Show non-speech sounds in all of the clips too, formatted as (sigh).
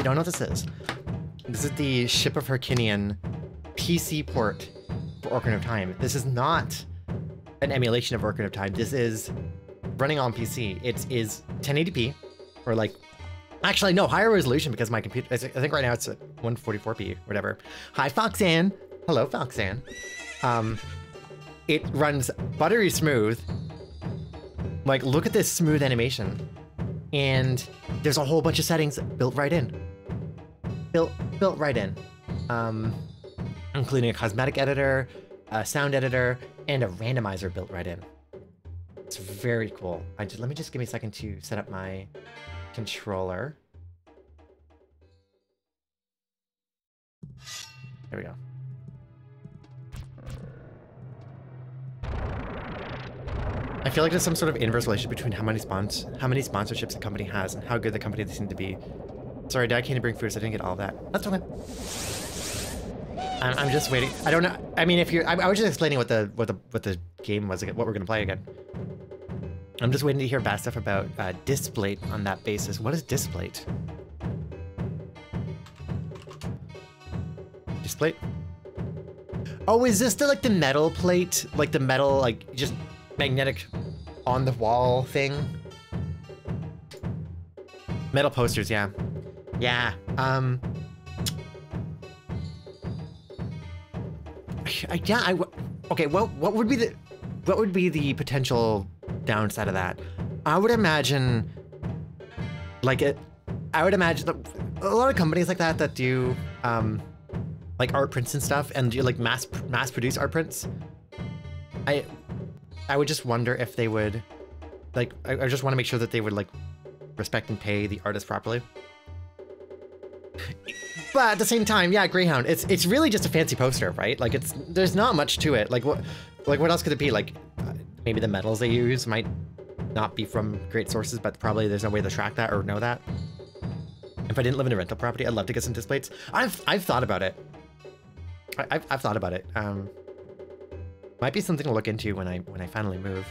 you don't know what this is, this is the Ship of Harkinian PC port for Ocarina of Time. This is not an emulation of Ocarina of Time. This is running on PC. It is 1080p, or like, actually no, higher resolution because my computer, I think right now it's at 144p, whatever. Hi, Foxanne. Hello, Foxanne. Um, it runs buttery smooth. Like, look at this smooth animation. And there's a whole bunch of settings built right in. Built, built right in. Um, including a cosmetic editor, a sound editor, and a randomizer built right in. It's very cool. I just, let me just give me a second to set up my controller. There we go. I feel like there's some sort of inverse relationship between how many spons how many sponsorships a company has and how good the company they seem to be. Sorry, Dad came to bring food, so I didn't get all that. That's okay. I'm, I'm just waiting. I don't know. I mean, if you're, I, I was just explaining what the what the what the game was, again. what we're gonna play again. I'm just waiting to hear bad stuff about uh, Displate on that basis. What is Displate? Displate? Oh, is this the like the metal plate, like the metal, like just magnetic on the wall thing? Metal posters, yeah, yeah. Um, I, yeah, I, okay, what, what would be the, what would be the potential downside of that? I would imagine, like it, I would imagine that a lot of companies like that that do, um, like art prints and stuff, and do like mass mass produce art prints. I, I would just wonder if they would, like, I, I just want to make sure that they would like respect and pay the artist properly. But at the same time, yeah, Greyhound. It's it's really just a fancy poster, right? Like it's there's not much to it. Like what like what else could it be? Like uh, maybe the metals they use might not be from great sources, but probably there's no way to track that or know that. If I didn't live in a rental property, I'd love to get some displays. I've I've thought about it. I, have I've thought about it. Um, might be something to look into when I when I finally move.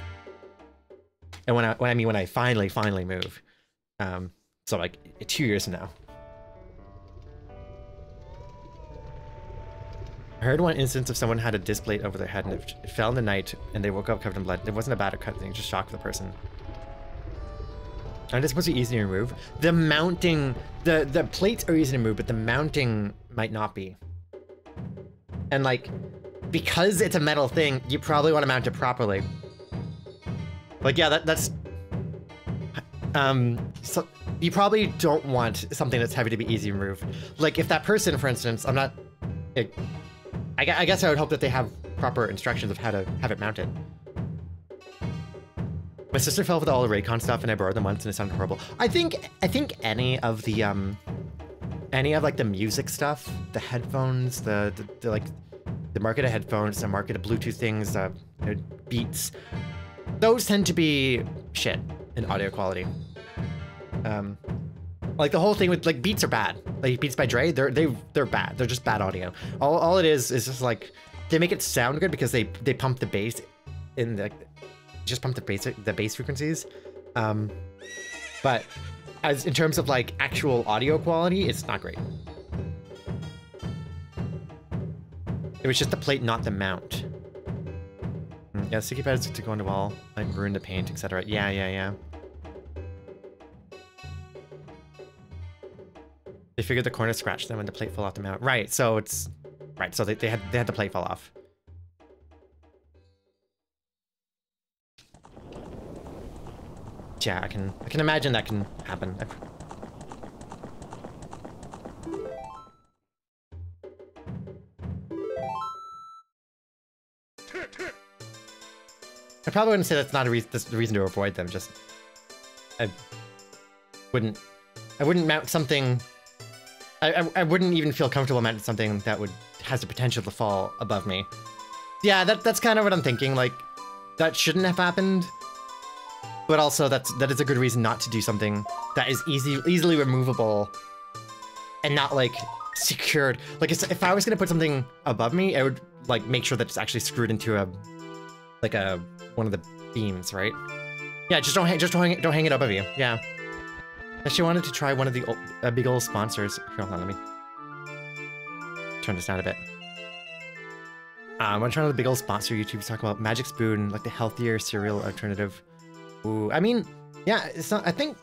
And when I when I mean when I finally finally move, um, so like two years from now. I heard one instance of someone had a Displate over their head and it fell in the night and they woke up covered in blood. It wasn't a bad cut thing, just shocked the person. And it's supposed to be easy to remove. The mounting, the, the plates are easy to remove, but the mounting might not be. And like, because it's a metal thing, you probably want to mount it properly. Like, yeah, that, that's, um, so you probably don't want something that's heavy to be easy to remove. Like if that person, for instance, I'm not, it, I, I guess I would hope that they have proper instructions of how to have it mounted. My sister fell with all the Raycon stuff and I borrowed them once and it sounded horrible. I think I think any of the um any of like the music stuff, the headphones, the, the, the like the market of headphones, the market of Bluetooth things, uh, beats, those tend to be shit in audio quality. Um, like the whole thing with like beats are bad. Like beats by Dre, they're they they're bad. They're just bad audio. All all it is is just like they make it sound good because they they pump the bass in the just pump the bass the bass frequencies. Um, but as in terms of like actual audio quality, it's not great. It was just the plate, not the mount. Mm, yeah, sticky pads to go into wall, like ruin the paint, etc. Yeah, yeah, yeah. They figured the corner scratched them and the plate fell off the mount. Right, so it's... Right, so they, they had they had the plate fall off. Yeah, I can I can imagine that can happen. I probably wouldn't say that's not a reason. That's the reason to avoid them. Just I wouldn't. I wouldn't mount something I, I, wouldn't even feel comfortable mounting something that would has the potential to fall above me. Yeah, that that's kind of what I'm thinking. Like, that shouldn't have happened. But also, that's that is a good reason not to do something that is easy easily removable and not like secured. Like, if I was gonna put something above me, I would like make sure that it's actually screwed into a like a one of the beams, right? Yeah, just don't hang just don't hang, don't hang it above you. Yeah, Actually, wanted to try one of the old, uh, big old sponsors. Here, hold on, let me turn this down a bit. I'm gonna try the big old sponsor YouTube to talk about Magic Spoon, like the healthier cereal alternative. Ooh, I mean, yeah, it's not. I think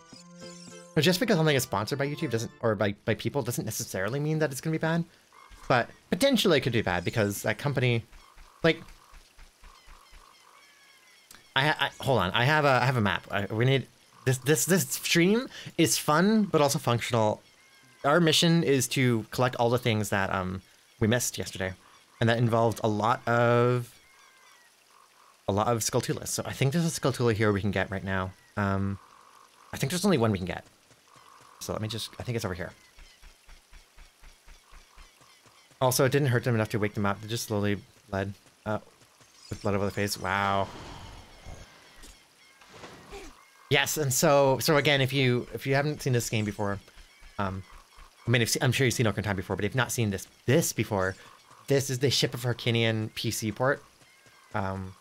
just because something is sponsored by YouTube doesn't, or by by people, doesn't necessarily mean that it's gonna be bad. But potentially it could be bad because that company, like, I, I hold on, I have a I have a map. I, we need this this this stream is fun but also functional. Our mission is to collect all the things that um we missed yesterday and that involved a lot of a lot of Skulltulas. So I think there's a Skulltula here we can get right now. Um, I think there's only one we can get. So let me just, I think it's over here. Also, it didn't hurt them enough to wake them up. They just slowly bled. Uh, with blood over the face. Wow. Yes, and so so again, if you if you haven't seen this game before, um, I mean, if, I'm sure you've seen Ocarina Time before, but if not seen this this before, this is the Ship of Harkinian PC port. Um,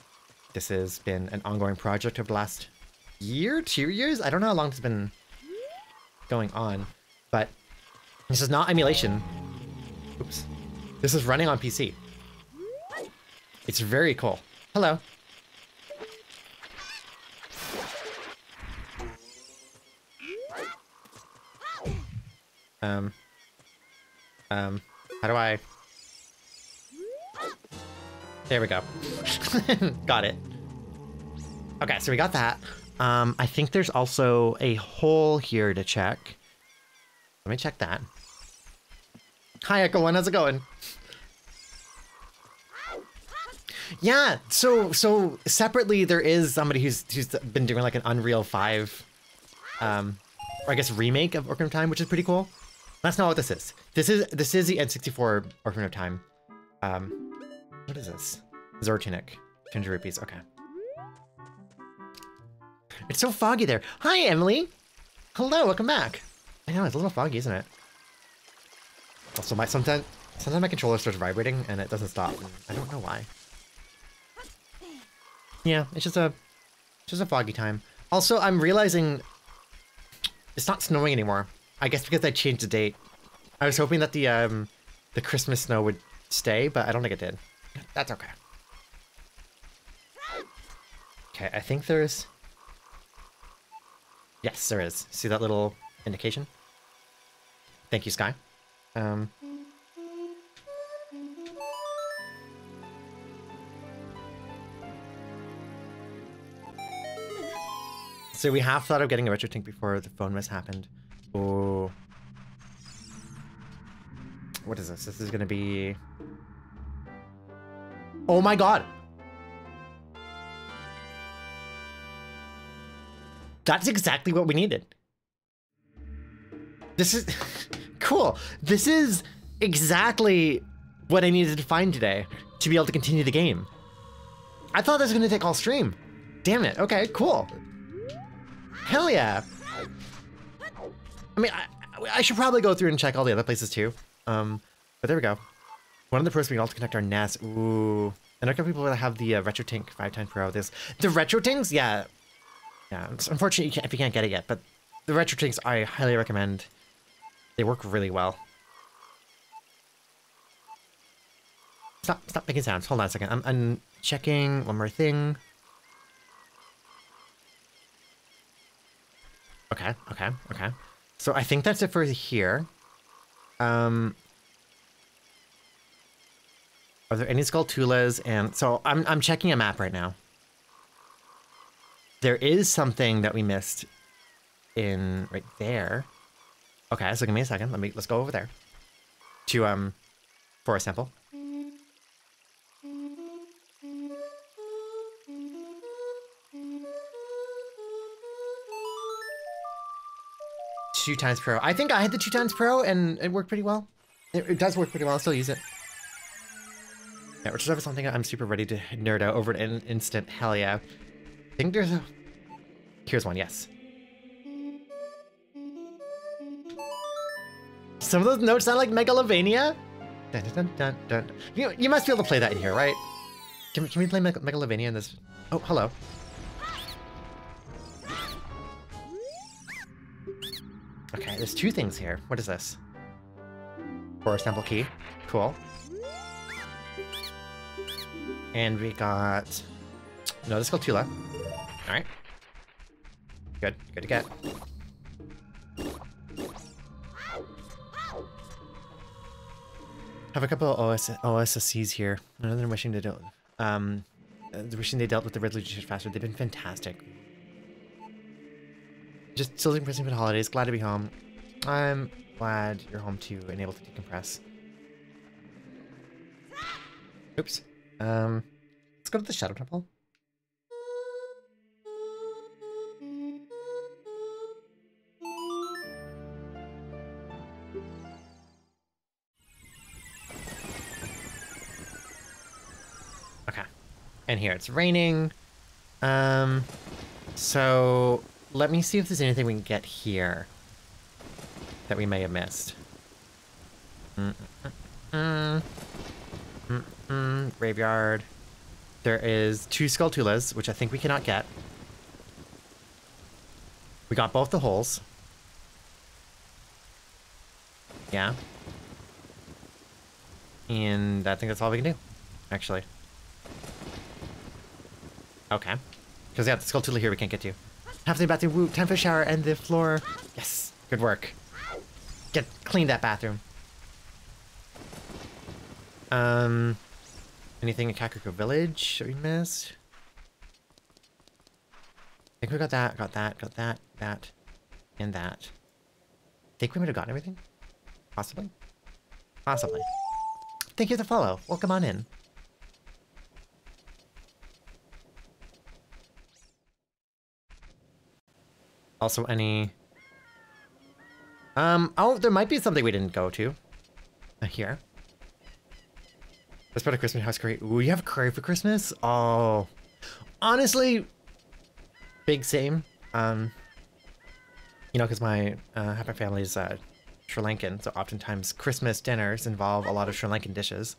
this has been an ongoing project of the last year, two years. I don't know how long it's been going on, but this is not emulation. Oops. This is running on PC. It's very cool. Hello. Um. Um. How do I... There we go. (laughs) got it. Okay, so we got that. Um, I think there's also a hole here to check. Let me check that. Hi, Echo One. How's it going? Yeah. So so separately, there is somebody who's who's been doing like an Unreal Five, um, or I guess remake of of Time, which is pretty cool. That's not what this is. This is this is the N64 Ocarina of Time. Um, what is this? Zora Tunic. Ginger rupees. Okay. It's so foggy there. Hi, Emily. Hello, welcome back. I know, it's a little foggy, isn't it? Also, my sometimes sometimes my controller starts vibrating and it doesn't stop. I don't know why. Yeah, it's just a just a foggy time. Also, I'm realizing it's not snowing anymore. I guess because I changed the date. I was hoping that the um the Christmas snow would stay, but I don't think it did. That's okay. Okay, I think there's... Yes, there is. See that little indication? Thank you, Sky. Um... So we have thought of getting a RetroTINK before the phone miss happened. What is this? This is gonna be... Oh my god! That's exactly what we needed. This is (laughs) cool. This is exactly what I needed to find today to be able to continue the game. I thought this was gonna take all stream. Damn it. Okay, cool. Hell yeah. I mean, I, I should probably go through and check all the other places too. Um, but there we go. One of the pros being able to connect our NAS. Ooh. And there are people that have the uh, RetroTINK 5 times Pro. This the RetroTINKs, yeah, yeah, it's unfortunate you can't, if you can't get it yet, but the RetroTINKs I highly recommend. They work really well. Stop, stop making sounds. Hold on a second. I'm, I'm checking one more thing. Okay, okay, okay. So I think that's it for here. Um, are there any Skulltulas? And so I'm I'm checking a map right now there is something that we missed in right there. Okay, so give me a second. Let me let's go over there to um for a sample. Two times pro. I think I had the two times pro and it worked pretty well. It, it does work pretty well. I'll still use it. Yeah, which is something I'm super ready to nerd out over an instant. Hell yeah. I think there's a... Here's one, yes. Some of those notes sound like Megalovania? Dun, dun, dun, dun, You, you must be able to play that in here, right? Can, can we play Meg Megalovania in this? Oh, hello. There's two things here. What is this? Forest sample key. Cool. And we got another Tula. Alright. Good. Good to get. Have a couple of OS OSSCs here. Another wishing they dealt, um, uh, wishing they dealt with the resolution faster. They've been fantastic. Just still depressing for the holidays. Glad to be home. I'm glad you're home too and able to decompress. Oops. Um, let's go to the Shadow Temple. Okay. And here it's raining. Um, so let me see if there's anything we can get here that we may have missed. Mm -mm -mm. Graveyard. There is two Skulltulas, which I think we cannot get. We got both the holes. Yeah. And I think that's all we can do, actually. Okay. Because yeah, the Skulltula here we can't get to. To bathroom, woo, time for shower and the floor. Yes, good work. Get, clean that bathroom. Um, anything in Kakariko Village that we missed? I think we got that, got that, got that, that, and that. Think we might have gotten everything? Possibly? Possibly. Thank you for the follow. Welcome on in. Also, any... Um, oh, there might be something we didn't go to. Uh, here. Let's put a Christmas house curry. Ooh, you have a curry for Christmas? Oh. Honestly, big same. Um, you know, because my, uh, half my family is, uh, Sri Lankan, so oftentimes Christmas dinners involve a lot of Sri Lankan dishes.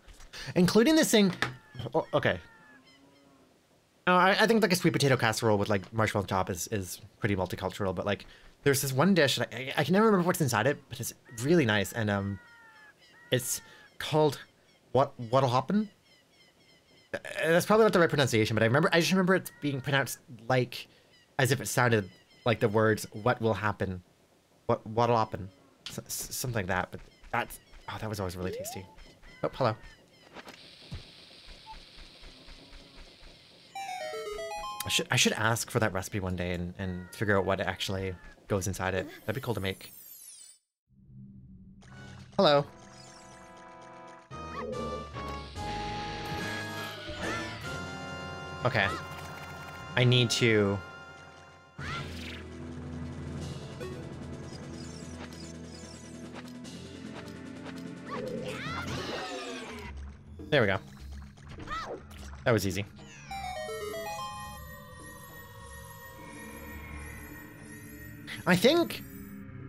Including this thing... Oh, okay, no, I, I, think like a sweet potato casserole with like marshmallow on top is, is pretty multicultural, but like there's this one dish, I, I, can never remember what's inside it, but it's really nice, and um, it's called what what'll happen. Uh, that's probably not the right pronunciation, but I remember I just remember it being pronounced like as if it sounded like the words "what will happen," "what what'll happen," something like that. But that's oh, that was always really tasty. Oh, hello. I should I should ask for that recipe one day and, and figure out what actually goes inside it. That'd be cool to make. Hello. Okay. I need to... There we go. That was easy. I think,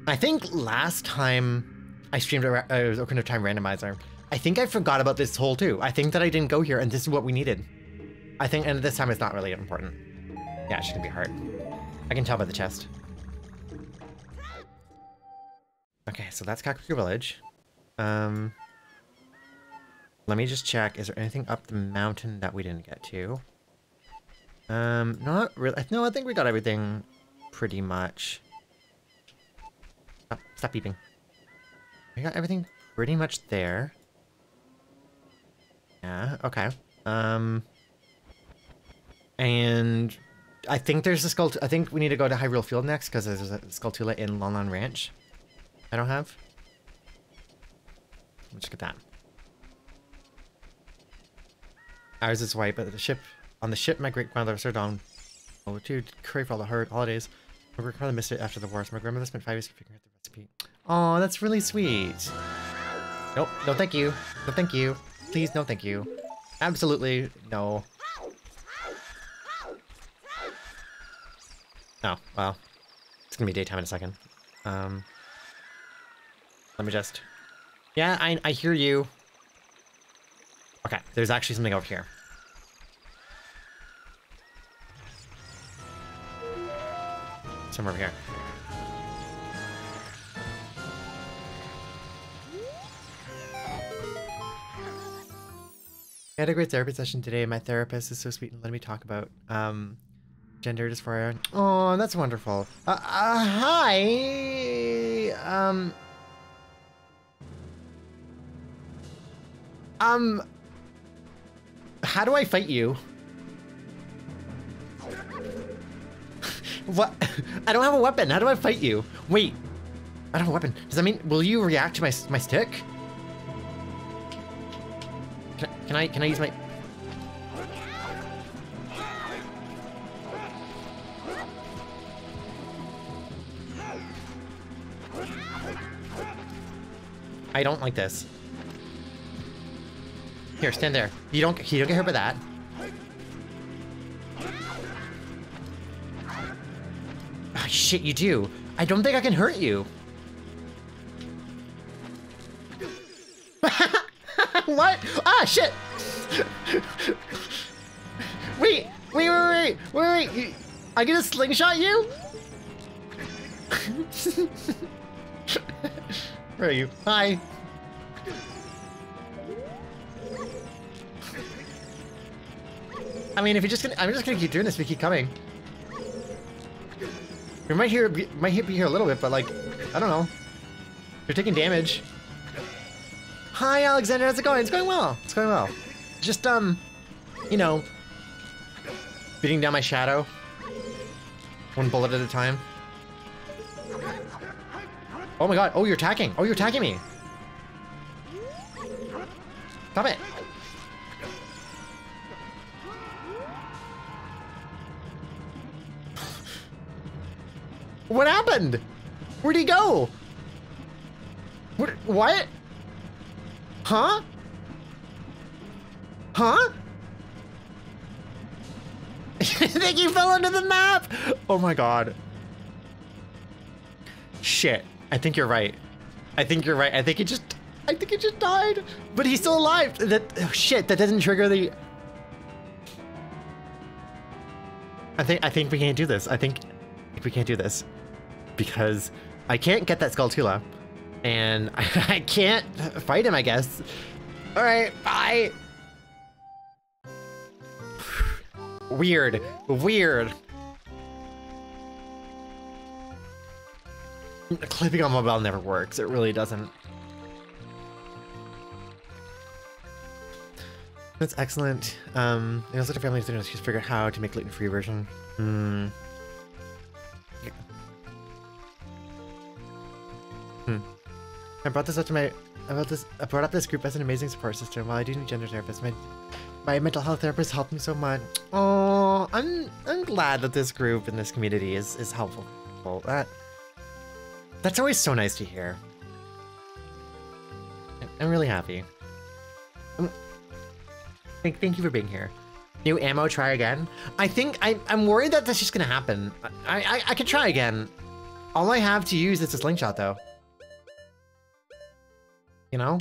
I think last time I streamed a, a Ocarina of Time randomizer, I think I forgot about this hole too. I think that I didn't go here and this is what we needed. I think, and this time it's not really important. Yeah, it shouldn't be hard. I can tell by the chest. Okay, so that's Kakariko Village. Um, let me just check. Is there anything up the mountain that we didn't get to? Um, not really. No, I think we got everything pretty much. Stop, stop beeping. We got everything pretty much there. Yeah, okay. Um, and I think there's a skull. I think we need to go to Hyrule Field next because there's a Skulltula in Lon Ranch. I don't have. Let's at that. Ours is white, but the ship on the ship, my great grandmother served on. Oh, dude, crave for all the holidays. My grandmother missed it after the war, so my grandmother spent five years figuring out the. Oh, that's really sweet. Nope, no thank you. No thank you. Please, no thank you. Absolutely, no. Oh, well. It's gonna be daytime in a second. Um, let me just... Yeah, I, I hear you. Okay, there's actually something over here. Somewhere over here. I had a great therapy session today. My therapist is so sweet and let me talk about um, gender dysphoria. Oh, that's wonderful. Uh, uh, hi. Um. Um. How do I fight you? what? I don't have a weapon. How do I fight you? Wait. I don't have a weapon. Does that mean will you react to my my stick? Can I, can I, use my... I don't like this. Here, stand there. You don't, you don't get hurt by that. Oh, shit, you do. I don't think I can hurt you. (laughs) what? Ah, shit! wait, wait, wait, wait, wait, wait. I get a slingshot you? Where are you? Hi. I mean, if you're just gonna, I'm just gonna keep doing this. We keep coming. We might hear, might be here a little bit, but like, I don't know. You're taking damage. Hi, Alexander. How's it going? It's going well. It's going well. Just um, you know, beating down my shadow, one bullet at a time. Oh my god. Oh, you're attacking. Oh, you're attacking me. Stop it. What happened? Where'd he go? What? What? Huh? Huh? (laughs) I think he fell under the map! Oh my god. Shit. I think you're right. I think you're right. I think he just... I think he just died. But he's still alive. That oh, Shit, that doesn't trigger the... I think I think we can't do this. I think, I think we can't do this. Because I can't get that Skulltula. And (laughs) I, can't fight him, I guess. Alright, bye! Weird. Weird. Clipping on mobile never works. It really doesn't. That's excellent. Um, I also had a family to figure out how to make gluten-free version. Hmm. I brought this up to my I brought this I brought up this group as an amazing support system. While I do need gender therapists, my my mental health therapist helped me so much. Oh, I'm I'm glad that this group and this community is is helpful. That that's always so nice to hear. I'm really happy. I'm, thank, thank you for being here. New ammo, try again. I think I, I'm worried that that's just gonna happen. I, I, I could try again. All I have to use is a slingshot though. You know?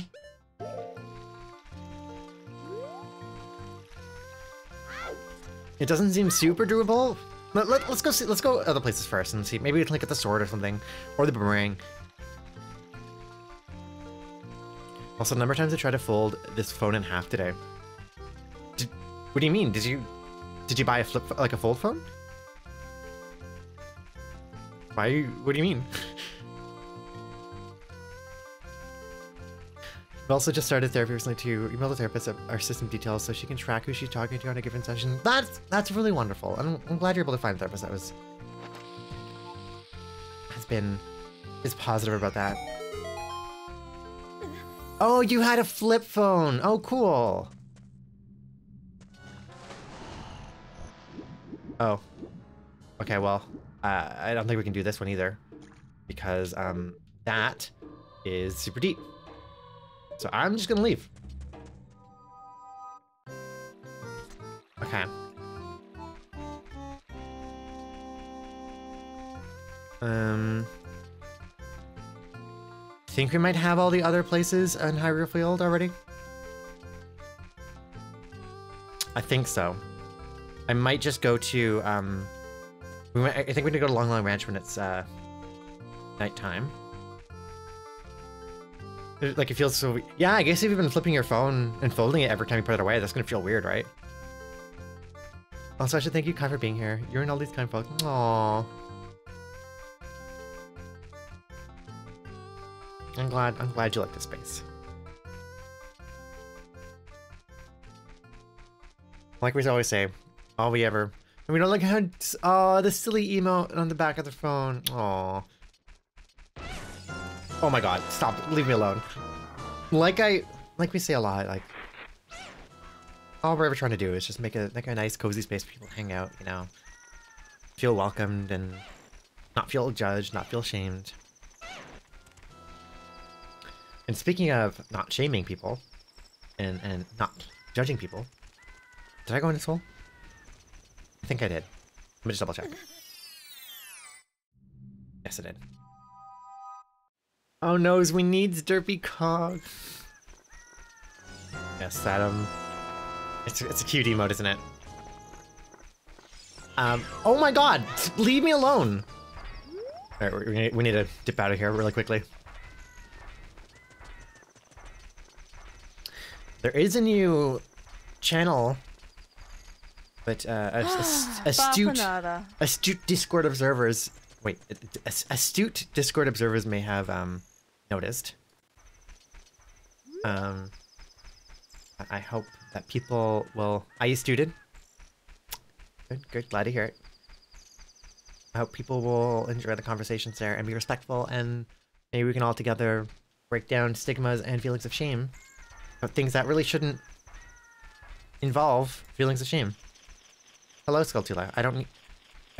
It doesn't seem super doable, let, let, us go see, let's go other places first and see. Maybe we can look at the sword or something, or the boomerang. Also, number of times I tried to fold this phone in half today. Did, what do you mean? Did you did you buy a flip like a fold phone? Why? What do you mean? (laughs) We also just started therapy recently to email the therapist our system details so she can track who she's talking to on a given session. That's that's really wonderful. I'm, I'm glad you're able to find a therapist that was has been is positive about that. Oh, you had a flip phone. Oh, cool. Oh. Okay, well, uh, I don't think we can do this one either because um, that is super deep. So I'm just gonna leave. Okay. Um... Think we might have all the other places in Hyrule Field already? I think so. I might just go to, um... We might, I think we need to go to Lon Lon Ranch when it's, uh... Nighttime. It- Like it feels so. Yeah, I guess if you've been flipping your phone and folding it every time you put it away, that's gonna feel weird, right? Also, I should thank you, Kai, for being here. You're in all these kind folks. Aww. I'm glad. I'm glad you like this space. Like we always say, all we ever. And we don't like how. Oh, the silly emote on the back of the phone. Aww. Oh my god, stop. Leave me alone. Like I. Like we say a lot, like. All we're ever trying to do is just make a make a nice cozy space for people to hang out, you know. Feel welcomed and not feel judged, not feel shamed. And speaking of not shaming people and and not judging people, did I go into soul? I think I did. Let me just double check. Yes, I did. Oh no, we needs Derpy Cog. Yes, Adam. It's it's a cute emote, isn't it? Um. Oh my God! Leave me alone. All right, we need, we need to dip out of here really quickly. There is a new channel, but uh, a- a- (gasps) astute astute Discord observers. Wait, astute Discord observers may have um noticed. Um, I- hope that people will. I astuted. Good, good. Glad to hear it. I hope people will enjoy the conversations there and be respectful, and maybe we can all together break down stigmas and feelings of shame of things that really shouldn't involve feelings of shame. Hello, Skulltula. I don't.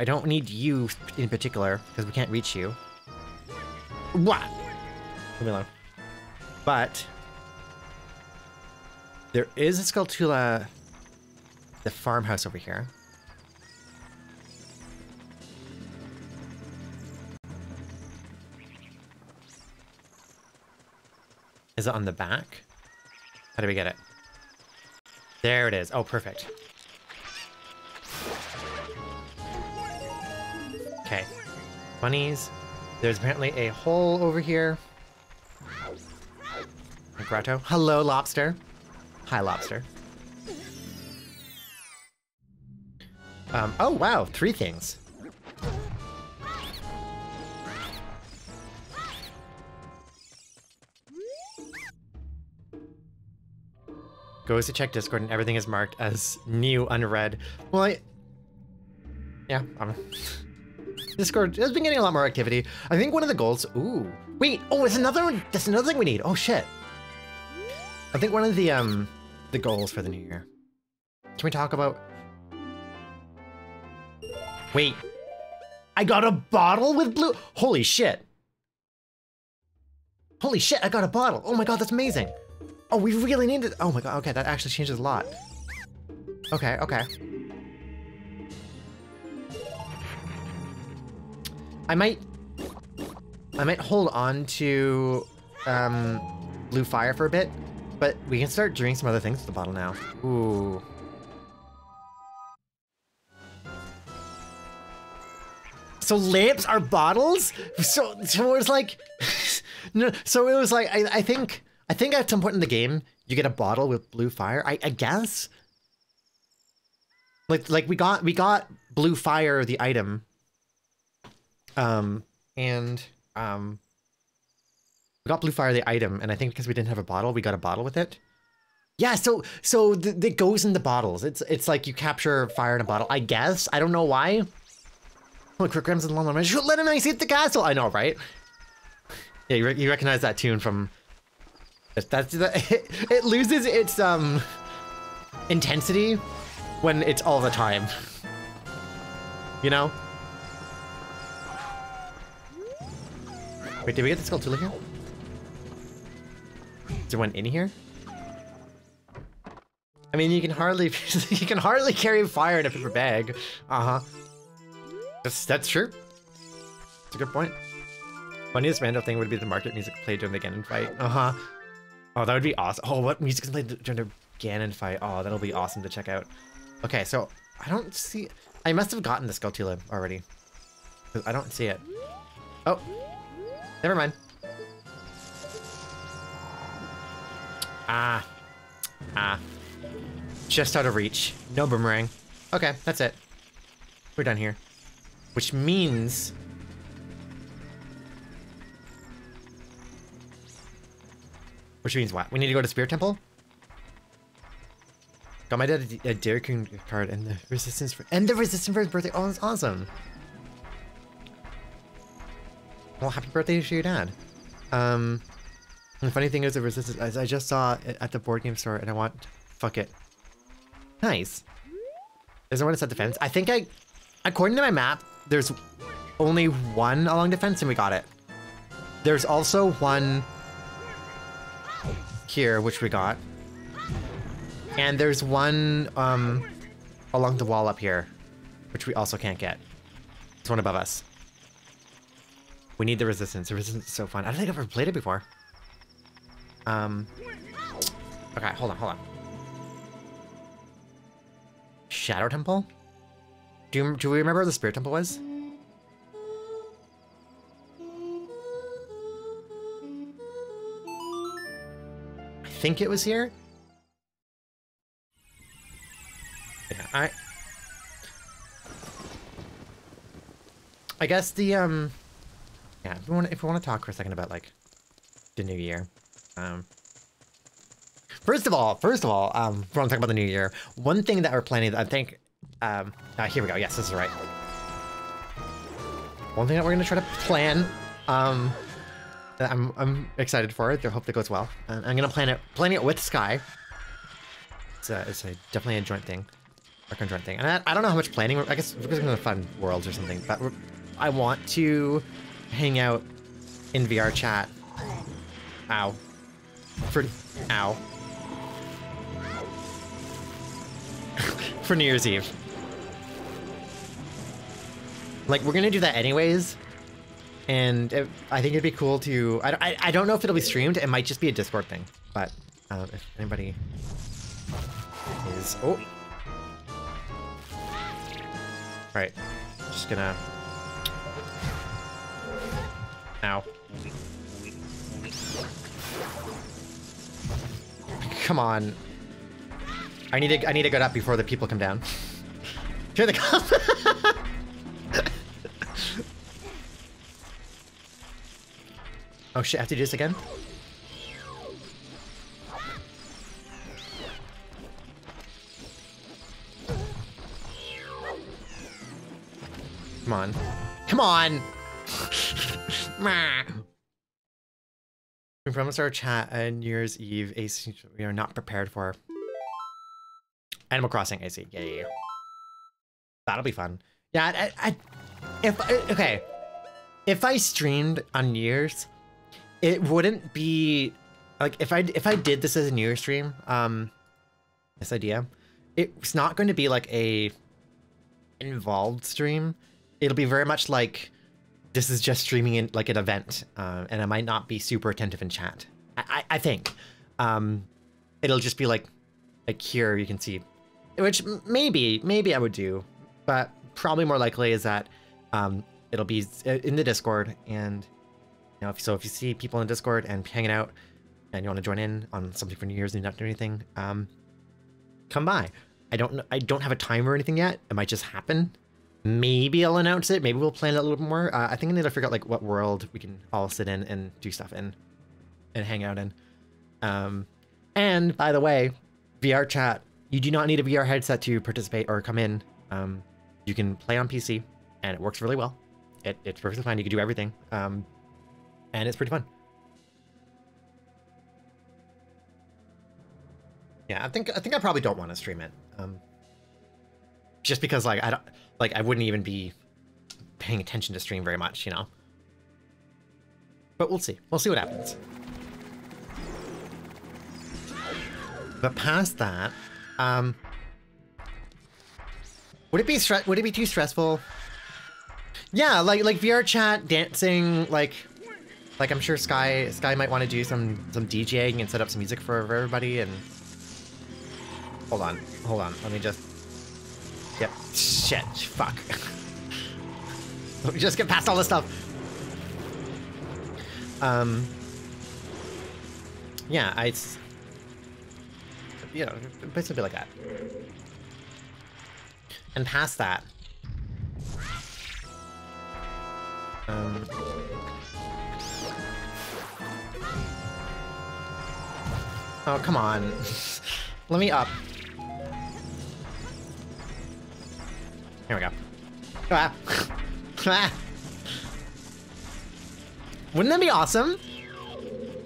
I don't need you in particular because we can't reach you. What? Leave me alone. But there is a Skulltula, the farmhouse over here. Is it on the back? How do we get it? There it is. Oh, perfect. Bunnies. There's apparently a hole over here. A grotto. Hello, lobster. Hi, lobster. Um, oh, wow. Three things. Goes to check Discord and everything is marked as new unread. Well, I... Yeah, um... Discord has been getting a lot more activity. I think one of the goals... Ooh. Wait, oh, it's another one. That's another thing we need. Oh, shit. I think one of the, um, the goals for the new year. Can we talk about... Wait. I got a bottle with blue... Holy shit. Holy shit, I got a bottle. Oh my god, that's amazing. Oh, we really need it. Oh my god, okay, that actually changes a lot. Okay, okay. I might... I might hold on to um, Blue Fire for a bit, but we can start doing some other things with the bottle now. Ooh. So lamps are bottles? So, so it was like... (laughs) no, so it was like, I, I think... I think at some point in the game, you get a bottle with blue fire. I, I guess. Like, like we got we got blue fire the item. Um, and um, we got blue fire the item, and I think because we didn't have a bottle, we got a bottle with it. Yeah, so so th- it goes in the bottles. It's it's like you capture fire in a bottle. I guess I don't know why. Look, Rick Grimes and Lon Lon. Should let him ice hit the castle. I know, right? Yeah, you, re- you recognize that tune from that's the, it, it loses its um intensity when it's all the time. You know? Wait, did we get the Skulltula here? Is there one in here? I mean, you can hardly (laughs) you can hardly carry fire in a paper bag. Uh huh. That's that's true. That's a good point. Funniest random thing would be the market music played during the Ganon fight. Uh huh. Oh, that would be awesome. Oh, what music is played during the Ganon fight? Oh, that'll be awesome to check out. Okay, so I don't see. I must have gotten the Skulltula already. I don't see it. Oh, never mind. Ah. Ah. Just out of reach. No boomerang. Okay, that's it. We're done here. Which means... Which means what? We need to go to Spirit Temple? Got my dad a, a Dairy Queen card and the resistance for and the resistance for his birthday. Oh, that's awesome. Well, happy birthday to your dad. Um, the funny thing is, the resistance. I just saw it at the board game store, and I want. Fuck it. Nice. There's no one to set defense. I think I, according to my map, there's only one along defense, and we got it. There's also one here, which we got. And there's one um, along the wall up here, which we also can't get. It's one above us. We need the resistance. The resistance is so fun. I don't think I've ever played it before. Um. Okay, hold on, hold on. Shadow Temple? Do you, do we remember where the Spirit Temple was? I think it was here. Yeah, I... I guess the, um... Yeah, if we want, if we want to talk for a second about, like, the new year. Um... First of all, first of all, um, we want to talk about the new year. One thing that we're planning, I think, um, uh, here we go. Yes, this is right. One thing that we're going to try to plan, um, that I'm, I'm excited for it. I hope that goes well. I'm going to plan it, planning it with Sky. It's a, it's a, definitely a joint thing. Work on joint thing. And I, I don't know how much planning, I guess we're going to fun worlds or something, but I want to hang out in VR chat. Ow. For, ow. (laughs) for New Year's Eve. Like, we're gonna do that anyways. And it, I think it'd be cool to... I, I, I, don't know if it'll be streamed. It might just be a Discord thing. But uh, if anybody is... Oh! Alright. Just gonna... Ow. Come on. I need to I need to get up before the people come down. (laughs) Here they come. oh shit, I have to do this again? Come on. Come on! We promised our chat on New Year's Eve, AC we are not prepared for. Animal Crossing, I see. Yeah. That'll be fun. Yeah, I, I, if, okay. If I streamed on New Year's, it wouldn't be, like, if I, if I did this as a New Year's stream, um, this idea, it's not going to be like a involved stream. It'll be very much like, this is just streaming in like an event, uh, and I might not be super attentive in chat. I, I, I think. Um, it'll just be like, like here you can see which maybe, maybe I would do, but probably more likely is that um, it'll be uh, in the Discord, and you know, if, so if you see people in Discord and hanging out, and you want to join in on something for New Year's and not do anything, um, come by. I don't I don't have a time or anything yet. It might just happen. Maybe I'll announce it. Maybe we'll plan it a little bit more. Uh, I think I need to figure out like what world we can all sit in and do stuff in, and hang out in. Um, and by the way, VR chat you do not need a VR headset to participate or come in. Um, you can play on PC, and it works really well. It, it's perfectly fine. You can do everything, um, and it's pretty fun. Yeah, I think I think I probably don't want to stream it, um, just because like I don't like I wouldn't even be paying attention to stream very much, you know. But we'll see. We'll see what happens. But past that, um, would it be stress? Would it be too stressful? Yeah, like like VR chat, dancing, like like I'm sure Sky Sky might want to do some some DJing and set up some music for, for everybody. And hold on, hold on, let me just. Yep. Shit. Fuck. (laughs) let me just get past all this stuff. Um. Yeah, I you know, basically like that. And past that, um, oh come on, (laughs) let me up. Here we go. Ah. Ah. Wouldn't that be awesome?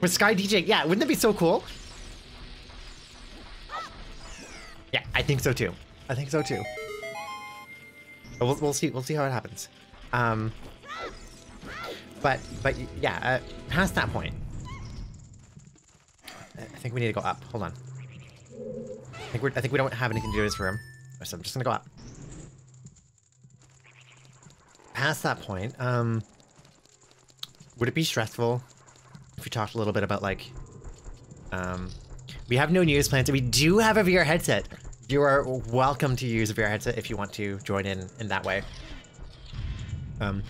With Sky DJ, yeah, wouldn't that be so cool? Yeah, I think so too. I think so too. But we'll, we'll see. We'll see how it happens. Um, but but yeah, uh, past that point, I think we need to go up. Hold on. I think we I think we don't have anything to do in this room, so I'm just gonna go up. Past that point, um, would it be stressful if we talked a little bit about like, um, we have no news plans. We do have a VR headset. You are welcome to use a VR headset if you want to join in in that way. Um,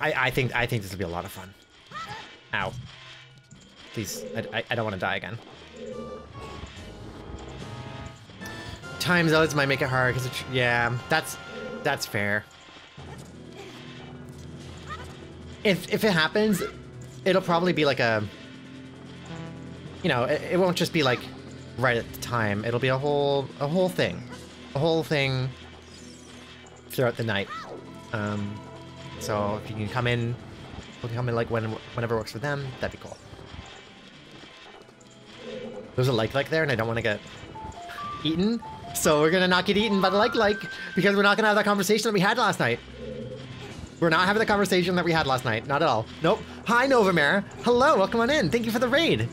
I I think I think this will be a lot of fun. Ow. Please, I, I, I don't want to die again. Time zones might make it hard because yeah, that's that's fair. if if it happens, it'll probably be like a, you know, it, it won't just be like right at the time. It'll be a whole a whole thing, a whole thing throughout the night. Um, so if you can come in, we can come in like when whenever works for them. That'd be cool. There's a like like there, and I don't want to get eaten. So we're gonna not get eaten by the like like because we're not gonna have that conversation that we had last night. We're not having the conversation that we had last night. Not at all. Nope. Hi, Novamera. Hello, welcome on in. Thank you for the raid.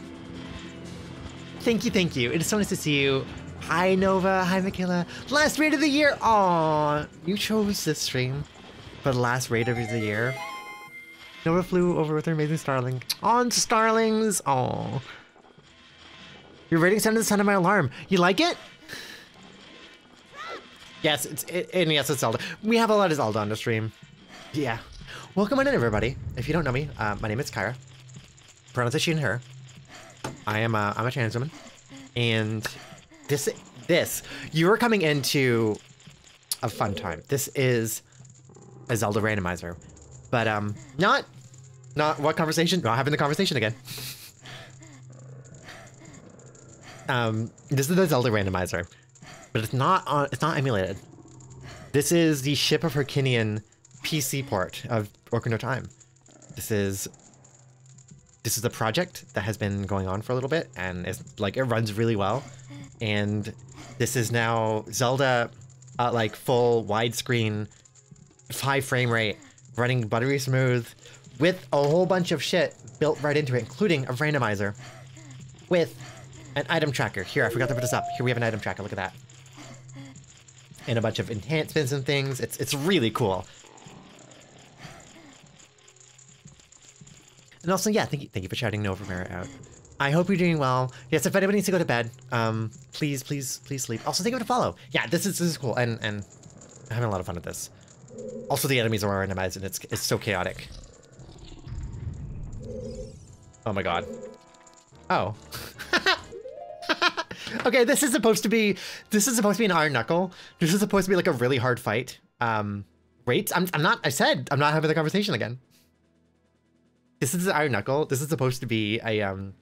Thank you, thank you. It is so nice to see you. Hi, Nova. Hi, Michaela. Last raid of the year. Aw, you chose this stream for the last raid of the year. Nova flew over with her amazing starling. On starlings. Aw. Your rating sounded the sound of my alarm. You like it? Yes, it's it, and yes, it's Zelda. We have a lot of Zelda on the stream. Yeah. Welcome on in, everybody. If you don't know me, uh, my name is Kyra. Pronunciation her. I am a, I'm a trans woman. And this, this, you are coming into a fun time. This is a Zelda randomizer. But, um, not, not what conversation? Not having the conversation again. (laughs) um, this is the Zelda randomizer. But it's not on, it's not emulated. This is the Ship of Harkinian PC port of Ocarina of Time. This is this is a project that has been going on for a little bit and it's like it runs really well. And this is now Zelda uh, like full widescreen high frame rate running buttery smooth with a whole bunch of shit built right into it, including a randomizer with an item tracker. Here, I forgot to put this up. Here we have an item tracker. Look at that. And a bunch of enhancements and things. It's it's really cool. And also, yeah, thank you, thank you for shouting Nova Mara out. I hope you're doing well. Yes, if anybody needs to go to bed, um, please, please, please sleep. Also, thank you for follow. Yeah, this is this is cool, and and I'm having a lot of fun with this. Also, the enemies are randomized, and it's it's so chaotic. Oh my god. Oh. Okay, this is supposed to be this is supposed to be an iron knuckle. This is supposed to be like a really hard fight. Um, wait, I'm I'm not. I said I'm not having the conversation again. This is an Iron Knuckle. This is supposed to be a um.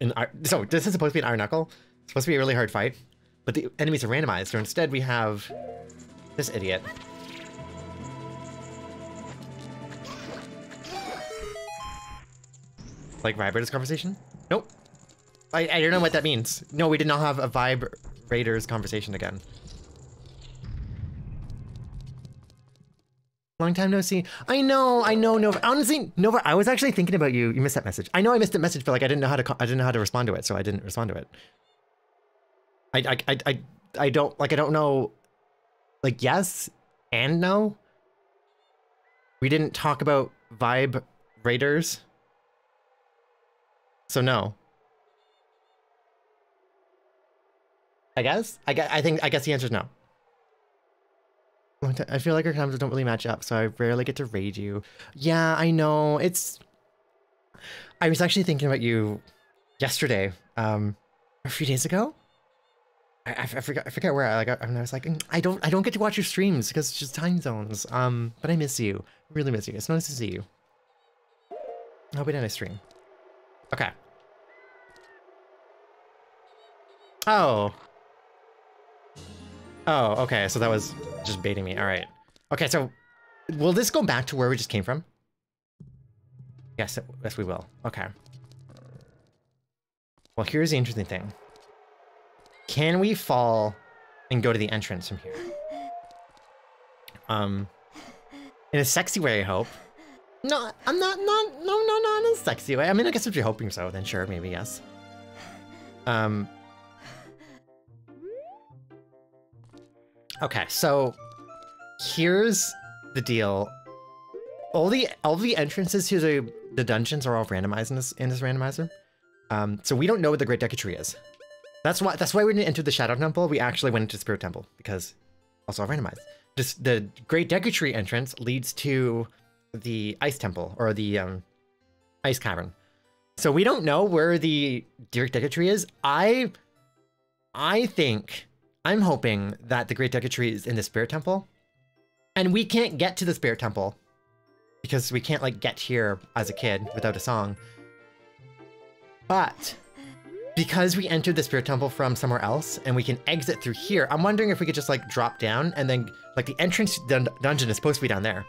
An so this is supposed to be an Iron Knuckle. It's supposed to be a really hard fight, but the enemies are randomized. So instead, we have this idiot. Like vibrators conversation? Nope. I, I don't know what that means. No, we did not have a vibrators conversation again. Long time no see. I know, I know, Nova. Honestly, Nova, I was actually thinking about you. You missed that message. I know I missed that message, but like I didn't know how to. I didn't know how to respond to it, so I didn't respond to it. I, I, I, I, I don't like. I don't know. Like yes and no. We didn't talk about vibe raiders. So no. I guess. I guess. I think. I guess the answer is no. I feel like our times don't really match up, so I rarely get to raid you. Yeah, I know. It's. I was actually thinking about you yesterday, um, a few days ago. I, I, forgot I forget where I like I, I was like I don't I don't get to watch your streams because it's just time zones. Um, but I miss you, really miss you. It's nice to see you. I hope we did a stream. Okay. Oh. Oh, okay. So that was just baiting me. All right. Okay, so will this go back to where we just came from? Yes, yes, we will. Okay. Well, here's the interesting thing. Can we fall and go to the entrance from here? Um, in a sexy way, I hope. No, I'm not, not, no, no, not in a sexy way. I mean, I guess if you're hoping so, then sure, maybe yes. Um. Okay, so here's the deal. All the all the entrances to the the dungeons are all randomized in this in this randomizer. Um, so we don't know what the Great Deku Tree is. That's why that's why we didn't enter the Shadow Temple. We actually went into Spirit Temple because also randomized. Just the Great Deku Tree entrance leads to the Ice Temple or the um, Ice Cavern. So we don't know where the Great Deku Tree is. I I think I'm hoping that the Great Deku Tree is in the Spirit Temple, and we can't get to the Spirit Temple because we can't like get here as a kid without a song. But because we entered the spirit temple from somewhere else and we can exit through here, I'm wondering if we could just like drop down and then like the entrance dun dungeon is supposed to be down there.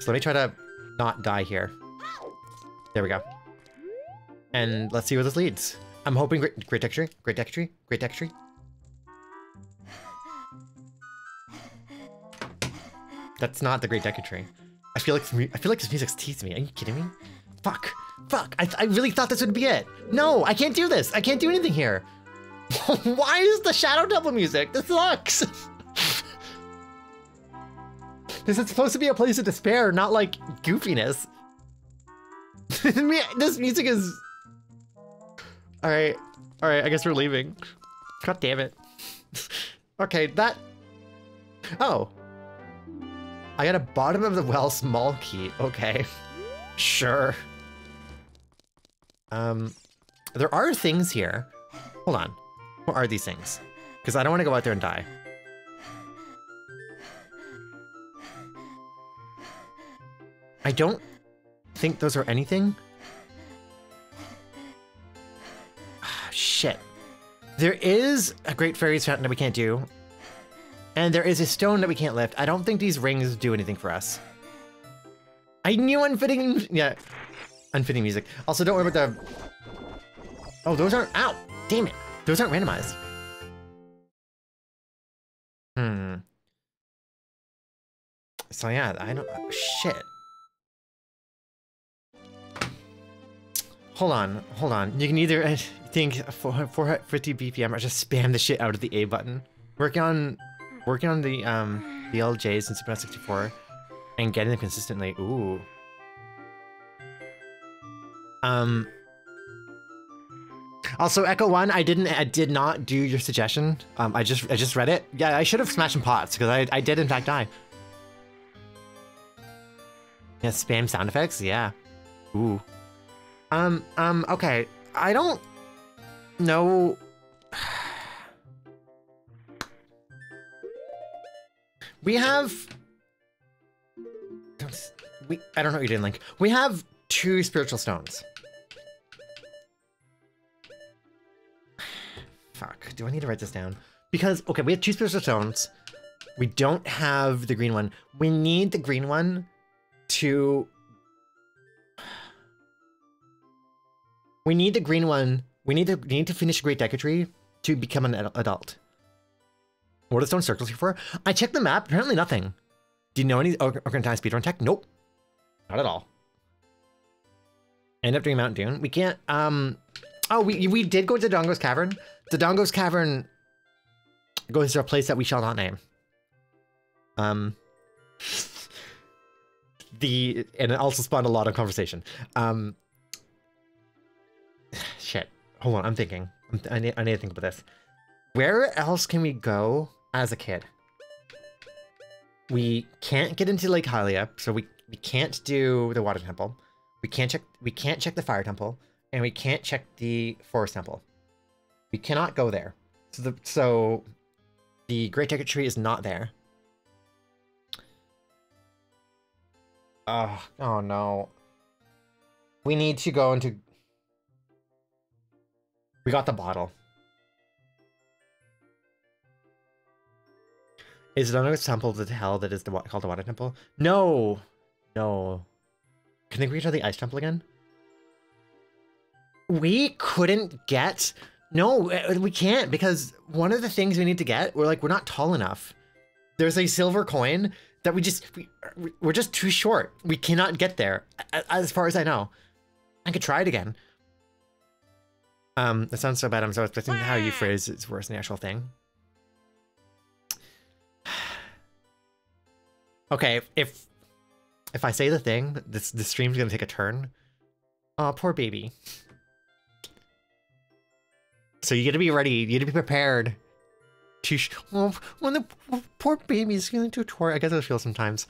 So let me try to not die here. There we go. And let's see where this leads. I'm hoping great, great Tree, great Deku Tree, great Deku Tree. That's not the great Deku Tree. I feel like I feel like this music's teasing me. Are you kidding me? Fuck. Fuck. I, I really thought this would be it. No, I can't do this. I can't do anything here. (laughs) Why is the Shadow Temple music? This sucks. (laughs) this is supposed to be a place of despair, not like goofiness. (laughs) this music is... Alright. Alright, I guess we're leaving. God damn it. (laughs) okay, that... Oh. I got a bottom of the well small key. Okay. (laughs) Sure. Um, there are things here. Hold on. What are these things? Because I don't want to go out there and die. I don't think those are anything. Shit. There is a Great Fairies Fountain that we can't do. And there is a stone that we can't lift. I don't think these rings do anything for us. I knew unfitting... Yeah, unfitting music. Also, don't worry about the... Oh, those aren't... Ow! Damn it! Those aren't randomized. Hmm. So yeah, I don't... Oh, shit. Hold on, hold on. You can either think 450 BPM or just spam the shit out of the A button. Working on working on the um the LJs in Super 64 and getting them consistently. Ooh. Um. Also, Echo One, I didn't, I did not do your suggestion. Um, I just, I just read it. Yeah, I should have smashed some pots because I, I did in fact die. Yeah, spam sound effects. Yeah. Ooh. Um, um. Okay, I don't know. (sighs) We have. We. I don't know what you did, Link. We have two spiritual stones. (sighs) Fuck, do I need to write this down? Because, okay, we have two spiritual stones. We don't have the green one. We need the green one to... We need the green one. We need to, we need to finish Great Deku Tree to become an adult. What are the stone circles here for? I checked the map. Apparently nothing. Do you know any Ocarina Time speedrun tech? Nope. Not at all end up doing Mount Dune. We can't, um, oh, we, we did go to Dodongo's Cavern. The Dodongo's Cavern goes to a place that we shall not name. Um, (laughs) the, and it also spawned a lot of conversation. Um, (sighs) shit. Hold on, I'm thinking. I'm, I, need, I need to think about this. Where else can we go as a kid? We can't get into Lake Hylia, so we, we can't do the Water Temple. We can't check. We can't check the fire temple, and we can't check the forest temple. We cannot go there. So the so the Great Deku Tree is not there. Oh, oh no. We need to go into... We got the bottle. Is it the temple to hell that is the called the water temple? No! No. Can they reach the ice temple again? We couldn't get no, we can't because one of the things we need to get, we're like, we're not tall enough. There's a silver coin that we just, we, we're just too short. We cannot get there, as far as I know. I could try it again. Um, that sounds so bad. I'm so expecting how you phrase it's worse than the actual thing. (sighs) okay, if if I say the thing, this the stream's gonna take a turn. Oh, poor baby. So you gotta be ready. You gotta be prepared. To well, when the poor baby is going to tour, I guess I feel sometimes.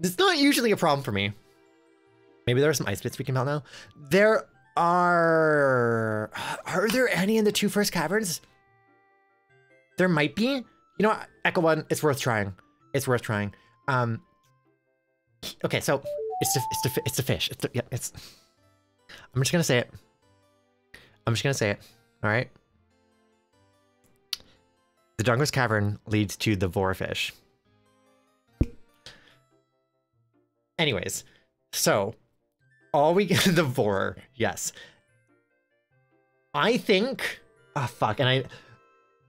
It's not usually a problem for me. Maybe there are some ice bits we can melt now. There are... Are there any in the two first caverns? There might be. You know Echo One, it's worth trying. It's worth trying. Um, okay, so it's the, it's the, it's the fish. It's the, yeah, it's... I'm just gonna say it. I'm just gonna say it. All right. The Dungus Cavern leads to the Vorfish. Anyways, so all we get the Vor, yes. I think, oh fuck, and I,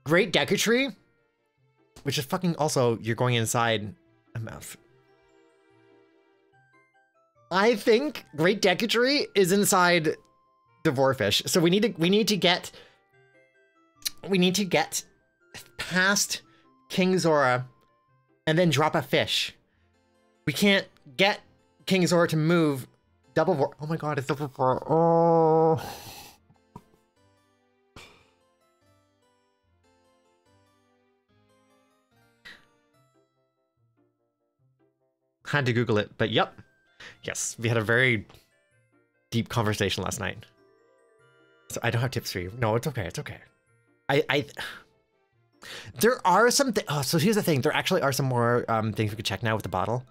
Great Deku Tree, which is fucking also, you're going inside a mouth. I think Great Deku Tree is inside the Vorfish. So we need to we need to get we need to get past King Zora and then drop a fish. We can't get King Zora to move double vor Oh my god, it's double vor Oh. Had to Google it, but yep. Yes, we had a very deep conversation last night. So I don't have tips for you. No, it's okay. It's okay. I, I, (sighs) there are some, th oh, so here's the thing. There actually are some more um, things we could check now with the bottle.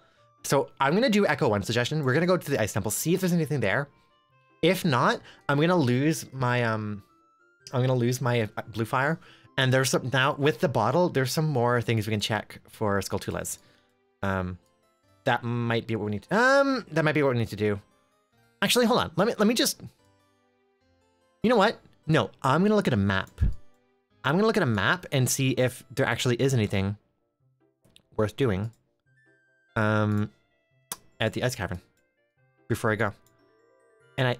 So I'm going to do Echo One suggestion. We're going to go to the Ice Temple, see if there's anything there. If not, I'm going to lose my, um, I'm going to lose my uh, Blue Fire. And there's some, now with the bottle, there's some more things we can check for Skulltulas. Um, that might be what we need to, um, that might be what we need to do. Actually, hold on. Let me, let me just, you know what? No, I'm going to look at a map. I'm going to look at a map and see if there actually is anything worth doing um, at the ice cavern before I go. And I...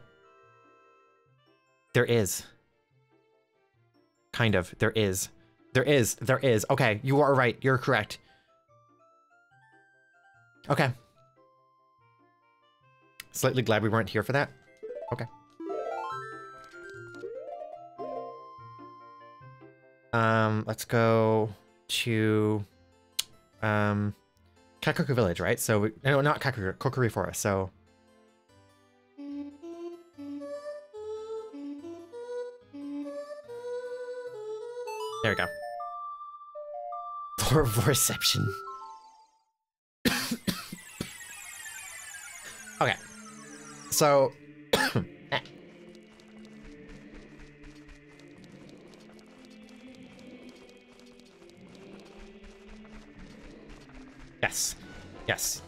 There is. Kind of. There is. There is. There is. Okay, you are right. You're correct. Okay. Slightly glad we weren't here for that. Okay. Um, let's go to um, Kakoku Village, right? So, we, no, not Kakoku, Kokiri Forest. So, there we go. For reception. okay. So, Yes. Yes.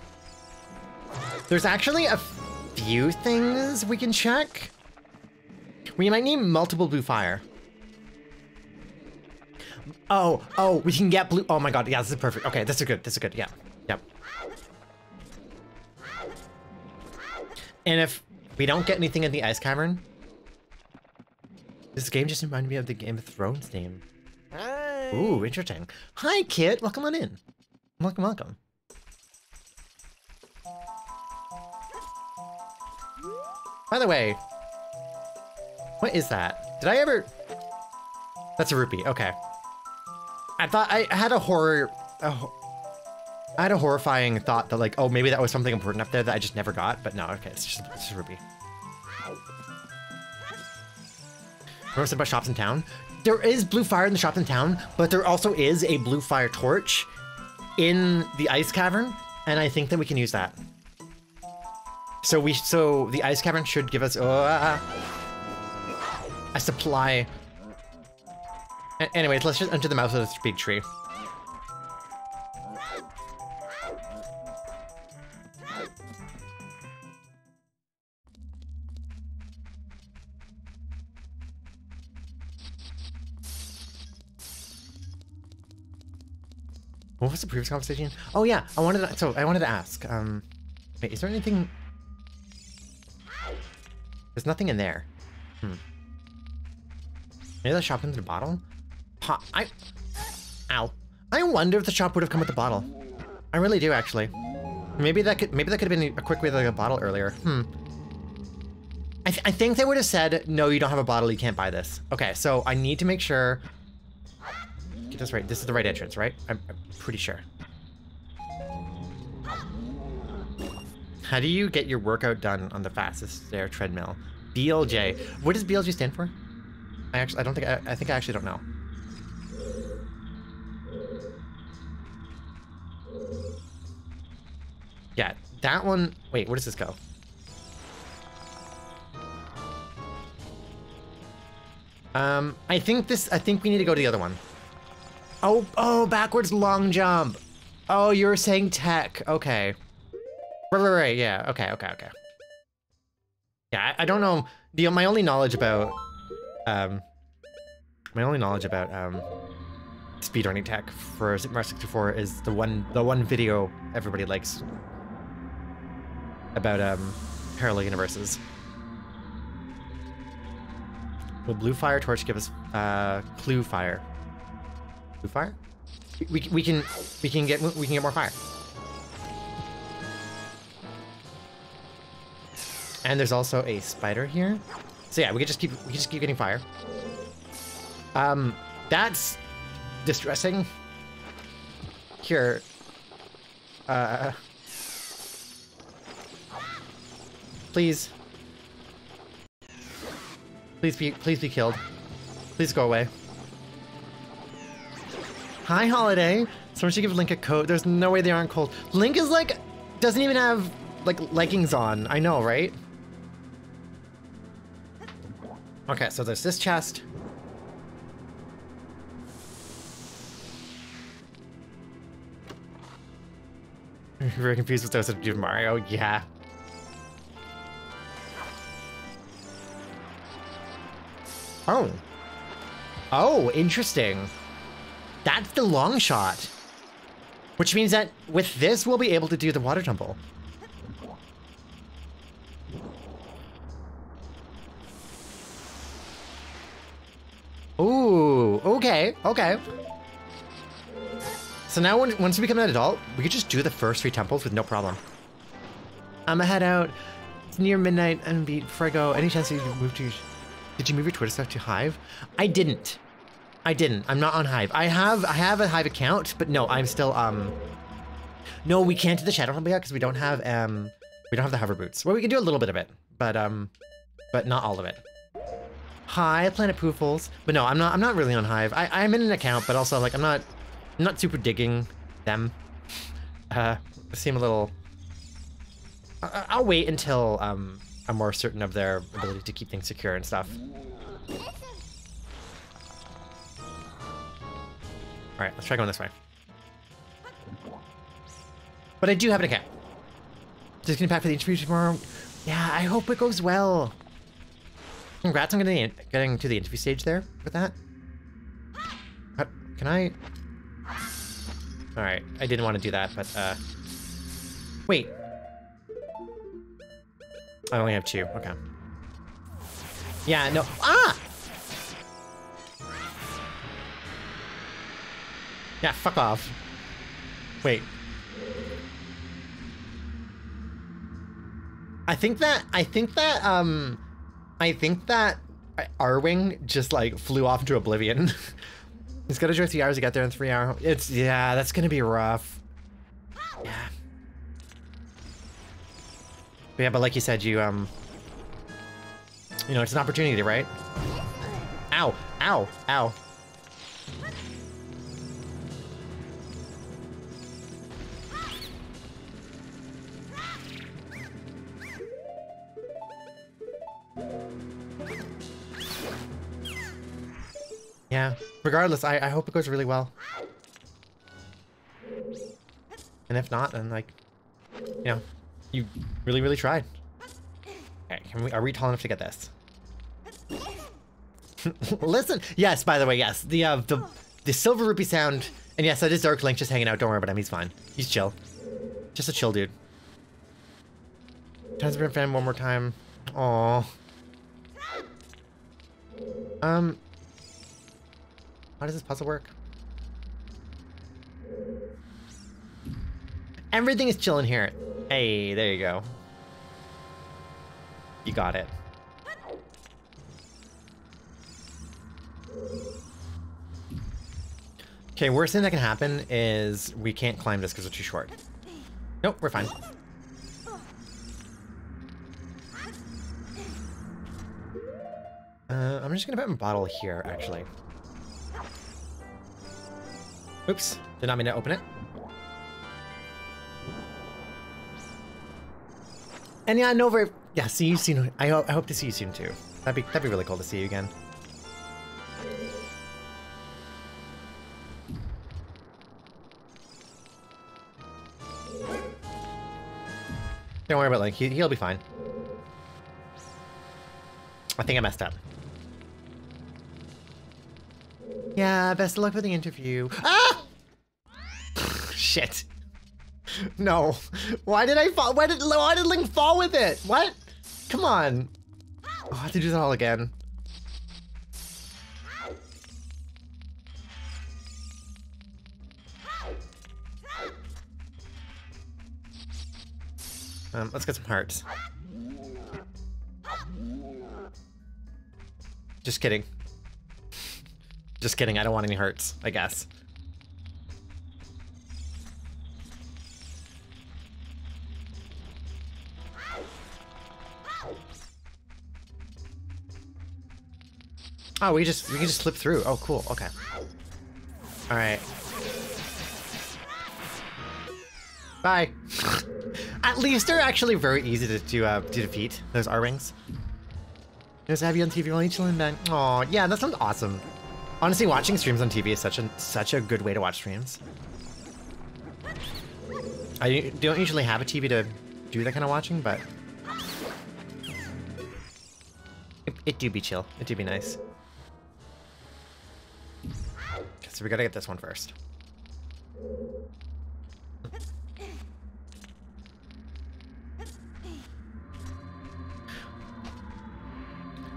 There's actually a few things we can check. We might need multiple blue fire. Oh, oh, we can get blue. Oh my god, yeah, this is perfect. Okay, this is good. This is good. Yeah, yep. And if we don't get anything in the ice cavern, this game just reminded me of the Game of Thrones name. Hi. Ooh, interesting. Hi, Kit. Welcome on in. Welcome, welcome. By the way, what is that? Did I ever... That's a rupee, okay. I thought I had a horror... i had a horrifying thought that like, oh, maybe that was something important up there that I just never got, but no, okay, it's just, it's just rupee. Remember about shops in town? There is blue fire in the shops in town, but there also is a blue fire torch in the ice cavern, and I think that we can use that. So we, so the ice cavern should give us uh, a supply. A anyways, let's just enter the mouth of this big tree. What was the previous conversation? Oh yeah, I wanted to, so I wanted to ask. Um, wait, is there anything? There's nothing in there. Hmm. Maybe the shop comes in a bottle. Ha, I. Ow. I wonder if the shop would have come with the bottle. I really do actually. Maybe that could maybe that could have been a quick way to get a bottle earlier. Hmm. I, th I think they would have said, no, you don't have a bottle, you can't buy this. Okay, so I need to make sure Get this right. This is the right entrance, right? I'm, I'm pretty sure. How do you get your workout done on the fastest stair treadmill? BLJ. What does BLJ stand for? I actually, I don't think, I, I think I actually don't know. Yeah, that one, wait, where does this go? Um, I think this, I think we need to go to the other one. Oh, oh, backwards long jump. Oh, you were saying tech. Okay. Right, right, right. Yeah. Okay, okay, okay. Yeah, I, I don't know. The my only knowledge about um my only knowledge about um speedrunning tech for Super Mario 64 is the one the one video everybody likes about um parallel universes. Will blue fire torch give us uh clue fire? Blue fire? We, we, we can we can get we can get more fire. And there's also a spider here. So yeah, we can just keep we can just keep getting fire. Um, that's distressing. Here. Uh. Please. Please be please be killed. Please go away. Hi, Holiday. Someone should give Link a coat. There's no way they aren't cold. Link is like, doesn't even have like leggings on. I know, right? Okay, so there's this chest. (laughs) Very confused with those of Mario. Yeah. Oh. Oh, interesting. That's the long shot. Which means that with this, we'll be able to do the water temple. Ooh, okay, okay. So now when, once we become an adult, we could just do the first three temples with no problem. I'ma head out. It's near midnight and beat Frego. Any chance you move to... Did you move your Twitter stuff to Hive? I didn't. I didn't. I'm not on Hive. I have I have a Hive account, but no, I'm still um. No, we can't do the Shadow Temple yet because we don't have um we don't have the hover boots. Well, we can do a little bit of it, but um, but not all of it. Hi, Planet Poofles. But no, I'm not. I'm not really on Hive. I I'm in an account, but also like I'm not. I'm not super digging them. Uh, seem a little. I, I'll wait until um I'm more certain of their ability to keep things secure and stuff. Alright, let's try going this way. But I do have an account. Just gonna pack for the interview tomorrow. Yeah, I hope it goes well. Congrats on getting, getting to the interview stage there with that. can I? Alright, I didn't want to do that, but uh... Wait. I only have two, okay. Yeah, no, ah! Yeah, fuck off. Wait. I think that, I think that, um, I think that Arwing just like flew off into oblivion. (laughs) He's got to drive three hours to get there in three hours. It's yeah, that's gonna be rough. Yeah. But yeah, but like you said, you um, you know, it's an opportunity, right? Ow! Ow! Ow! Yeah, regardless, I, I hope it goes really well. And if not, then like, you know, you really, really tried. Okay, can we, are we tall enough to get this? (laughs) Listen, yes, by the way, yes, the, uh, the, the silver rupee sound, and yes, that is Dark Link just hanging out, don't worry about him, he's fine. He's chill. Just a chill dude. Transparent fan one more time. Aww. Um, how does this puzzle work? Everything is chilling here. Hey, there you go. You got it. Okay, worst thing that can happen is we can't climb this because we're too short. Nope, we're fine. Uh, I'm just gonna put my bottle here, actually. Oops, did not mean to open it. And yeah, Nova, yeah, see you soon. I, ho I hope to see you soon too. That'd be that'd be really cool to see you again. Don't worry about Link. He, he'll be fine. I think I messed up. Yeah, best of luck with the interview. Ah! Shit. No. Why did I fall? Why did why did Link fall with it? What? Come on. Oh, I have to do that all again. Um, let's get some hearts. Just kidding. (laughs) Just kidding, I don't want any hearts, I guess. Oh, we just we can just slip through. Oh, cool. Okay. All right. Bye. (laughs) At least they're actually very easy to to, uh, to defeat. Those R rings. Just have you on TV while you chilling, man. Oh, yeah, that sounds awesome. Honestly, watching streams on TV is such a such a good way to watch streams. I don't usually have a TV to do that kind of watching, but it, it do be chill. It do be nice. So we gotta get this one first.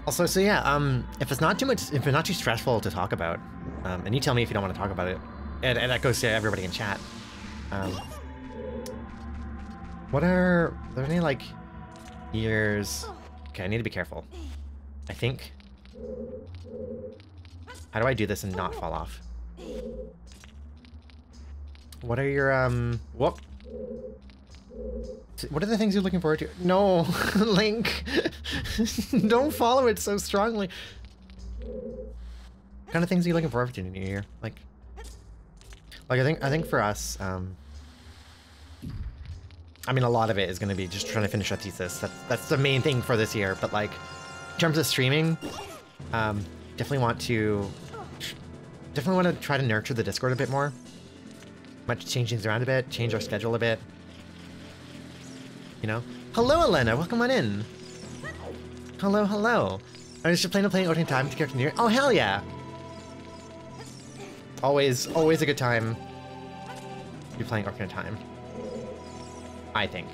Also, so yeah, um, if it's not too much, if it's not too stressful to talk about, um, and you tell me if you don't want to talk about it, and, and that goes to everybody in chat. Um, what are, are there any like years? Okay, I need to be careful. I think. How do I do this and not fall off? What are your um? Whoop. What are the things you're looking forward to? No, (laughs) Link. (laughs) Don't follow it so strongly. What kind of things are you looking forward to in the new year? Like, like I think I think for us, um, I mean, a lot of it is going to be just trying to finish our thesis. That's that's the main thing for this year. But like, in terms of streaming, um, definitely want to definitely want to try to nurture the Discord a bit more. Might change things around a bit, change our schedule a bit. You know? Hello, Elena. Welcome on in. Hello, hello. Are you just planning on playing Ocarina Time to get character near? Oh, hell yeah. Always, always a good time. You're playing Ocarina Time. I think.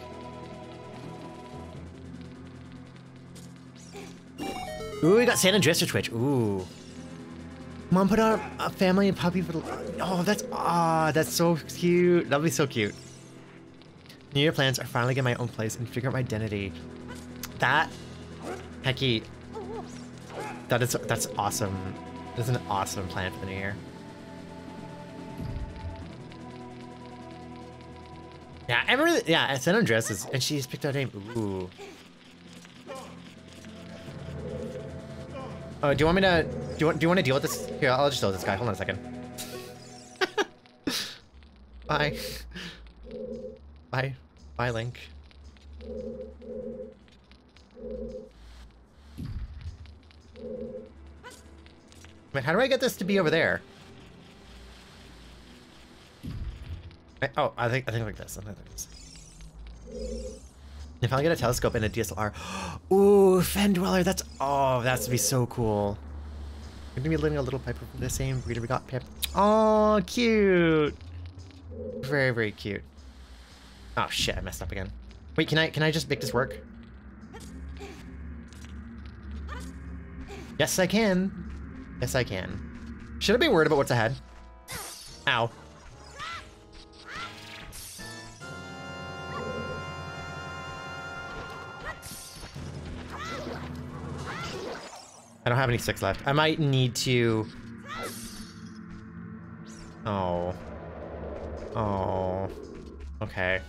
Ooh, we got San Andreas for Twitch. Ooh. Mom put out a family and puppy for. Oh, that's ah, oh, that's so cute. That'll be so cute. New Year plans are finally get my own place and figure out my identity. That, hecky, that is that's awesome. That's an awesome plan for the new year. Yeah, every yeah, San Andreas is, and she's picked out a name. Ooh. Oh, do you want me to? Do you want? Do you want to deal with this? Here, I'll just deal with this guy. Hold on a second. (laughs) Bye. Bye. Bye, Link. Wait, how do I get this to be over there? I, oh, I think I think like this. I think like this. If I get a telescope and a DSLR, (gasps) ooh, Fen Dweller. That's oh, that's to be so cool. We're gonna be living a little piper from the same breeder we got Pip. Oh, cute. Very very cute. Oh shit, I messed up again. Wait, can I can I just make this work? Yes, I can. Yes, I can. Should I be worried about what's ahead? Ow. I don't have any six left. I might need to... Oh. Oh. Okay.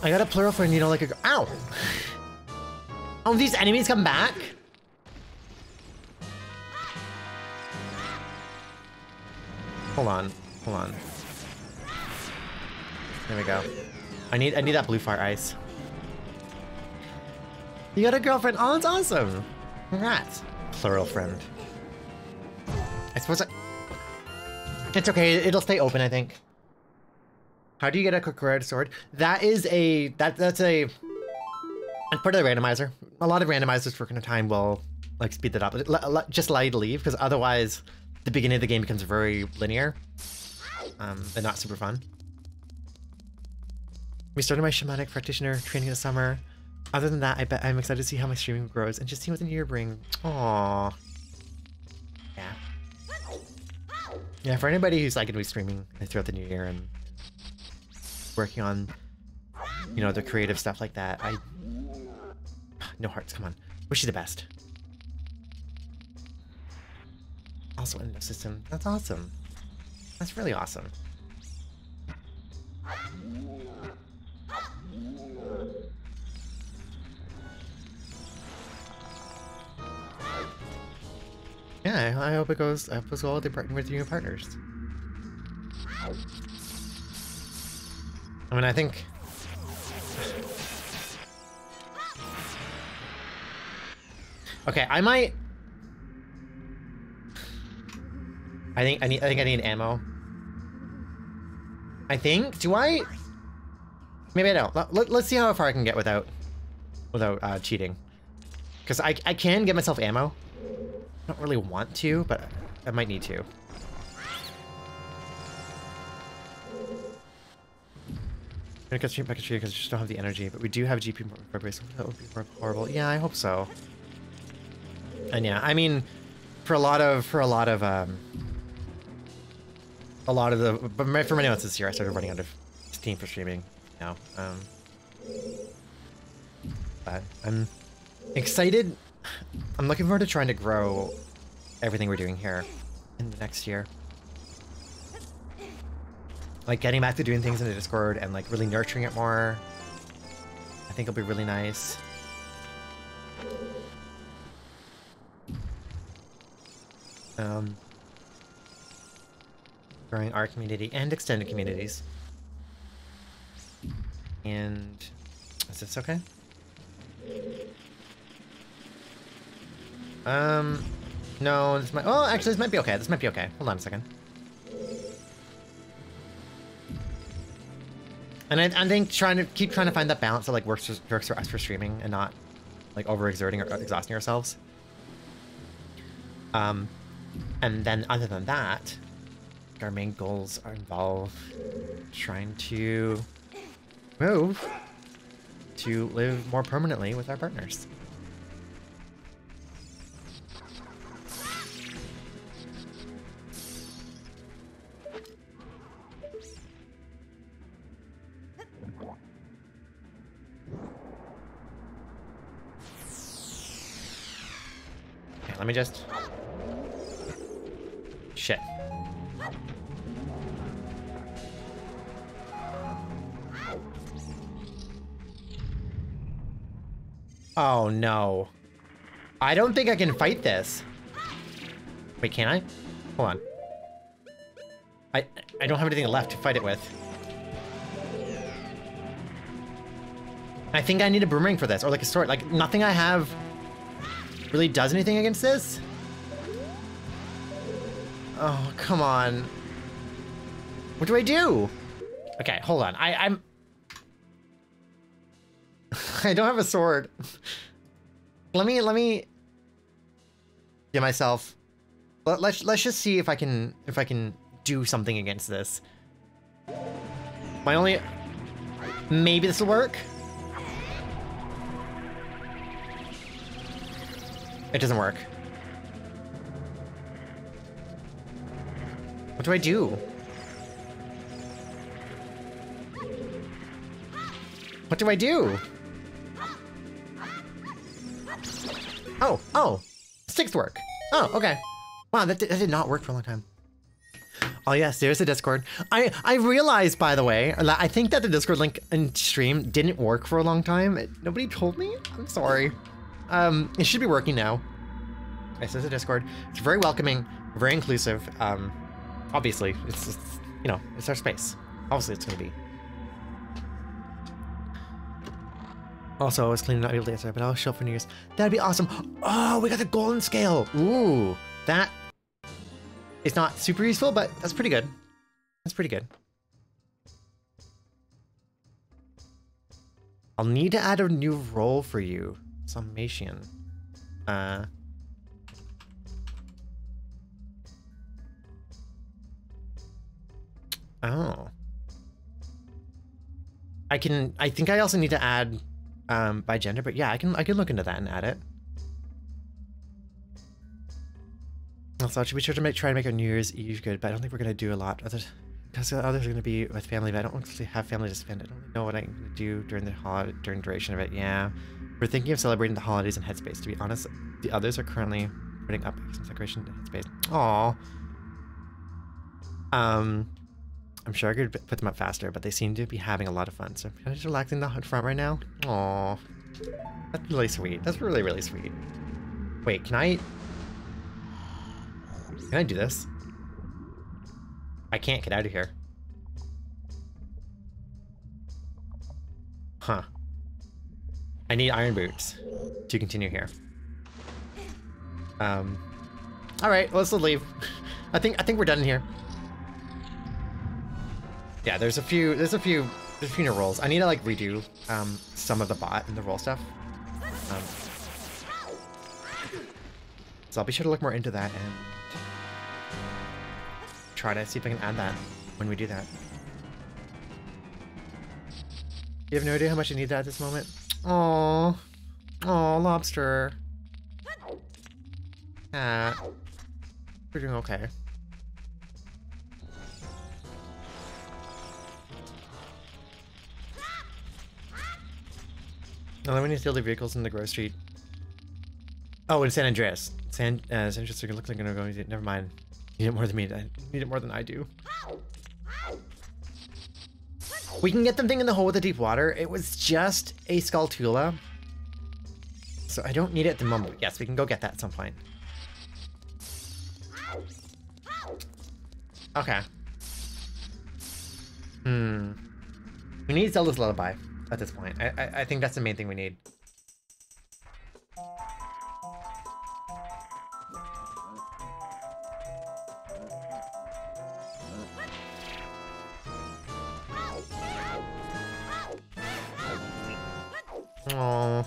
I got a plural for know like a ow. Oh, these enemies come back. Hold on, hold on. There we go. I need I need that blue fire ice. You got a girlfriend? Oh, that's awesome. Congrats. Plural friend. I suppose I... It's okay, it'll stay open, I think. How do you get a quick red sword? That is a that that's a part of the randomizer. A lot of randomizers for kind of time will like speed that up. Just allow you to leave because otherwise the beginning of the game becomes very linear um, and not super fun. We started my shamanic practitioner training this summer. Other than that, I bet I'm excited to see how my streaming grows and just see what the new year brings. Aww. Yeah. Yeah, for anybody who's like going to be streaming throughout the new year and working on, you know, the creative stuff like that. I... No hearts, come on. Wish you the best. Also in the system. That's awesome. That's really awesome. Yeah, I hope it goes. I hope it goes well with your partners. I mean, I think... Okay, I might... I think I need. I think I need ammo. I think. Do I? Maybe I don't. Let, us see how far I can get without, without uh, cheating. Because I I can get myself ammo. I don't really want to, but I might need to. I'm gonna get back at because you just don't have the energy, but we do have GP so that would be horrible. Yeah, I hope so. And yeah, I mean, for a lot of for a lot of um, a lot of the, but for many months this year, I started running out of Steam for streaming. Now, um, but I'm excited. I'm looking forward to trying to grow everything we're doing here in the next year like getting back to doing things in the Discord and like really nurturing it more. I think it'll be really nice. Um, growing our community and extended communities. And is this okay? Um, no, this might, oh, actually this might be okay. This might be okay. Hold on a second. And I, I, think trying to keep trying to find that balance that like works for, works for us for streaming and not like overexerting or exhausting ourselves. Um, and then other than that, our main goals are involve trying to move to live more permanently with our partners. Let me just... Shit. Oh, no. I don't think I can fight this. Wait, can I? Hold on. I, I don't have anything left to fight it with. I think I need a boomerang for this, or like a sword. Like, nothing I have really does anything against this. Oh, come on. What do I do? Okay, hold on. I, I'm... (laughs) I don't have a sword. (laughs) let me, let me... Get myself... Let, let's, let's just see if I can, if I can do something against this. My only... Maybe this will work? It doesn't work. What do I do? What do I do? Oh, oh, sticks work. Oh, okay. Wow, that did, that did not work for a long time. Oh yes, there's the Discord. I I realized, by the way, I think that the Discord link in stream didn't work for a long time. Nobody told me. I'm sorry. Um, it should be working now. This is a Discord. It's very welcoming, very inclusive. Um, obviously, it's, it's you know, it's our space. Obviously, it's gonna be. Also, I was cleaning out later, but I'll show up for New Year's. That'd be awesome. Oh, we got the golden scale. Ooh, that is not super useful, but that's pretty good. That's pretty good. I'll need to add a new role for you. Summation. Uh. Oh. I can, I think I also need to add um, by gender, but yeah, I can, I can look into that and add it. Also, I should be sure to make, try to make our New Year's Eve good, but I don't think we're going to do a lot. Others, because others are going to be with family, but I don't actually have family to spend. I don't know what I'm going to do during the holiday, during duration of it. Yeah. We're thinking of celebrating the holidays in Headspace. To be honest, the others are currently putting up some decoration in Headspace. Aww. Um, I'm sure I could put them up faster, but they seem to be having a lot of fun. So I'm just relaxing the front right now. Aww. That's really sweet. That's really, really sweet. Wait, can I... Can I do this? I can't get out of here. Huh. I need iron boots to continue here. Um, all right, let's leave. I think I think we're done here. Yeah, there's a few there's a few there's a few new roles. I need to like redo um, some of the bot and the role stuff. Um, so I'll be sure to look more into that and try to see if I can add that when we do that. You have no idea how much I need that at this moment? Oh, oh, lobster. Ah, we're doing okay. No, we need to steal the vehicles in the Grove Street. Oh, in San Andreas. San, uh, San Andreas looks like gonna go. Never mind. You need it more than me. I need it more than I do. We can get the thing in the hole with the deep water. It was just a Skulltula. So I don't need it at the moment. Yes, we can go get that at some point. Okay. Hmm. We need Zelda's Lullaby at this point. I, I, I think that's the main thing we need. Oh.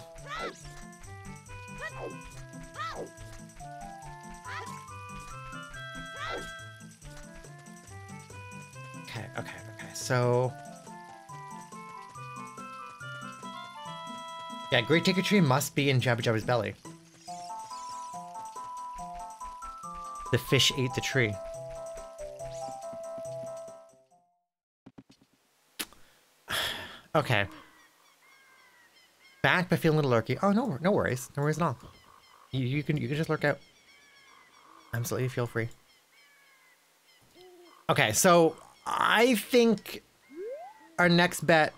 Okay, okay, okay. So Yeah, Great Deku Tree must be in Jabu Jabu's belly. The fish ate the tree. (sighs) okay. Back, but feeling a little lurky. Oh no, no worries, no worries at all. You, you can you can just lurk out. Absolutely, feel free. Okay, so I think our next bet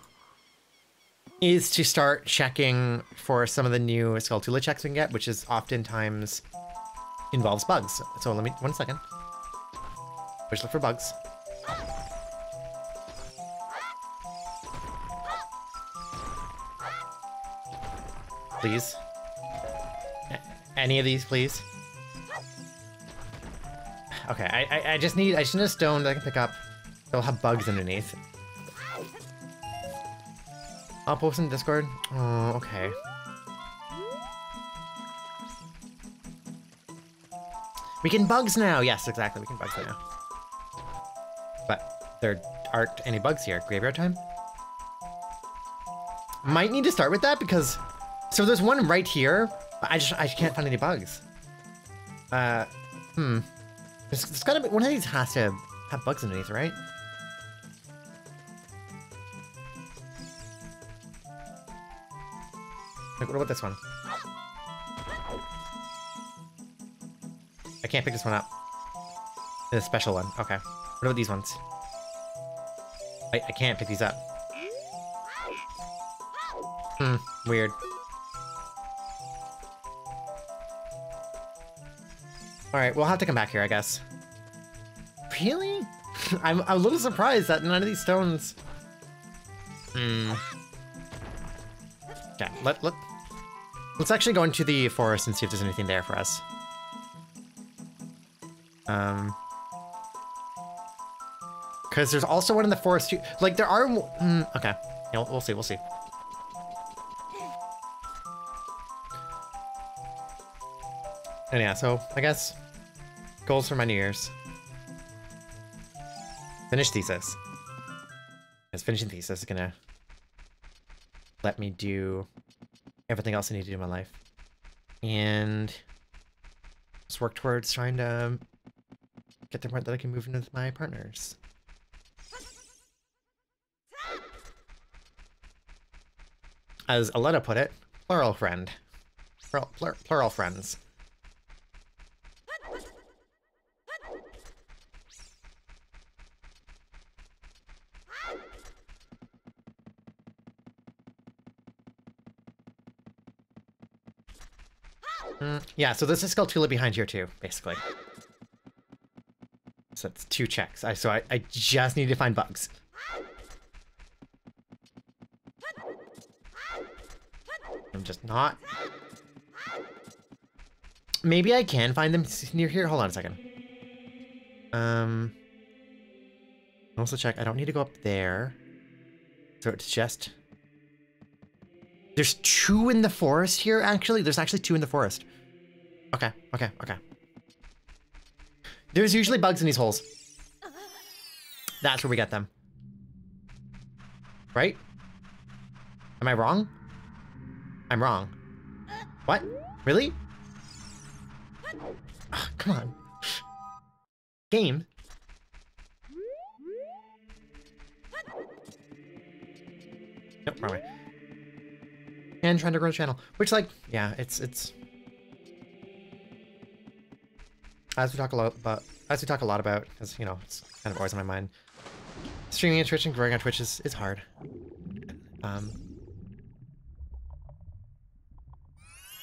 is to start checking for some of the new Skulltula checks we can get, which is oftentimes involves bugs. So let me, one second. Just look for bugs. Please. Any of these, please. Okay, I, I, I just need, I just need a stone that I can pick up. They'll have bugs underneath. I'll post in Discord. Oh, okay. We can bugs now. Yes, exactly. We can bugs now. But there aren't any bugs here. Graveyard time? Might need to start with that because... So there's one right here. I just I can't find any bugs. Uh, hmm. There's, there's gotta be... One of these has to have bugs underneath, right? Like, what about this one? I can't pick this one up. The special one. Okay. What about these ones? I, I can't pick these up. Hmm, weird. Alright, we'll have to come back here, I guess. Really? I'm, (laughs) I'm a little surprised that none of these stones... Hmm. Okay, let, let, let's actually go into the forest and see if there's anything there for us. Um... Because there's also one in the forest too. Like, there are... Mm, okay. Yeah, we'll, we'll see, we'll see. And yeah, so I guess goals for my New Year's. Finish thesis. Because finishing thesis is gonna let me do everything else I need to do in my life. And just work towards trying to get the point that I can move in with my partners. As Aletta put it, plural friend. Plural, plural, plural friends. Mm, yeah, so there's a Skulltula behind here too, basically. So it's two checks. I, so I, I just need to find bugs. I'm just not... Maybe I can find them near here. Hold on a second. Um... Also check, I don't need to go up there. So it's just... There's two in the forest here, actually. There's actually two in the forest. Okay, okay, okay. There's usually bugs in these holes. That's where we get them. Right? Am I wrong? I'm wrong. What? Really? Oh, come on. Game. Nope, wrong way. And trying to grow the channel. Which, like, yeah, it's, it's... As we talk a lot about, as we talk a lot about, because, you know, it's kind of always on my mind. Streaming on Twitch and growing on Twitch is, is hard. Um...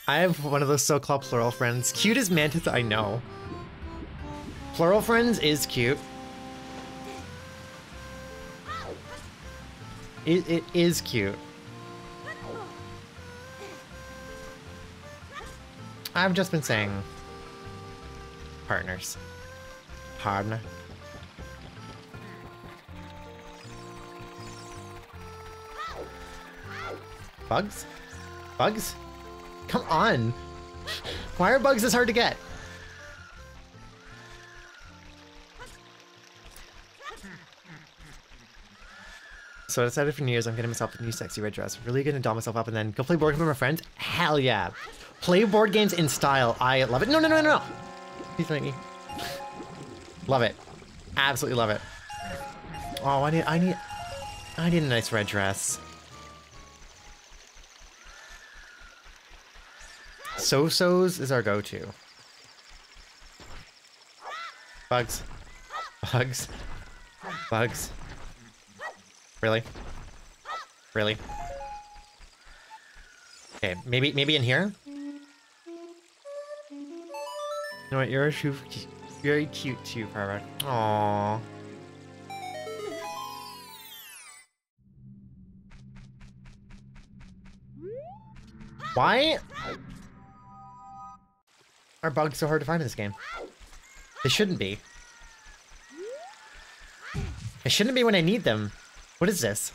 I have one of those so-called plural friends. Cute as Mantis, I know. Plural friends is cute. It, it is cute. I've just been saying partners. Partner. Bugs? Bugs? Come on! Why are bugs this hard to get? So I decided for New Year's I'm getting myself a new sexy red dress. Really gonna doll myself up and then go play board games with my friends? Hell yeah! Play board games in style. I love it. No, no, no, no, no! Make me. Love it. Absolutely love it. Oh, I need, I need, I need a nice red dress. So-So's is our go-to. Bugs. Bugs. Bugs. Really? Really? Okay, maybe maybe in here. Know what? You're a shoe, very cute too, Parrot. Aww. Why are bugs so hard to find in this game? They shouldn't be. It shouldn't be when I need them. What is this?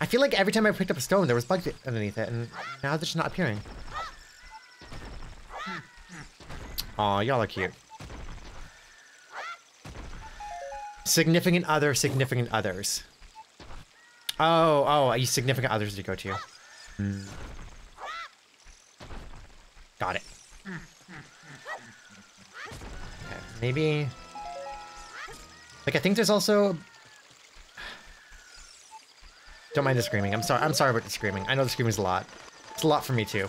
I feel like every time I picked up a stone, there was bugs underneath it, and now they're just not appearing. Aw, y'all are cute. Significant other, significant others. Oh, oh, you significant others to go to. Hmm. Got it. Okay, maybe... Like, I think there's also... Don't mind the screaming. I'm sorry. I'm sorry about the screaming. I know the screaming is a lot. It's a lot for me too.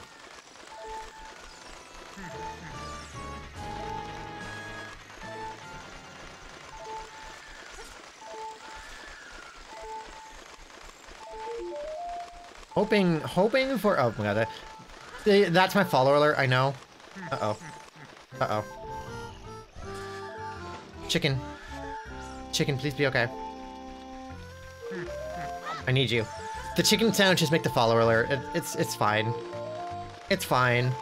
Hoping, hoping for. Oh my god, that, that's my follower alert. I know. Uh oh. Uh oh. Chicken. Chicken, please be okay. I need you. The chicken sound just make the follower alert. It, it's it's fine. It's fine.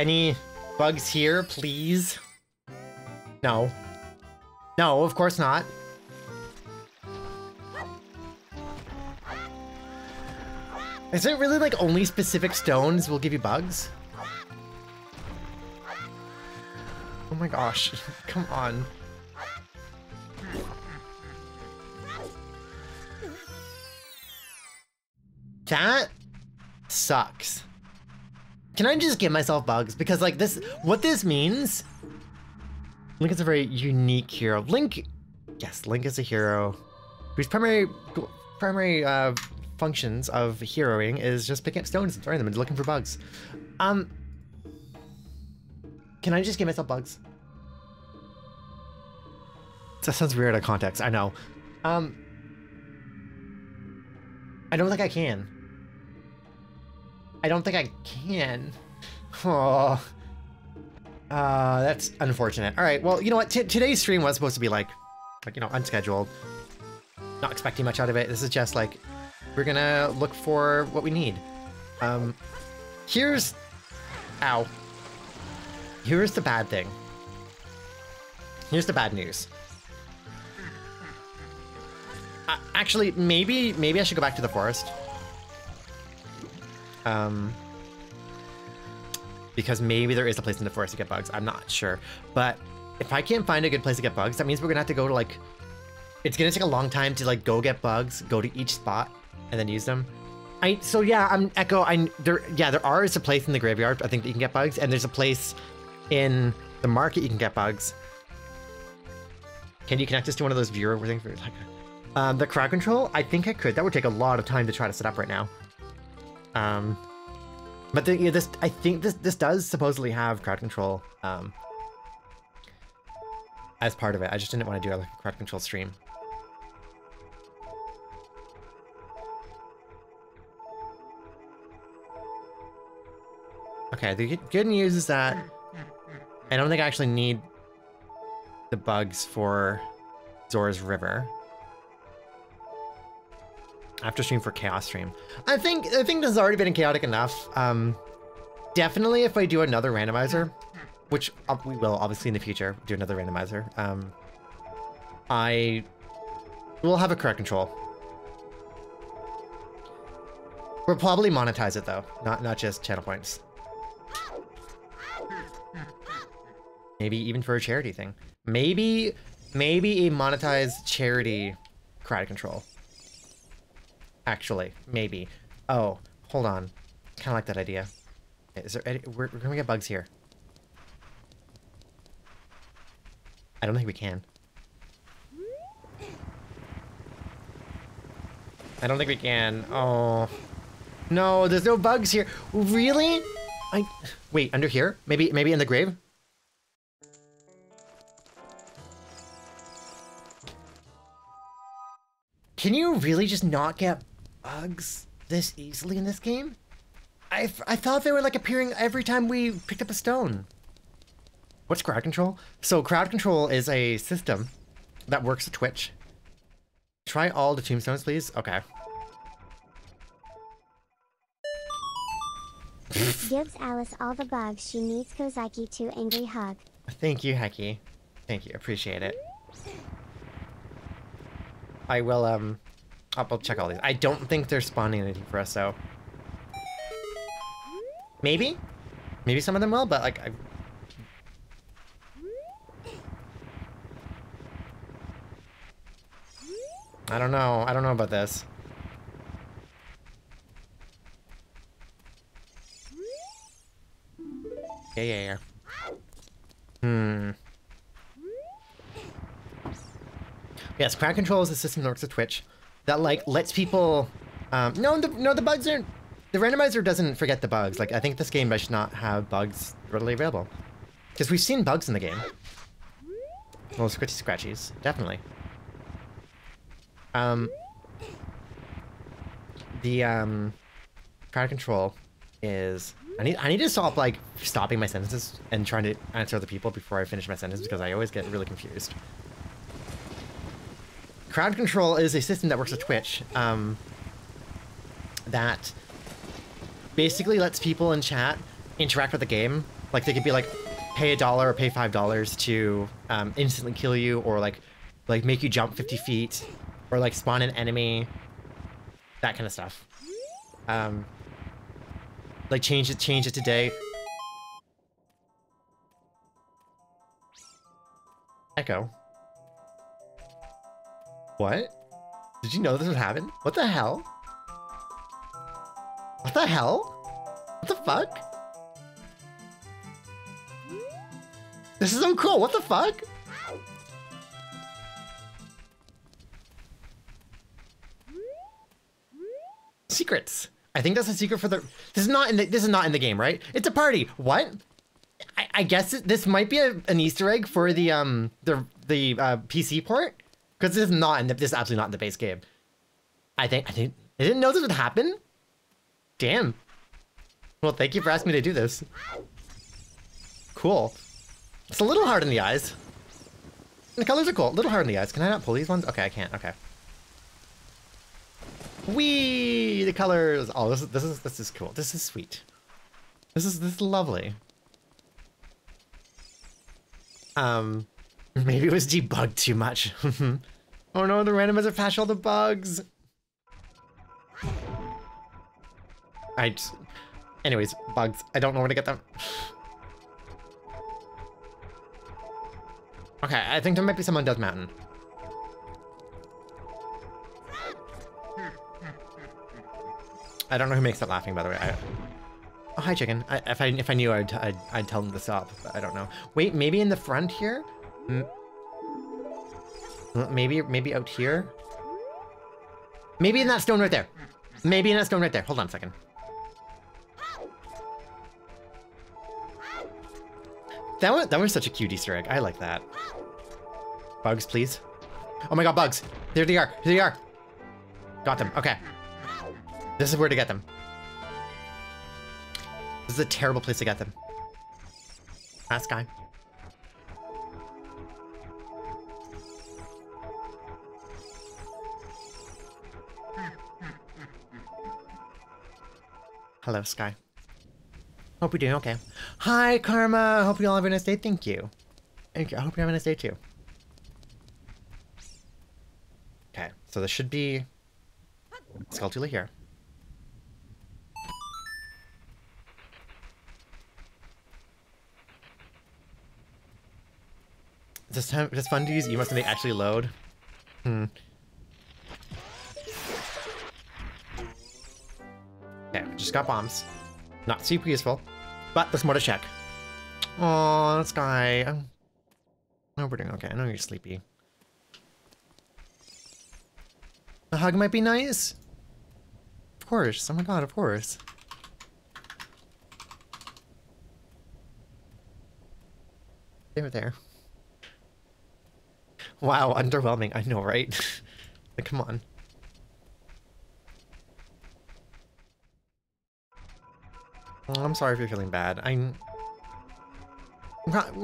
Any bugs here, please? No. No, of course not. Is it really like only specific stones will give you bugs? Oh my gosh, (laughs) come on. That sucks. Can I just give myself bugs? Because like this, what this means, Link is a very unique hero. Link, yes, Link is a hero whose primary primary uh, functions of heroing is just picking up stones and throwing them and looking for bugs. Um, can I just give myself bugs? That sounds weird out of context. I know. Um, I don't think I can. I don't think I can. Oh. Uh, that's unfortunate. All right, well, you know what? T today's stream was supposed to be like, like, you know, unscheduled. Not expecting much out of it. This is just like, we're gonna look for what we need. Um, here's, ow. Here's the bad thing. Here's the bad news. Uh, actually, maybe, maybe I should go back to the forest. Um, because maybe there is a place in the forest to get bugs. I'm not sure. But if I can't find a good place to get bugs, that means we're gonna have to go to like, it's gonna take a long time to like go get bugs, go to each spot, and then use them. I so yeah, I'm Echo. I there yeah there are is a place in the graveyard I think that you can get bugs, and there's a place in the market you can get bugs. Can you connect us to one of those viewer things? Um, the crowd control? I think I could. That would take a lot of time to try to set up right now. Um, but the, yeah, this I think this this does supposedly have crowd control um, as part of it. I just didn't want to do like a crowd control stream. Okay, the good news is that I don't think I actually need the bugs for Zora's River after stream for chaos stream. I think I think this has already been chaotic enough. Um, definitely if I do another randomizer, which uh, we will obviously in the future do another randomizer. Um, I will have a correct control. We'll probably monetize it though, not not just channel points. Maybe even for a charity thing. Maybe maybe a monetized charity crowd control actually. Maybe. Oh, hold on. Kind of like that idea. Is there any... We're, we're going to get bugs here. I don't think we can. I don't think we can. Oh. No, there's no bugs here. Really? I... Wait, under here? Maybe, maybe in the grave? Can you really just not get bugs this easily in this game? I, I thought they were like appearing every time we picked up a stone. What's crowd control? So crowd control is a system that works with Twitch. Try all the tombstones, please. Okay. Gives Alice all the bugs she needs cozyKyra to angry hug. Thank you, Hecky. Thank you. Appreciate it. I will, um... I'll, I'll check all these. I don't think they're spawning anything for us, so... Maybe? Maybe some of them will, but, like, I... I don't know. I don't know about this. Yeah, yeah, yeah. Hmm. Yes, crowd control is a system that works with Twitch that like lets people. Um, no, the, no, the bugs aren't. The randomizer doesn't forget the bugs. Like I think this game should not have bugs readily available, because we've seen bugs in the game. Well, scratchy scratchies, definitely. Um, the um, crowd control is I need I need to stop like stopping my sentences and trying to answer other people before I finish my sentence because I always get really confused. Crowd control is a system that works with Twitch um, that basically lets people in chat interact with the game. Like they could be like, pay a dollar or pay five dollars to um, instantly kill you, or like, like make you jump 50 feet, or like spawn an enemy, that kind of stuff. Um, like change it, change it today. Echo. What? Did you know this would happen? What the hell? What the hell? What the fuck? This is so cool. What the fuck? Secrets. I think that's a secret for the. This is not in the. This is not in the game, right? It's a party. What? I, I guess it, this might be a, an Easter egg for the um the the uh, PC port because this is not in the, this is absolutely not in the base game. I think I think I didn't know this would happen. Damn. Well, thank you for asking me to do this. Cool. It's a little hard in the eyes. The colors are cool. A little hard in the eyes. Can I not pull these ones? Okay, I can't. Okay. Wee the colors. Oh, this is this is this is cool. This is sweet. This is this is lovely. Um, (laughs) maybe it was debugged too much. (laughs) oh no, the randomizer patched all the bugs. I. Just, anyways, bugs. I don't know where to get them. Okay, I think there might be someone Death Mountain. I don't know who makes that laughing, by the way. I... Oh, hi, chicken. I, if I if I knew, I'd, I'd, I'd tell them to stop, but I don't know. Wait, maybe in the front here? M Uh, maybe maybe out here? Maybe in that stone right there. Maybe in that stone right there. Hold on a second. That was, that was such a cute Easter egg. I like that. Bugs, please. Oh my god, bugs. There they are. Here they are. Got them. Okay. This is where to get them. This is a terrible place to get them. Last guy. Hello, Sky. Hope you're doing okay. Hi, Karma. Hope you all have a nice day. Thank you. Thank you. I hope you're having a nice day too. Okay, so this should be Skulltula here. This time, just fun to use emotes when they actually load. Hmm. Okay, just got bombs. Not super useful, but there's more to check. Oh, this guy. Um, oh, we're doing okay. I know you're sleepy. A hug might be nice. Of course. Oh my god, of course. They were there. Wow, underwhelming. I know, right? (laughs) like, come on. I'm sorry if you're feeling bad. I'm. not-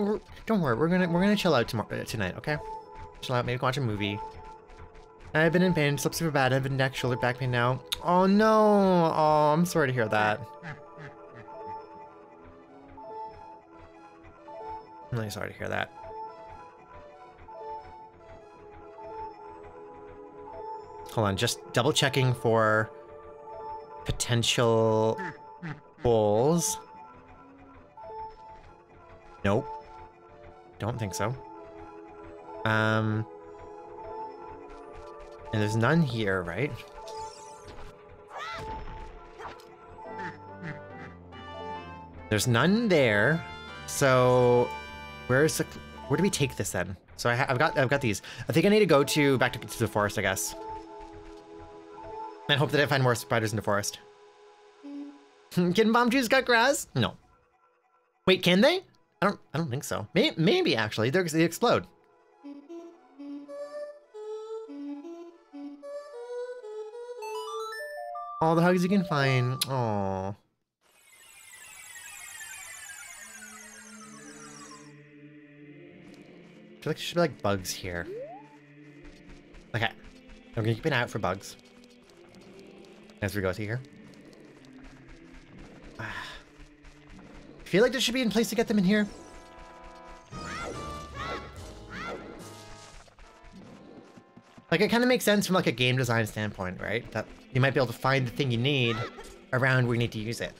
don't worry. We're gonna we're gonna chill out tomorrow uh, tonight. Okay? Chill out. Maybe watch a movie. I've been in pain. Slept super bad. I've been neck, shoulder, back pain now. Oh no. Oh, I'm sorry to hear that. I'm really sorry to hear that. Hold on, just double checking for potential Nope. Don't think so. Um. And there's none here, right? There's none there. So, where's the? Where do we take this then? So I I've got I've got these. I think I need to go to back to, to the forest, I guess. And hope that I find more spiders in the forest. (laughs) can bomb trees cut grass? No. Wait, can they? I don't. I don't think so. Maybe, maybe actually, They're, they explode. All the hugs you can find. Oh. I feel like there should be like bugs here. Okay. I'm gonna keep an eye out for bugs. As we go through here. Feel like there should be a place to get them in here. Like, it kind of makes sense from, like, a game design standpoint, right? That you might be able to find the thing you need around where you need to use it.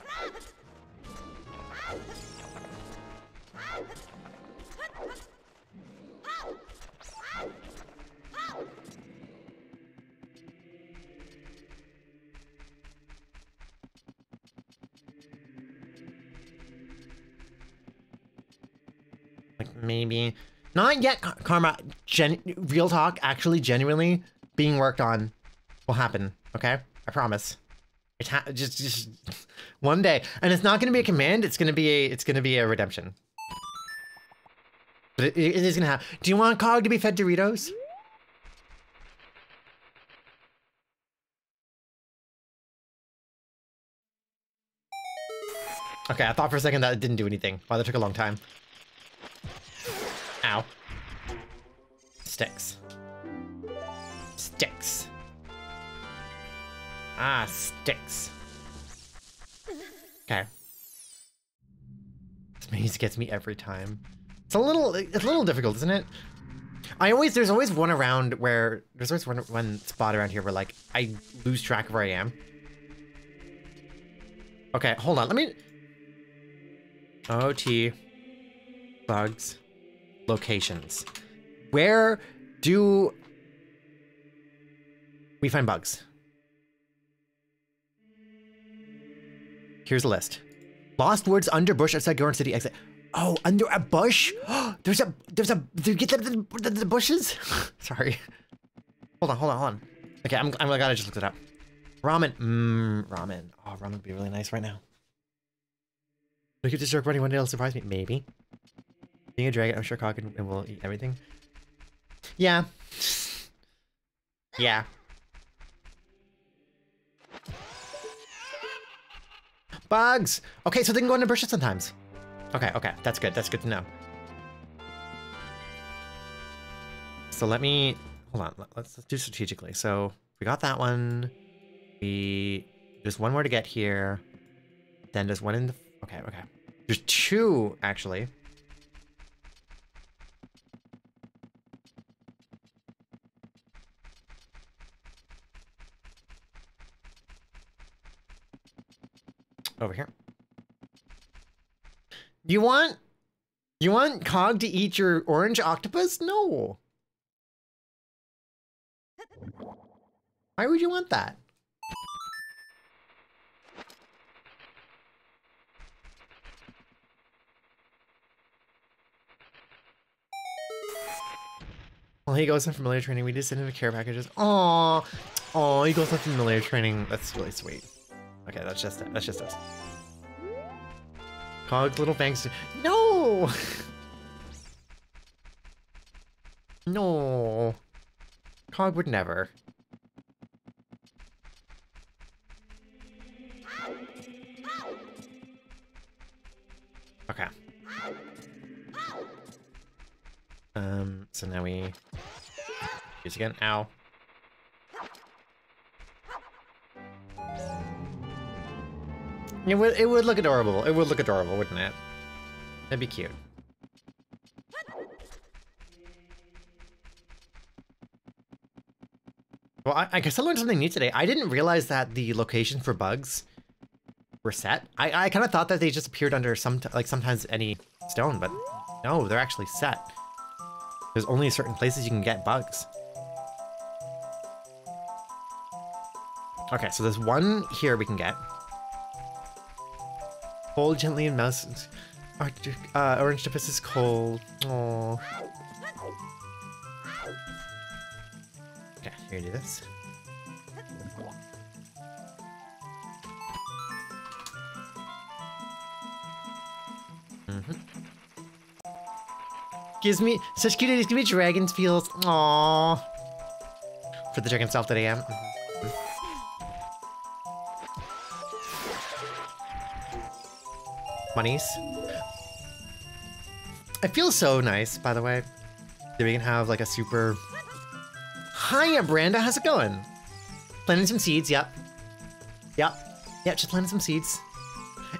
Not yet, Kar- Karma. Gen real talk, actually, genuinely, being worked on will happen, okay? I promise. It ha just, just one day. And it's not going to be a command, it's going to be a, it's going to be a redemption. But it, it is going to happen. Do you want Cog to be fed Doritos? Okay, I thought for a second that it didn't do anything. Wow, that took a long time. Ow. Sticks. Sticks. Ah, sticks. Okay. This maze gets me every time. It's a little, it's a little difficult, isn't it? I always, there's always one around where, there's always one, one spot around here where like, I lose track of where I am. Okay, hold on, let me... OT. Bugs. Locations. Where do we find bugs? Here's a list. Lost woods under bush outside Goron City exit. Oh, under a bush? (gasps) there's a there's a do you get the, the, the, bushes? (laughs) Sorry. Hold on, hold on, hold on. Okay, I'm I'm I gotta just look it up. Ramen. Mmm, ramen. Oh, ramen would be really nice right now. Look at this jerk running one day, it'll surprise me. Maybe. Being a dragon, I'm sure and will eat everything. Yeah. Yeah. Bugs! Okay, so they can go into bushes sometimes. Okay, okay, that's good. That's good to know. So let me hold on. let- Let's, let's do strategically. So we got that one. We there's one more to get here. Then there's one in the. Okay, okay. There's two actually. Over here. You want you want Cog to eat your orange octopus? No. Why would you want that? Well, he goes on familiar training. We just send him a care packages. Aww. Aww, he goes on familiar training. That's really sweet. Okay, that's just. That's just us. Cog's little fangs. No! no. Cog would never. Okay. Um, so now we use again. Ow. It would, it would look adorable. It would look adorable, wouldn't it? That'd be cute. Well, I, I guess I learned something new today. I didn't realize that the location for bugs were set. I, I kind of thought that they just appeared under some, like sometimes any stone, but no, they're actually set. There's only certain places you can get bugs. Okay, so there's one here we can get. Hold gently and mouse. Uh, orange Tempest is cold. Oh. Okay, here, do this. Mm -hmm. Gives me such cute. Gives me dragon's feels. Aww. For the dragon self that I am. Monies. I feel so nice, by the way. That we can have like a super. Hiya, Branda. How's it going? Planting some seeds. Yep. Yep. Yep. Just planting some seeds.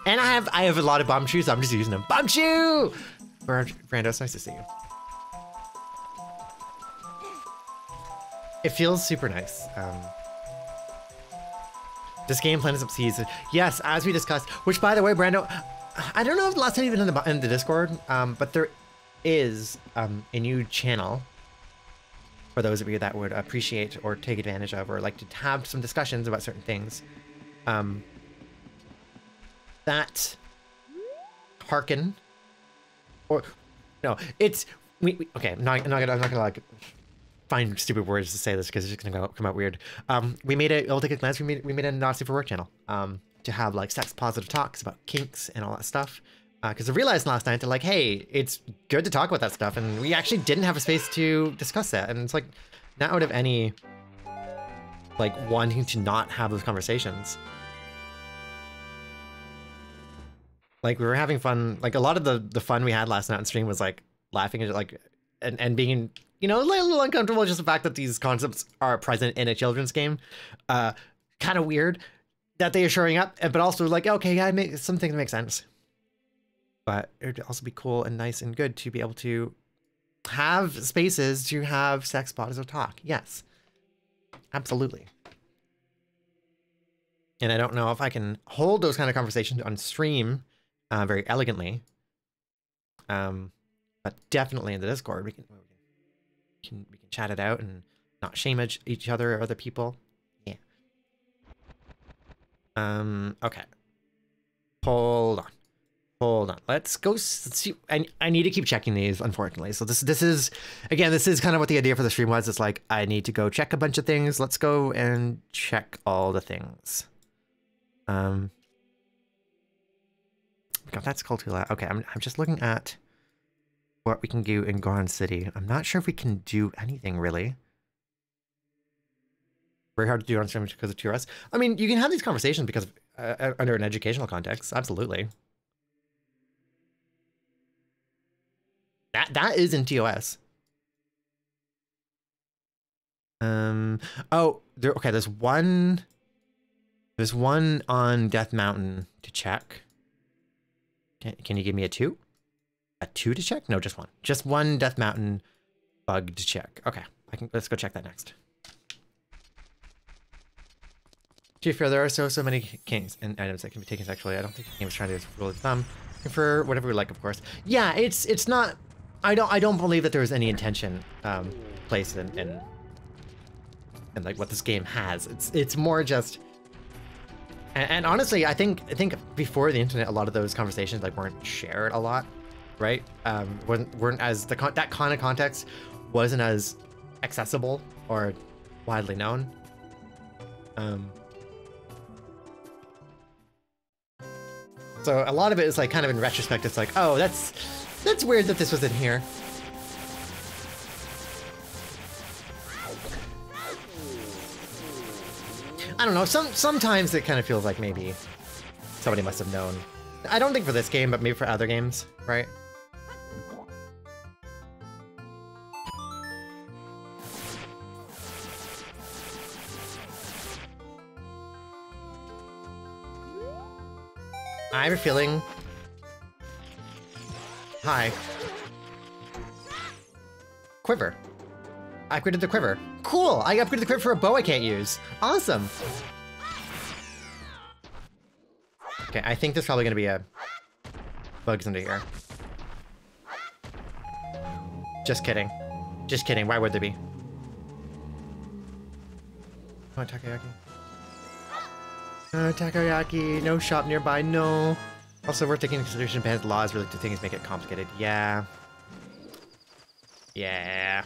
And I have I have a lot of Bombchus. So I'm just using them. Bomb Bombchu. Brando, it's nice to see you. It feels super nice. Um, this game Planet of Seeds. Yes, as we discussed. Which, by the way, Brando, I don't know if last time you've been in the, in the Discord, um, but there is um, a new channel for those of you that would appreciate or take advantage of or like to have some discussions about certain things. Um, that hearken or no, it's we, we okay. I'm not, I'm not gonna I'm not gonna like find stupid words to say this because it's just gonna go, come out weird. Um, we made it. I'll take a glance. We made we made a Nazi for work channel. Um, to have like sex positive talks about kinks and all that stuff. Because uh, I realized last night that like, hey, it's good to talk about that stuff, and we actually didn't have a space to discuss that. And it's like, not out of any like wanting to not have those conversations. Like we were having fun. Like a lot of the the fun we had last night on stream was like laughing at like and and being you know a little uncomfortable just the fact that these concepts are present in a children's game. Uh, kind of weird that they are showing up, but also like okay, yeah, make some things make sense. But it would also be cool and nice and good to be able to have spaces to have sex positive talk. Yes, absolutely. And I don't know if I can hold those kind of conversations on stream uh, very elegantly. Um, but definitely in the Discord, we can, we can we can chat it out and not shame each other or other people. Um. Okay. Hold on. Hold on. Let's go let's see. I, I need to keep checking these, unfortunately. So this this is again, this is kind of what the idea for the stream was. It's like I need to go check a bunch of things. Let's go and check all the things. Um. God, that's called too loud. Okay, I'm, I'm just looking at what we can do in Goron City. I'm not sure if we can do anything, really. Very hard to do on stream because of TOS. I mean, you can have these conversations because of, uh, uh, under an educational context. Absolutely. That That is in TOS. Um. Oh, there. Okay, there's one... There's one on Death Mountain to check. Can, can you give me a two? A two to check? No, just one. Just one Death Mountain bug to check. Okay, I can. Let's go check that next. To be fair, there are so so many kings and items that can be taken sexually. I don't think the game is trying to rule of thumb. For whatever we like, of course. Yeah, it's it's not. I don't I don't believe that there was any intention um, placed in, in in like what this game has. It's it's more just and, and, honestly, I think I think before the internet, a lot of those conversations like weren't shared a lot, right? Um, weren't, weren't as the con- that kind of context wasn't as accessible or widely known. Um, So a lot of it is like kind of in retrospect, it's like, oh, that's that's weird that this was in here. I don't know. Some sometimes it kind of feels like maybe somebody must have known. I don't think for this game, but maybe for other games, right? I have a feeling. Hi. Quiver. I upgraded the quiver. Cool! I upgraded the quiver for a bow I can't use. Awesome! Okay, I think there's probably gonna be a bugs under here. Just kidding. Just kidding. Why would there be? Oh, takoyaki. Uh, takoyaki. No shop nearby. No. Also, we're taking into consideration Japan's laws related to things make it complicated. Yeah. Yeah.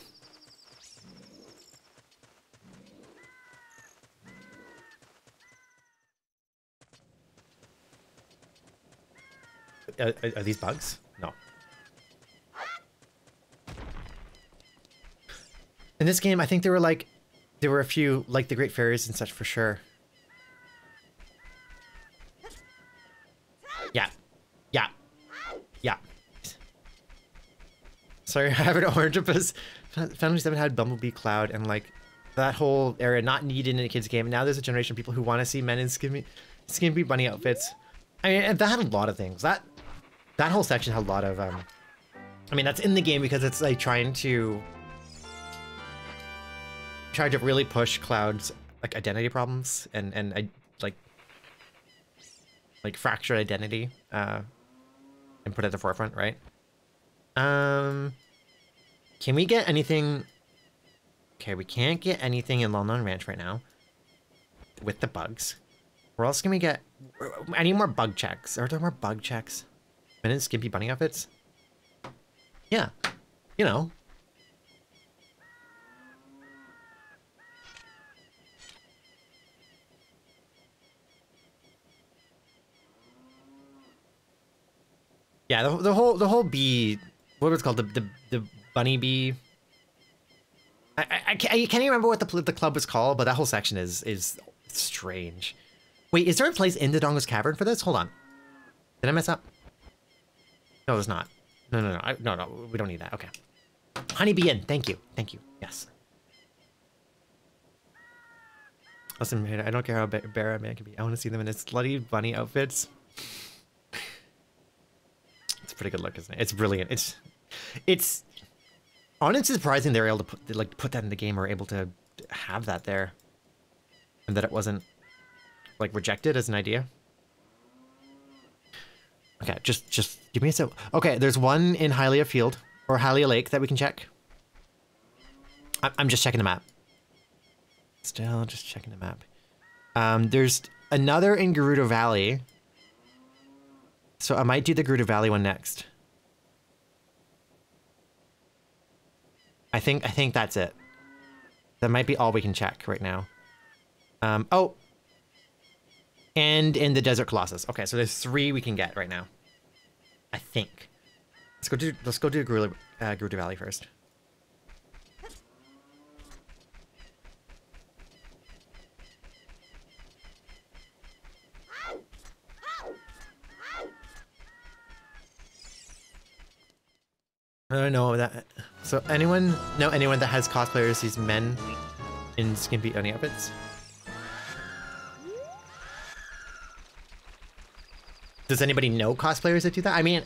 Are, are, are these bugs? No. In this game, I think there were like, there were a few, like the Great Fairies and such for sure. Yeah. Yeah. Yeah. Sorry, (laughs) I have an orange because Final 7 had Bumblebee Cloud and like that whole area not needed in a kid's game. Now there's a generation of people who want to see men in skimpy, skimpy bunny outfits. I mean, that had a lot of things. That that whole section had a lot of, um, I mean, that's in the game because it's like trying to try to really push Cloud's like identity problems and and I like like fractured identity uh and put it at the forefront, right? Um can we get anything Okay, we can't get anything in Lon Ranch right now with the bugs. Where else can we get I need more bug checks. Are there more bug checks? Men in skimpy bunny outfits? Yeah. You know. Yeah, the, the whole the whole bee, what was it called? The the the bunny bee. I, I, I can't, I can't remember what the the club was called, but that whole section is is strange. Wait, is there a place in the Dodongo's Cavern for this? Hold on. Did I mess up? No, there's not. No, no, no. I, no, no. We don't need that. Okay. Honeybee Inn. Thank you. Thank you. Yes. Listen, man, I don't care how bare a man can be. I want to see them in his slutty bunny outfits. (laughs) it's a pretty good look, isn't it? It's brilliant. It's, it's honestly surprising they're able to put like put that in the game or able to have that there, and that it wasn't like rejected as an idea. Okay, just just give me a sec. Okay, there's one in Hylia Field or Hylia Lake that we can check. I I'm just checking the map. Still just checking the map. Um, there's another in Gerudo Valley. So I might do the Gerudo Valley one next. I think I think that's it. That might be all we can check right now. Um, oh, and in the Desert Colossus. Okay, so there's three we can get right now. I think. Let's go do let's go do Gerudo, uh, Valley first. I don't know that. So anyone know anyone that has cosplayers these men in skimpy bunny outfits? Does anybody know cosplayers that do that? I mean,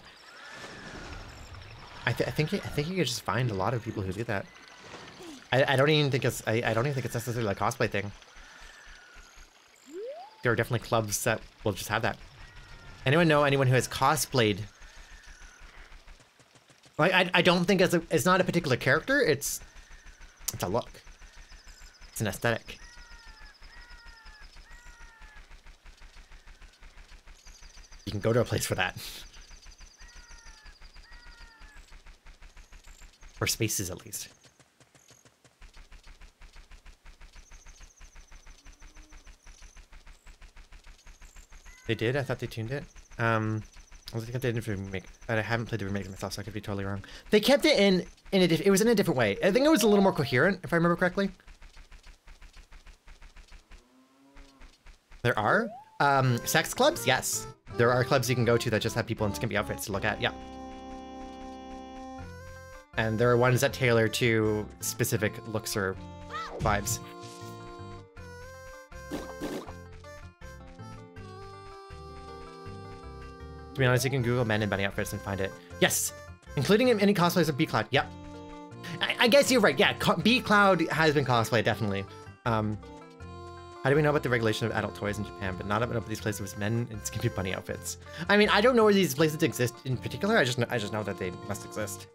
I, th I think I think you could just find a lot of people who do that. I, I don't even think it's I, I don't even think it's necessarily a cosplay thing. There are definitely clubs that will just have that. Anyone know anyone who has cosplayed? Like I I don't think it's a it's not a particular character. It's it's a look. It's an aesthetic. You can go to a place for that. Or spaces, at least. They did? I thought they tuned it. Um, I think looking did the remake, but I haven't played the remake myself, so I could be totally wrong. They kept it in in a it was in a different way. I think it was a little more coherent, if I remember correctly. There are um, sex clubs. Yes, there are clubs you can go to that just have people in skimpy outfits to look at. Yeah. And there are ones that tailor to specific looks or vibes. To be honest, you can Google men in bunny outfits and find it. Yes, including in any cosplays of B Cloud. Yep. I, I guess you're right. Yeah, B Cloud has been cosplayed definitely. Um, how do we know about the regulation of adult toys in Japan, but not about these places with men in skimpy bunny outfits? I mean, I don't know where these places exist in particular. I just know, I just know that they must exist.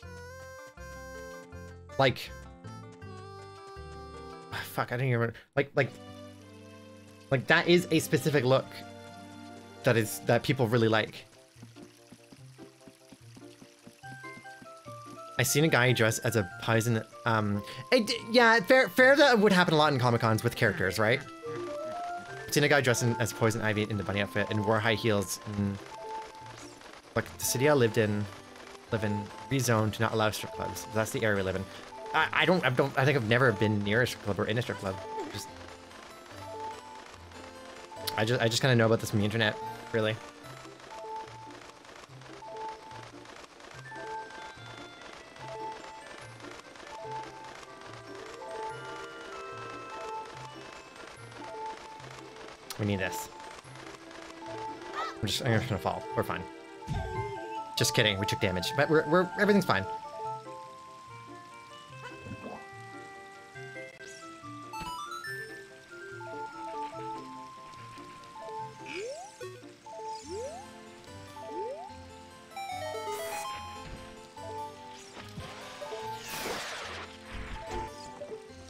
Like, fuck, I don't even remember. Like, like, like that is a specific look that is that people really like. I seen a guy dressed as a Poison. Um, it, yeah, fair, fair. That would happen a lot in Comic Cons with characters, right? I've seen a guy dressed in, as Poison Ivy in the bunny outfit and wore high heels. And, like the city I lived in, live in, rezoned to not allow strip clubs. That's the area we live in. I, I don't, I don't, I think I've never been near a strip club or in a strip club. Just, I just, I just kind of know about this from the internet, really. I'm just gonna fall. We're fine. Just kidding, we took damage, but we're, we're, everything's fine.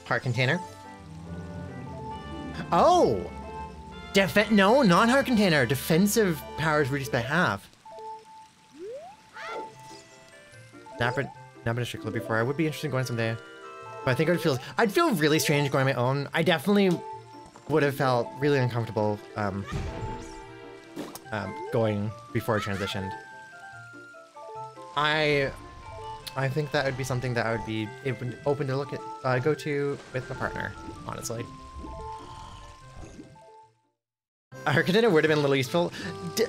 Heart container. Oh! Def no, non-heart container. Defensive powers reduced by half. Not a strict club before. I would be interested in going someday. But I think I would feel, I'd feel really strange going on my own. I definitely would have felt really uncomfortable um, um, going before I transitioned. I, I think that would be something that I would be open to look at, uh, go to with my partner, honestly. A Container would have been a little useful. D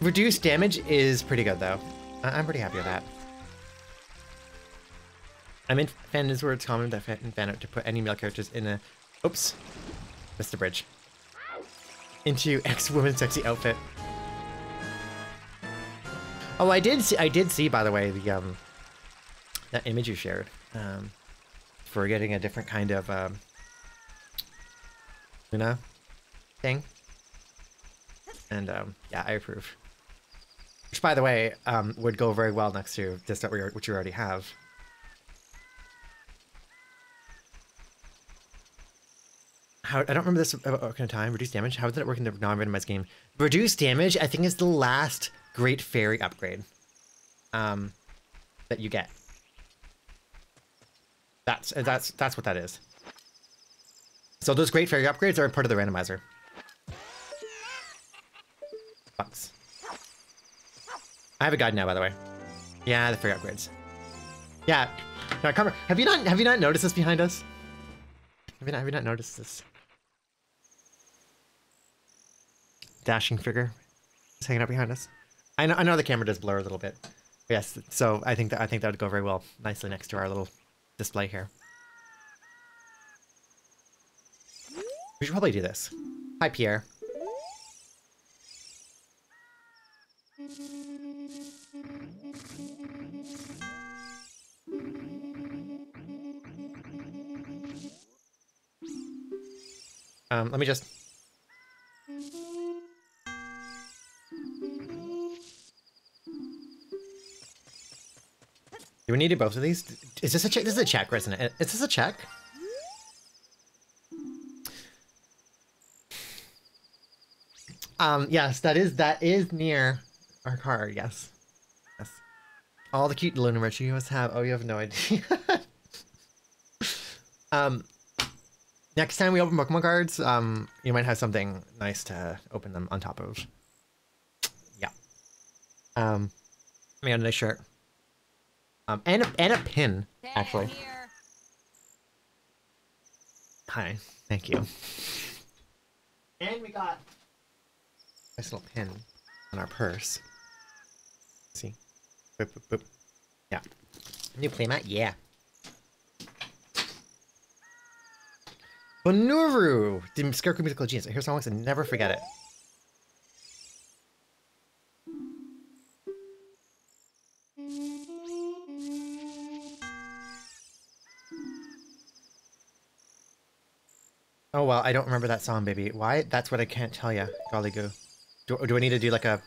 reduced damage is pretty good, though. I am pretty happy with that. I mean, fan is where it's common that in fan to put any male characters in a... Oops. Missed the bridge. Into ex-woman sexy outfit. Oh, I did see, I did see, by the way, the, um, that image you shared, um, for getting a different kind of, um, you know, thing. And um, yeah, I approve. Which, by the way, um, would go very well next to this that we which you already have. How I don't remember this about what kind of time. Reduce damage. How did it work in the non-randomized game? Reduce damage. I think is the last Great Fairy upgrade. Um, that you get. That's that's that's what that is. So those Great Fairy upgrades are part of the randomizer. I have a guide now, by the way. Yeah, the free upgrades. Yeah. Now, come have you not have you not noticed this behind us? Have you not have you not noticed this? Dashing figure is hanging out behind us. I know I know the camera does blur a little bit. Yes, so I think that I think that would go very well nicely next to our little display here. We should probably do this. Hi, Pierre. Um, let me just... Do we need to both of these? Is this a check? This is a check, isn't it? Is this a check? Um, yes, that is, that is near our car, yes. Yes. All the cute Luna merch you must have. Oh, you have no idea. (laughs) um, next time we open Pokemon cards, um, you might have something nice to open them on top of. Yeah. Um, I got a nice shirt. Um, and a, and a pin, actually. Hi, thank you. And we got a nice little pin on our purse. See? Boop, boop, boop. Yeah. New playmat? Yeah. Bonooru! The Scarecrow Musical Genius. Here's songs and never forget it. Oh well, I don't remember that song, baby. Why? That's what I can't tell you. Golly goo. Do, do I need to do like a...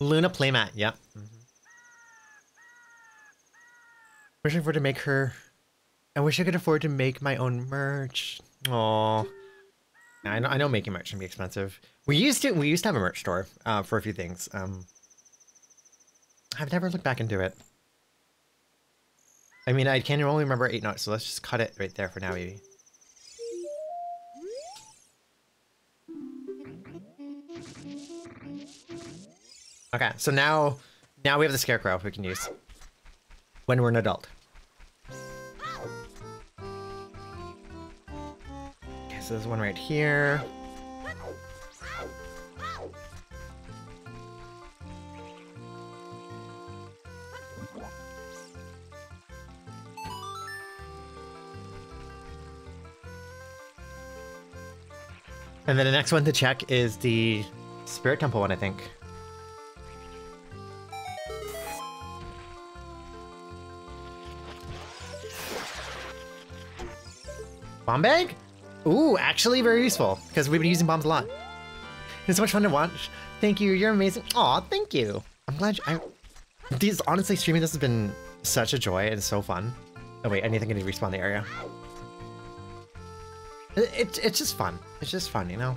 Luna playmat, yep. Mm -hmm. Wishing for to make her... I wish I could afford to make my own merch. Oh, I know, I know making merch can be expensive. We used to we used to have a merch store uh, for a few things. Um, I've never looked back into it. I mean, I can only remember eight notes, so let's just cut it right there for now, maybe. Okay, so now, now we have the scarecrow we can use when we're an adult. So there's one right here. And then the next one to check is the Spirit Temple one, I think. Bomb bag? Ooh, actually very useful, because we've been using bombs a lot. It's so much fun to watch. Thank you, you're amazing. Aw, thank you. I'm glad you, I... These, honestly, streaming this has been such a joy and so fun. Oh wait, need to respawn the area. It, it's just fun. It's just fun, you know?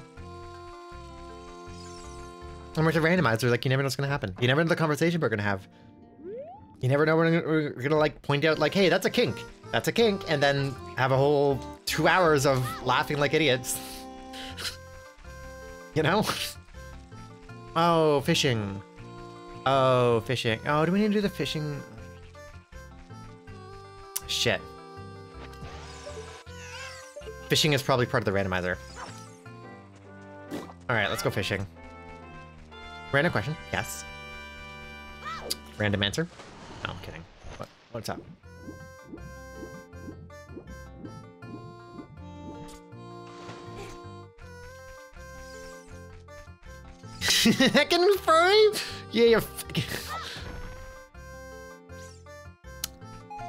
And with a randomizer, like, you never know what's gonna happen. You never know the conversation we're gonna have. You never know when we're gonna, like, point out, like, hey, that's a kink. That's a kink. And then have a whole two hours of laughing like idiots. you know? Oh, fishing. Oh, fishing. Oh, do we need to do the fishing? Shit. Fishing is probably part of the randomizer. Alright, let's go fishing. Random question. Yes. Random answer. No, I'm kidding. What, what's up? (laughs) Heckin' furry? Yeah, you're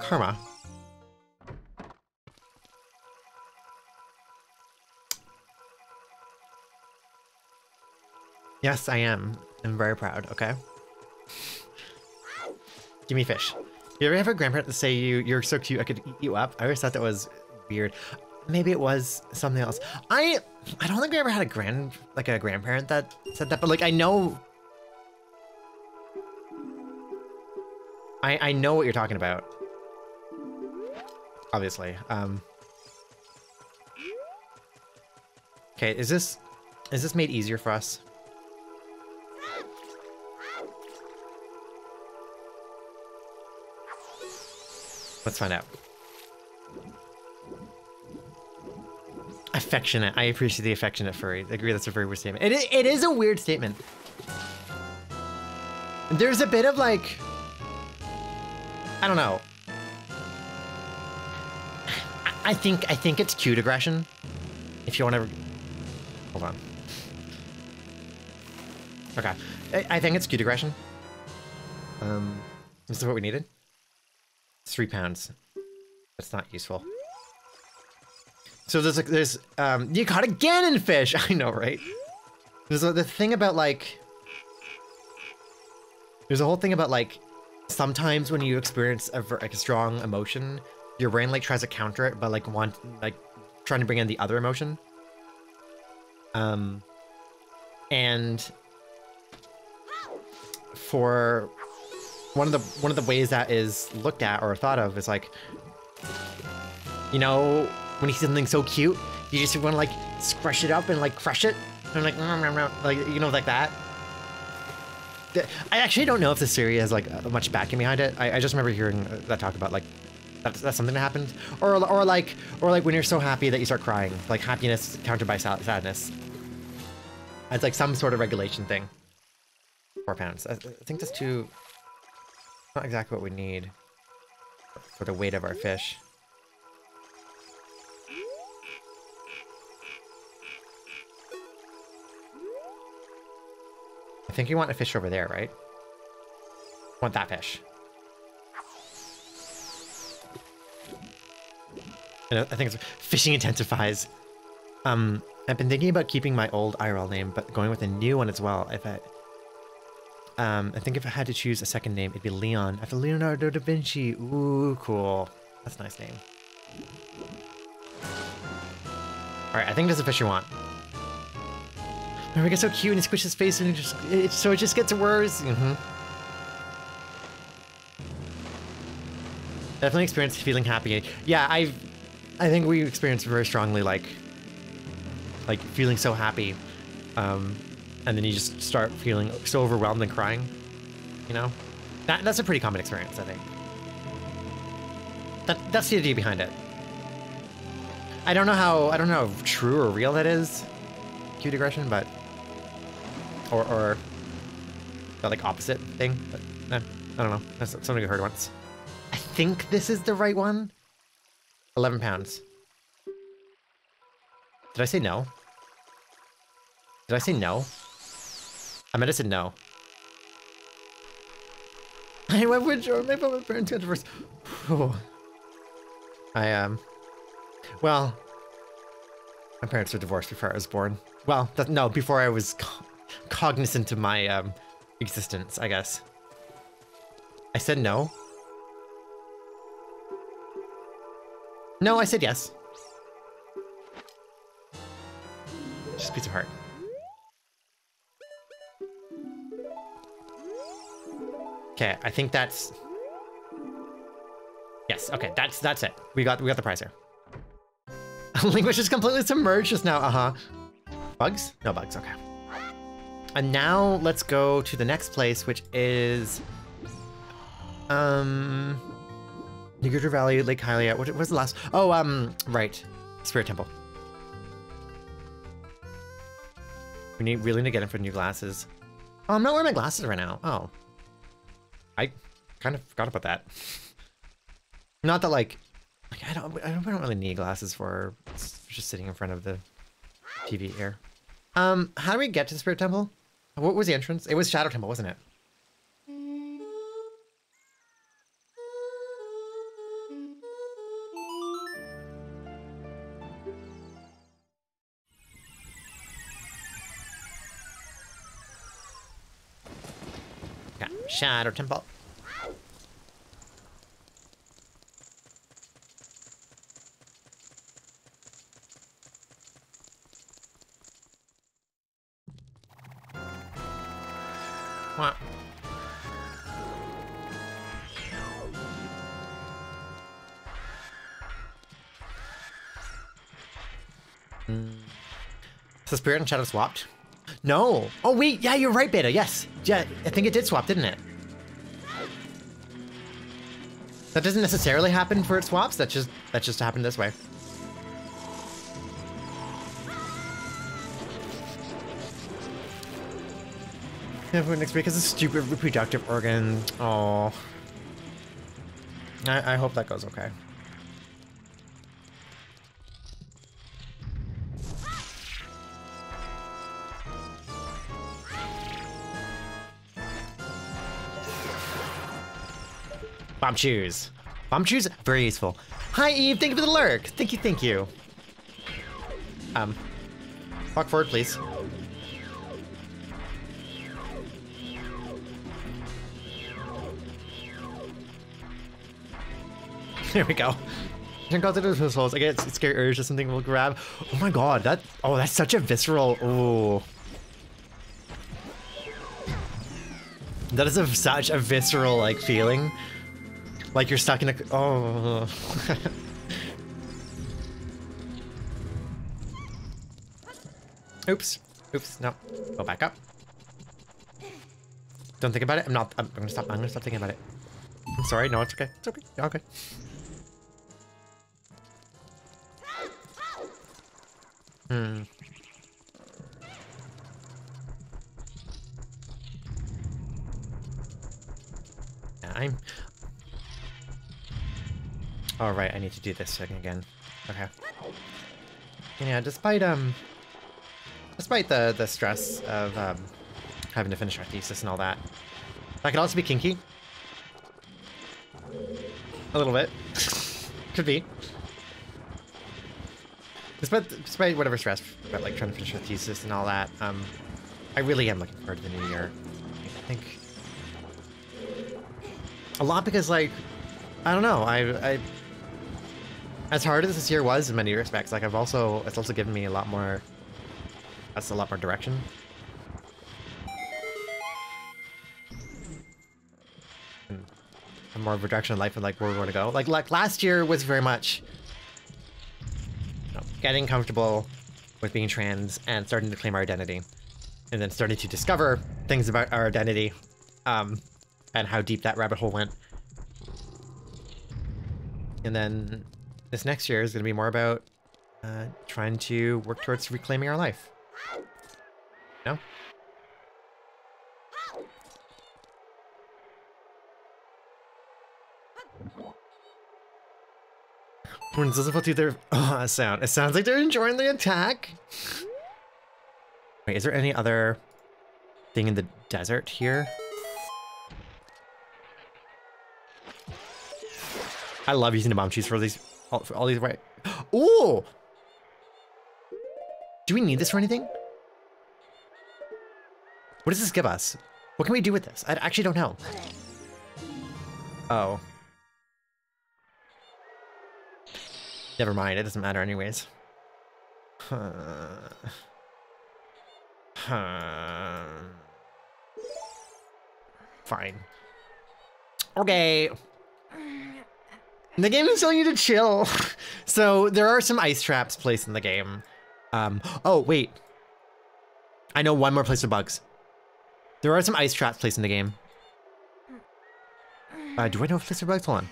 Karma. Yes, I am. I'm very proud, okay? Give me fish. You ever have a grandparent to say you, you're so cute I could eat you up? I always thought that was weird. Maybe it was something else. I I don't think I ever had a grand like a grandparent that said that, but like I know I I know what you're talking about. Obviously. Um Okay, is this is this made easier for us? Let's find out. Affectionate. I appreciate the affectionate furry. I agree that's a very weird statement. It, it is a weird statement. There's a bit of like... I don't know. I think I think it's cute aggression. If you want to... Hold on. Okay. I, I think it's cute aggression. Um, is this what we needed? Three pounds. That's not useful. So there's like there's um you caught a Ganon fish. (laughs) I know, right? There's the thing about like there's a whole thing about like sometimes when you experience a, like a strong emotion, your brain like tries to counter it by like want like trying to bring in the other emotion. Um, and for one of the one of the ways that is looked at or thought of is like, you know, when you see something so cute, You just want to like scrush it up and like crush it, and like nom, nom, nom, like you know like that. I actually don't know if this series has like uh, much backing behind it. I, I just remember hearing uh, that talk about like that's, that's something that happened, or or like or like when you're so happy that you start crying, like happiness countered by sad- sadness. It's like some sort of regulation thing. Four pounds. I, I think that's too. Not exactly what we need for the weight of our fish. I think you want a fish over there, right? Want that fish. I think it's fishing intensifies. Um, I've been thinking about keeping my old IRL name, but going with a new one as well. If I, um, I think if I had to choose a second name, it'd be Leon after Leonardo da Vinci. Ooh, cool. That's a nice name. All right, I think that's the fish you want. Remember, he gets so cute and he squishes his face and it just, it, so it just gets worse. Mm-hmm. Definitely experienced feeling happy. Yeah, I, I think we experienced very strongly like, like feeling so happy, um, and then you just start feeling so overwhelmed and crying. You know, that that's a pretty common experience, I think. That that's the idea behind it. I don't know how I don't know how true or real that is, cute aggression, but or or the like opposite thing, but eh, I don't know. That's something I heard once. I think this is the right one. 11 pounds. Did I say no? Did I say no? I meant to said no. (laughs) I went with Jordan. Maybe my parents got divorced. Oh. I, um... Well... My parents were divorced before I was born. Well, that, no, before I was cognizant of my, um, existence, I guess. I said no. No, I said yes. Just piece of heart. Okay, I think that's... Yes, okay, that's that's it. We got we got the prize here. (laughs) Language is completely submerged just now, uh-huh. Bugs? No bugs, okay. And now let's go to the next place, which is... Um... Nigurta Valley, Lake Hylia. What was the last? Oh, um, right. Spirit Temple. We need really need to get in for new glasses. Oh, I'm not wearing my glasses right now. Oh. I kind of forgot about that. (laughs) Not that like, like I don't, I don't, I don't really need glasses for just sitting in front of the TV here. Um, how do we get to the Spirit Temple? What was the entrance? It was Shadow Temple, wasn't it? Shadow Temple. Spirit and Shadow swapped? No. Oh wait, yeah, you're right, Beta. Yes. Yeah, I think it did swap, didn't it? That doesn't necessarily happen for it swaps. That just that just happened this way. Next week is a stupid reproductive organ. Oh. I, I hope that goes okay. Bombchus. Bomb shoes, very useful. Hi Eve, thank you for the lurk. Thank you, thank you. Um, walk forward, please. (laughs) There we go. Cause it as souls. I get scary urge or something we'll grab. Oh my god, that oh that's such a visceral oh. That is a, such a visceral like feeling. Like you're stuck in a oh (laughs) Oops. Oops. No. Go back up. Don't think about it. I'm not. I'm, I'm gonna stop. I'm gonna stop thinking about it. I'm sorry. No, it's okay. It's okay. You're okay. Hmm. I'm. All right. I need to do this thing again. Okay. Yeah. Despite um. Despite the the stress of um, having to finish our thesis and all that, that could also be kinky. A little bit. (laughs) could be. Despite, despite whatever stress about like trying to finish our thesis and all that, um, I really am looking forward to the new year. I think a lot because like I don't know I I as hard as this year was in many respects, like I've also it's also given me a lot more that's a lot more direction. And more of a direction in life and like where we want to go. Like like last year was very much you know, getting comfortable with being trans and starting to claim our identity. And then starting to discover things about our identity um, and how deep that rabbit hole went. And then this next year is going to be more about uh, trying to work towards reclaiming our life. No? When Zizzlefoot do their oh, sound, it sounds like they're enjoying the attack. Wait, is there any other thing in the desert here? I love using the Bombchus for these all, for all these right. Ooh! Do we need this for anything? What does this give us? What can we do with this? I actually don't know. Oh. Never mind, it doesn't matter anyways. Huh. Huh. Fine. Okay. The game is telling you to chill. (laughs) so there are some ice traps placed in the game. Um, oh, wait. I know one more place for bugs. There are some ice traps placed in the game. Uh, do I know if place for bugs? Hold on.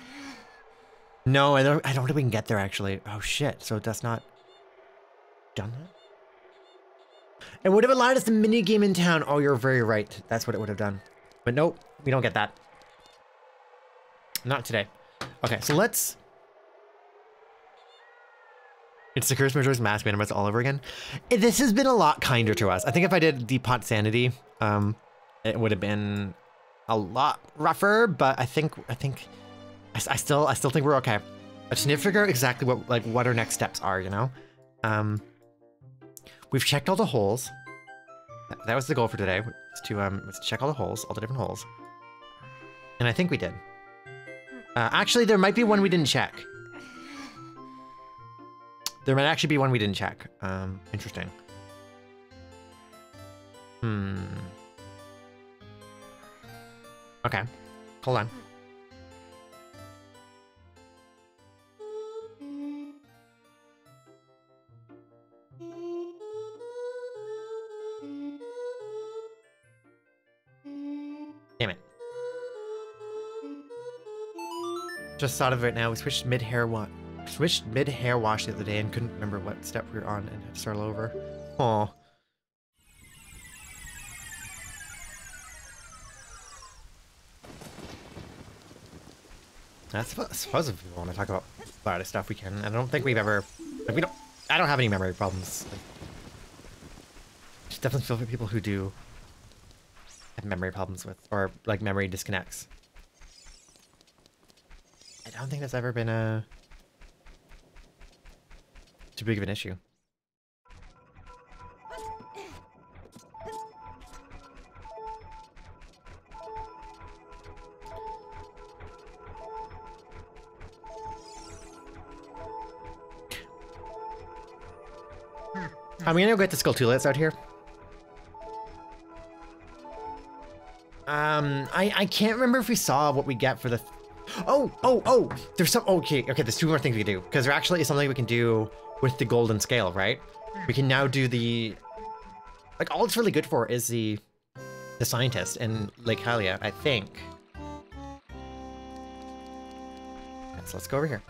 No, I don't, I don't think we can get there, actually. Oh, shit. So that's not... Done that? It would have allowed us the mini game in town. Oh, you're very right. That's what it would have done. But nope, we don't get that. Not today. Okay, so let's... It's the Curse Majora's Mask Animus all over again. This has been a lot kinder to us. I think if I did the Pot Sanity, um, it would have been a lot rougher, but I think, I think, I, I still, I still think we're okay. I just need to figure out exactly what, like, what our next steps are, you know? Um, we've checked all the holes. That was the goal for today, was to, um, was to check all the holes, all the different holes. And I think we did. Uh, actually, there might be one we didn't check. There might actually be one we didn't check. Um, interesting. Hmm. Okay. Hold on. Damn it. Just thought of it now. We switched mid-hair wash. Switched mid-hair wash the other day and couldn't remember what step we were on and had to start over. I suppose, I suppose if we want to talk about a lot of stuff, we can. I don't think we've ever... Like, we don't... I don't have any memory problems. Like, definitely feel for people who do have memory problems with, or like memory disconnects. I don't think that's ever been a too big of an issue. I'm gonna go get the Skulltulas out here. Um, I, I can't remember if we saw what we get for the... oh, oh, oh! There's some... Okay, okay, there's two more things we can do. Because there actually is something we can do with the golden scale, right? We can now do the... like all it's really good for is the the scientist in Lake Hylia, I think. So let's go over here.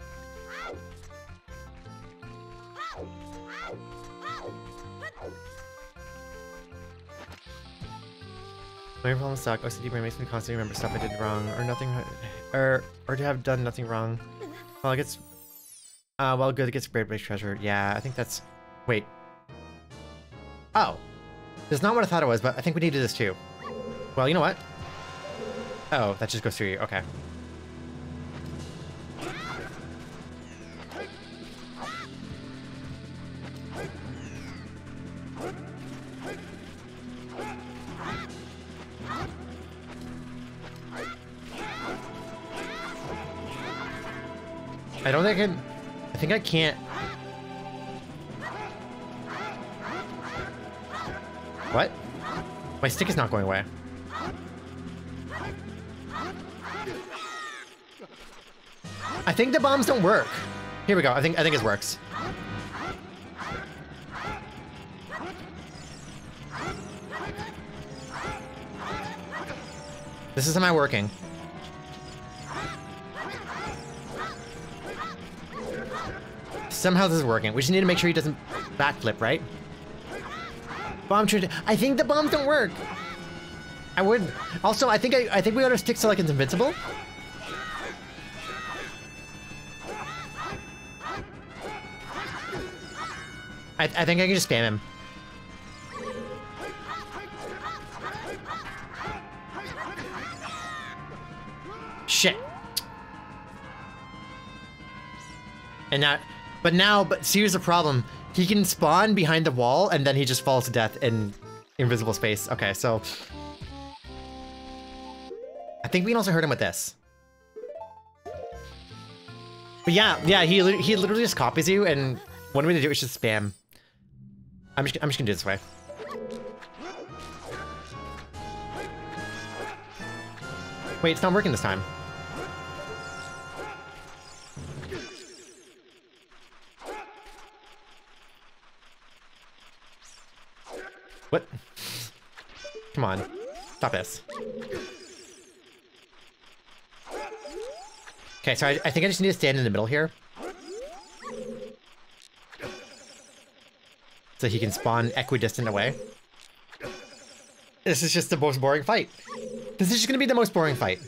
My problems suck. OCD brain makes me constantly remember stuff I did wrong, or nothing, or or to have done nothing wrong. Well, it gets, uh, well, good. It gets great base treasure. Yeah, I think that's. Wait. Oh, that's not what I thought it was, but I think we needed this too. Well, you know what? Oh, that just goes through you. Okay. Think I can't... What? My stick is not going away. I think the bombs don't work. Here we go. I think I think it works. This is somehow working. Somehow this is working. We just need to make sure he doesn't backflip, right? Bomb trade. I think the bombs don't work. I would. Also, I think I, I think we ought to stick to like it's invincible. I, I think I can just spam him. Shit. And now, but now, but see, here's the problem. He can spawn behind the wall and then he just falls to death in invisible space. Okay, so. I think we can also hurt him with this. But yeah, yeah, he, he literally just copies you and what I'm gonna do is just spam. I'm just, I'm just gonna do it this way. Wait, it's not working this time. What? Come on. Stop this. Okay, so I, I think I just need to stand in the middle here. So he can spawn equidistant away. This is just the most boring fight. This is just gonna be the most boring fight.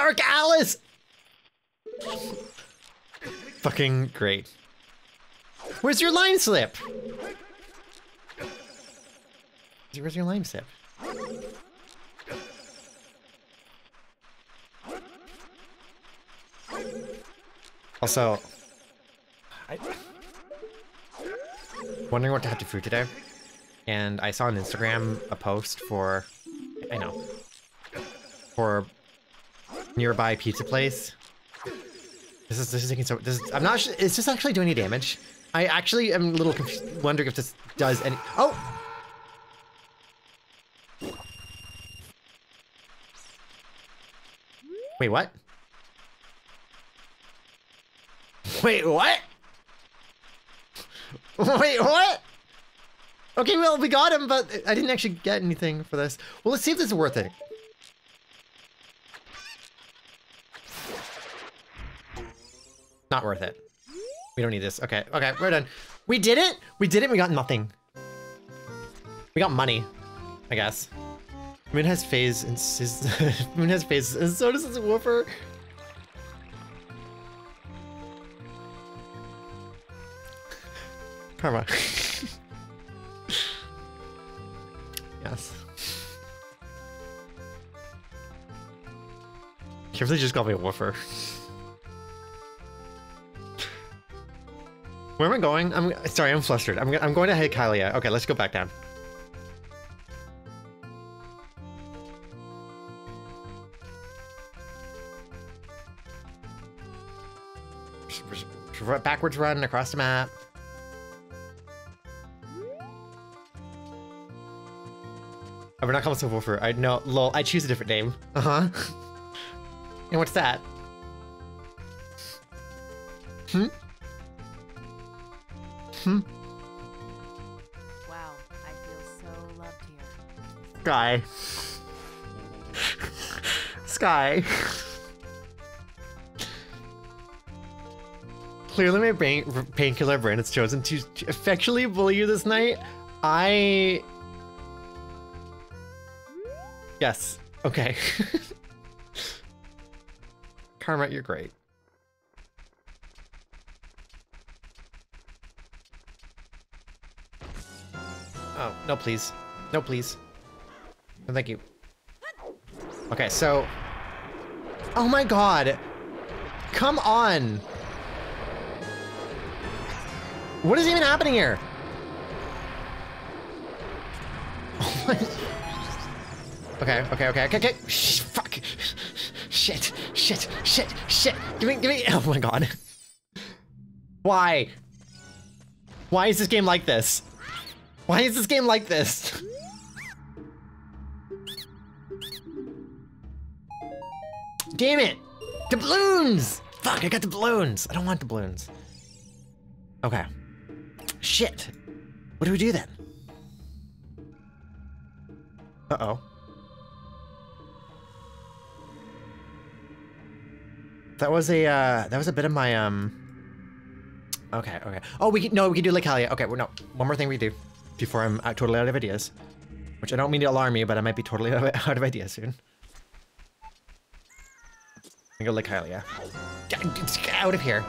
Dark Alice! Fucking great. Where's your line slip? Where's your line slip? Also, I wondering what to have to food today, and I saw on Instagram a post for, I know, for nearby pizza place this is this is taking so. This is, I'm not. Is this actually doing any damage? I actually am a little confused, wondering if this does any. Oh. Wait, what? Wait, what? (laughs) Wait, what? Okay, well, we got him, but I didn't actually get anything for this. Well, let's see if this is worth it. Not worth it. We don't need this. Okay, okay, we're done. We did it! We did it, we got nothing. We got money, I guess. Moon has phase and (laughs) Moon has phase and so does this woofer. Karma. (laughs) yes. Carefully just call me a woofer. Where am I going? I'm sorry, I'm flustered. I'm, I'm going to hit Hylia. Okay, let's go back down. Backwards run across the map. Oh, I would not call myself Wolfer. I know. lol. I choose a different name. Uh huh. (laughs) and what's that? Hmm. Hmm. Wow, I feel so loved here. Sky. Sky. Clearly, my brain, painkiller brain has chosen to effectually bully you this night. I. Yes. Okay. (laughs) Karma, you're great. Oh, no, please. No, please. No, thank you. Okay, so... Oh my god! Come on! What is even happening here? Oh (laughs) my... Okay, okay, okay, okay, okay. Shh, fuck. Shit, shit, shit, shit. Give me, give me. Oh my god. (laughs) Why? Why is this game like this? Why is this game like this? Damn it! The balloons! Fuck, I got the balloons! I don't want the balloons. Okay. Shit. What do we do then? Uh-oh. That was a, uh, that was a bit of my, um... Okay, okay. Oh, we can, no, we can do Lake Hylia. Okay, well, no. One more thing we do before I'm totally out of ideas. Which I don't mean to alarm you, but I might be totally (laughs) out of, ideas soon. I go Lake Hylia. Get, out of here.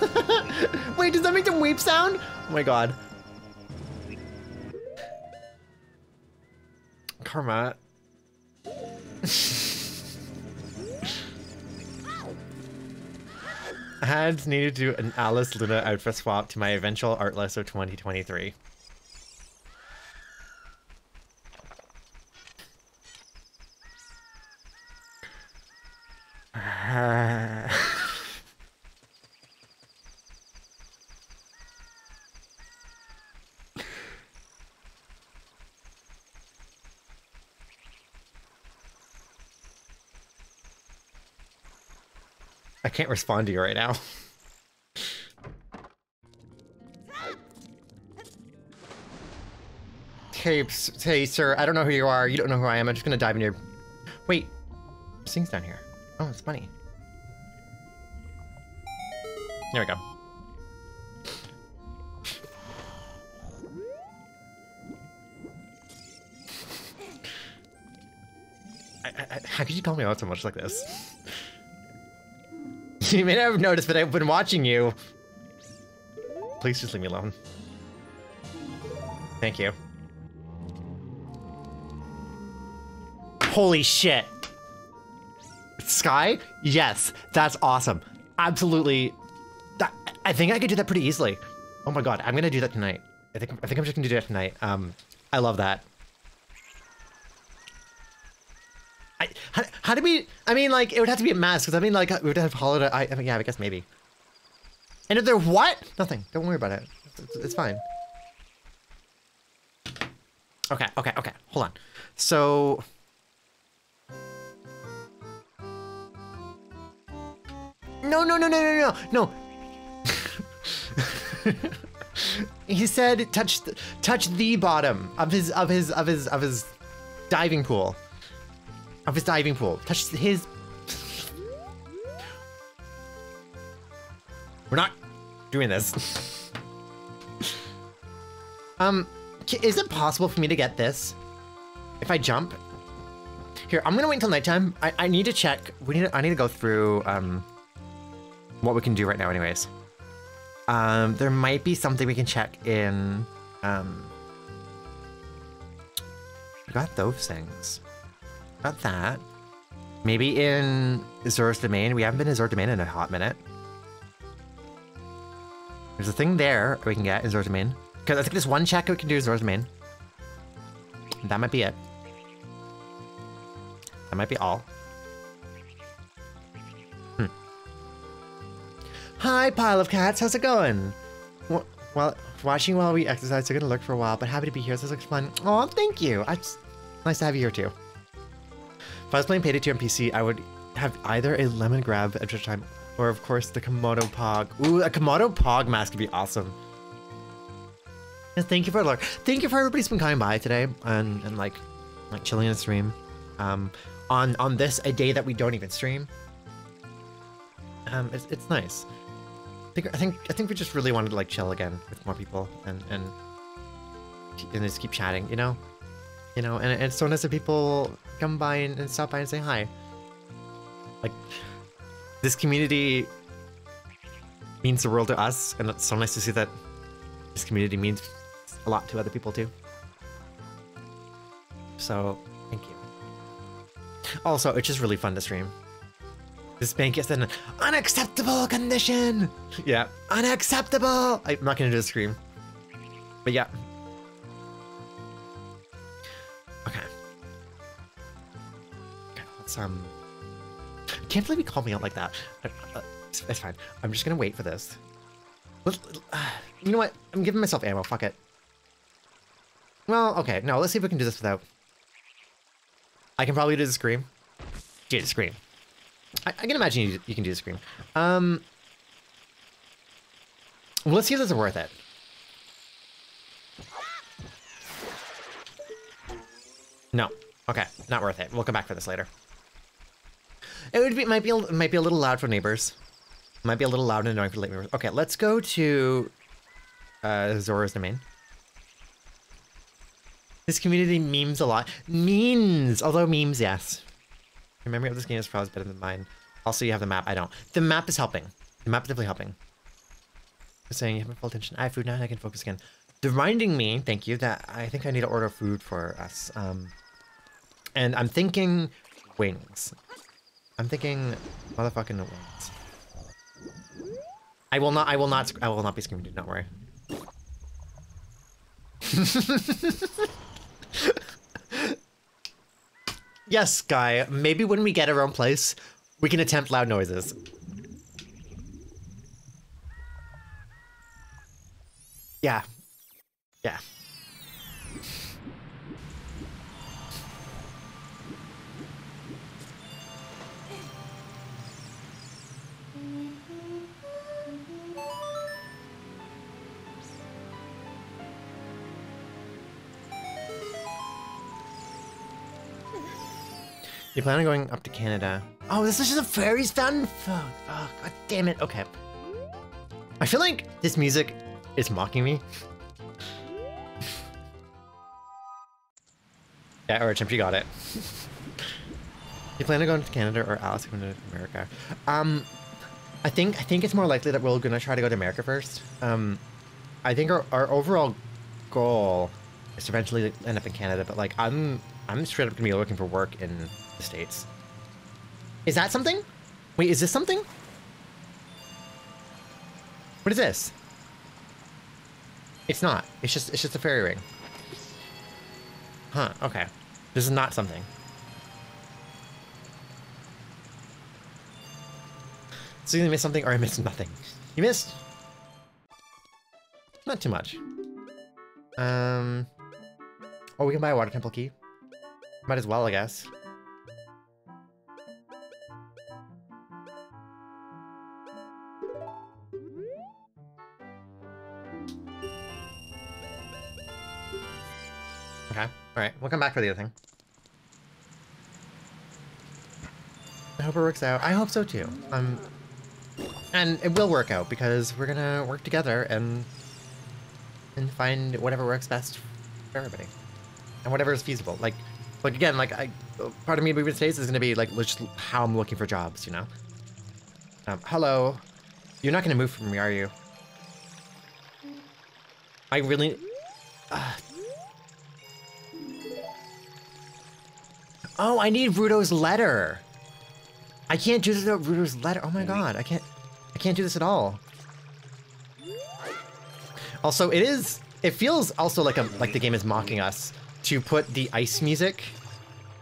(laughs) Wait, does that make them weep sound? Oh my god. Karma. (laughs) Had needed to do an Alice Luna outfit swap to my eventual art list of 2023. (sighs) (laughs) I can't respond to you right now. Hey, hey, sir, I don't know who you are. You don't know who I am. I'm just gonna dive in your... Wait, thing's down here. Oh, it's funny. There we go. I, I, how could you call me out so much like this? (laughs) you may not have noticed, but I've been watching you. Please just leave me alone. Thank you. Holy shit. Sky? Yes, that's awesome. Absolutely. That, I think I could do that pretty easily. Oh my god, I'm gonna do that tonight. I think I think I'm just gonna do that tonight. Um, I love that. I, how, do we? I mean, like it would have to be a mask because I mean, like we would have holiday. I, I mean, yeah, I guess maybe. And if they're what? Nothing. Don't worry about it. It's, it's fine. Okay, okay, okay. Hold on. So. No, no, no, no, no, no, no. (laughs) he said, "Touch, the, touch the bottom of his, of his, of his, of his diving pool, of his diving pool. Touch his." We're not doing this. um, is it possible for me to get this if I jump? Here, I'm gonna wait until nighttime. I, I need to check. We need. To, I need to go through um what we can do right now, anyways. Um, there might be something we can check in. Um, we got those things. Got that. Maybe in Zora's Domain. We haven't been in Zora's Domain in a hot minute. There's a thing there we can get in Zora's Domain. Because I think there's one check we can do in Zora's Domain. That might be it. That might be all. Hmm. Hi, pile of cats. How's it going? Well, watching while we exercise, so gonna look for a while, but happy to be here. This looks fun. Oh, thank you. It's nice to have you here too. If I was playing Payday 2 on PC, I would have either a Lemongrab Adventure Time, or of course the Komodo Pog. Ooh, a Komodo Pog mask would be awesome. And thank you for look. Thank you for everybody's been coming by today and, and like like chilling in the stream. Um, on on this a day that we don't even stream. Um, it's, it's nice. I think I think I think we just really wanted to like chill again with more people and and and just keep chatting, you know, you know, and, and it's so nice that people come by and, and stop by and say hi. Like this community means the world to us, and it's so nice to see that this community means a lot to other people too. So thank you. Also, it's just really fun to stream. This bank is in an unacceptable condition. Yeah, unacceptable. I'm not gonna do a scream, but yeah. Um. I can't believe you called me out like that. Uh, it's, fine. I'm just gonna wait for this. Uh, you know what? I'm giving myself ammo. Fuck it. Well, okay. No, let's see if we can do this without. I can probably do the scream. Do the scream. I, I can imagine you, you can do the scream. Um, well, let's see if this is worth it. No. Okay, not worth it. We'll come back for this later. It would be might be a, might be a little loud for neighbors. Might be a little loud and annoying for neighbors. Okay, let's go to uh, Zora's domain. This community memes a lot. Memes! Although memes, yes. Your memory of this game is probably better than mine. Also, you have the map. I don't. The map is helping. The map is definitely helping. Saying you have my full attention. I have food now and I can focus again. Reminding me, thank you, that I think I need to order food for us. Um, and I'm thinking wings. I'm thinking motherfucking wings. I will not. I will not. I will not be screaming. Don't worry. (laughs) yes, Guy. Maybe when we get our own place, we can attempt loud noises. Yeah. Yeah. You plan on going up to Canada? Oh, this is just a fairies fountain. Fuck. Oh, God damn it. Okay. I feel like this music is mocking me. (laughs) yeah, or attempt you got it. you plan on going to Canada or Alice going to America? Um, I think I think it's more likely that we're gonna try to go to America first. Um, I think our, our overall goal is to eventually end up in Canada, but like I'm I'm straight up gonna be looking for work in States. Is that something? Wait, is this something? What is this? It's not. It's just it's just a fairy ring. Huh, okay. This is not something. So you missed something or I missed nothing. You missed? Not too much. Um Oh, we can buy a water temple key. Might as well, I guess. Alright, we'll come back for the other thing. I hope it works out. I hope so too. Um, and it will work out because we're gonna work together and and find whatever works best for everybody and whatever is feasible. Like, like again, like I, part of me moving states is gonna be like just how I'm looking for jobs. You know. Um, hello, you're not gonna move from me, are you? I really. Uh, Oh, I need Ruto's letter. I can't do this without Ruto's letter. Oh my god, I can't I can't do this at all. Also, it is it feels also like a like the game is mocking us to put the ice music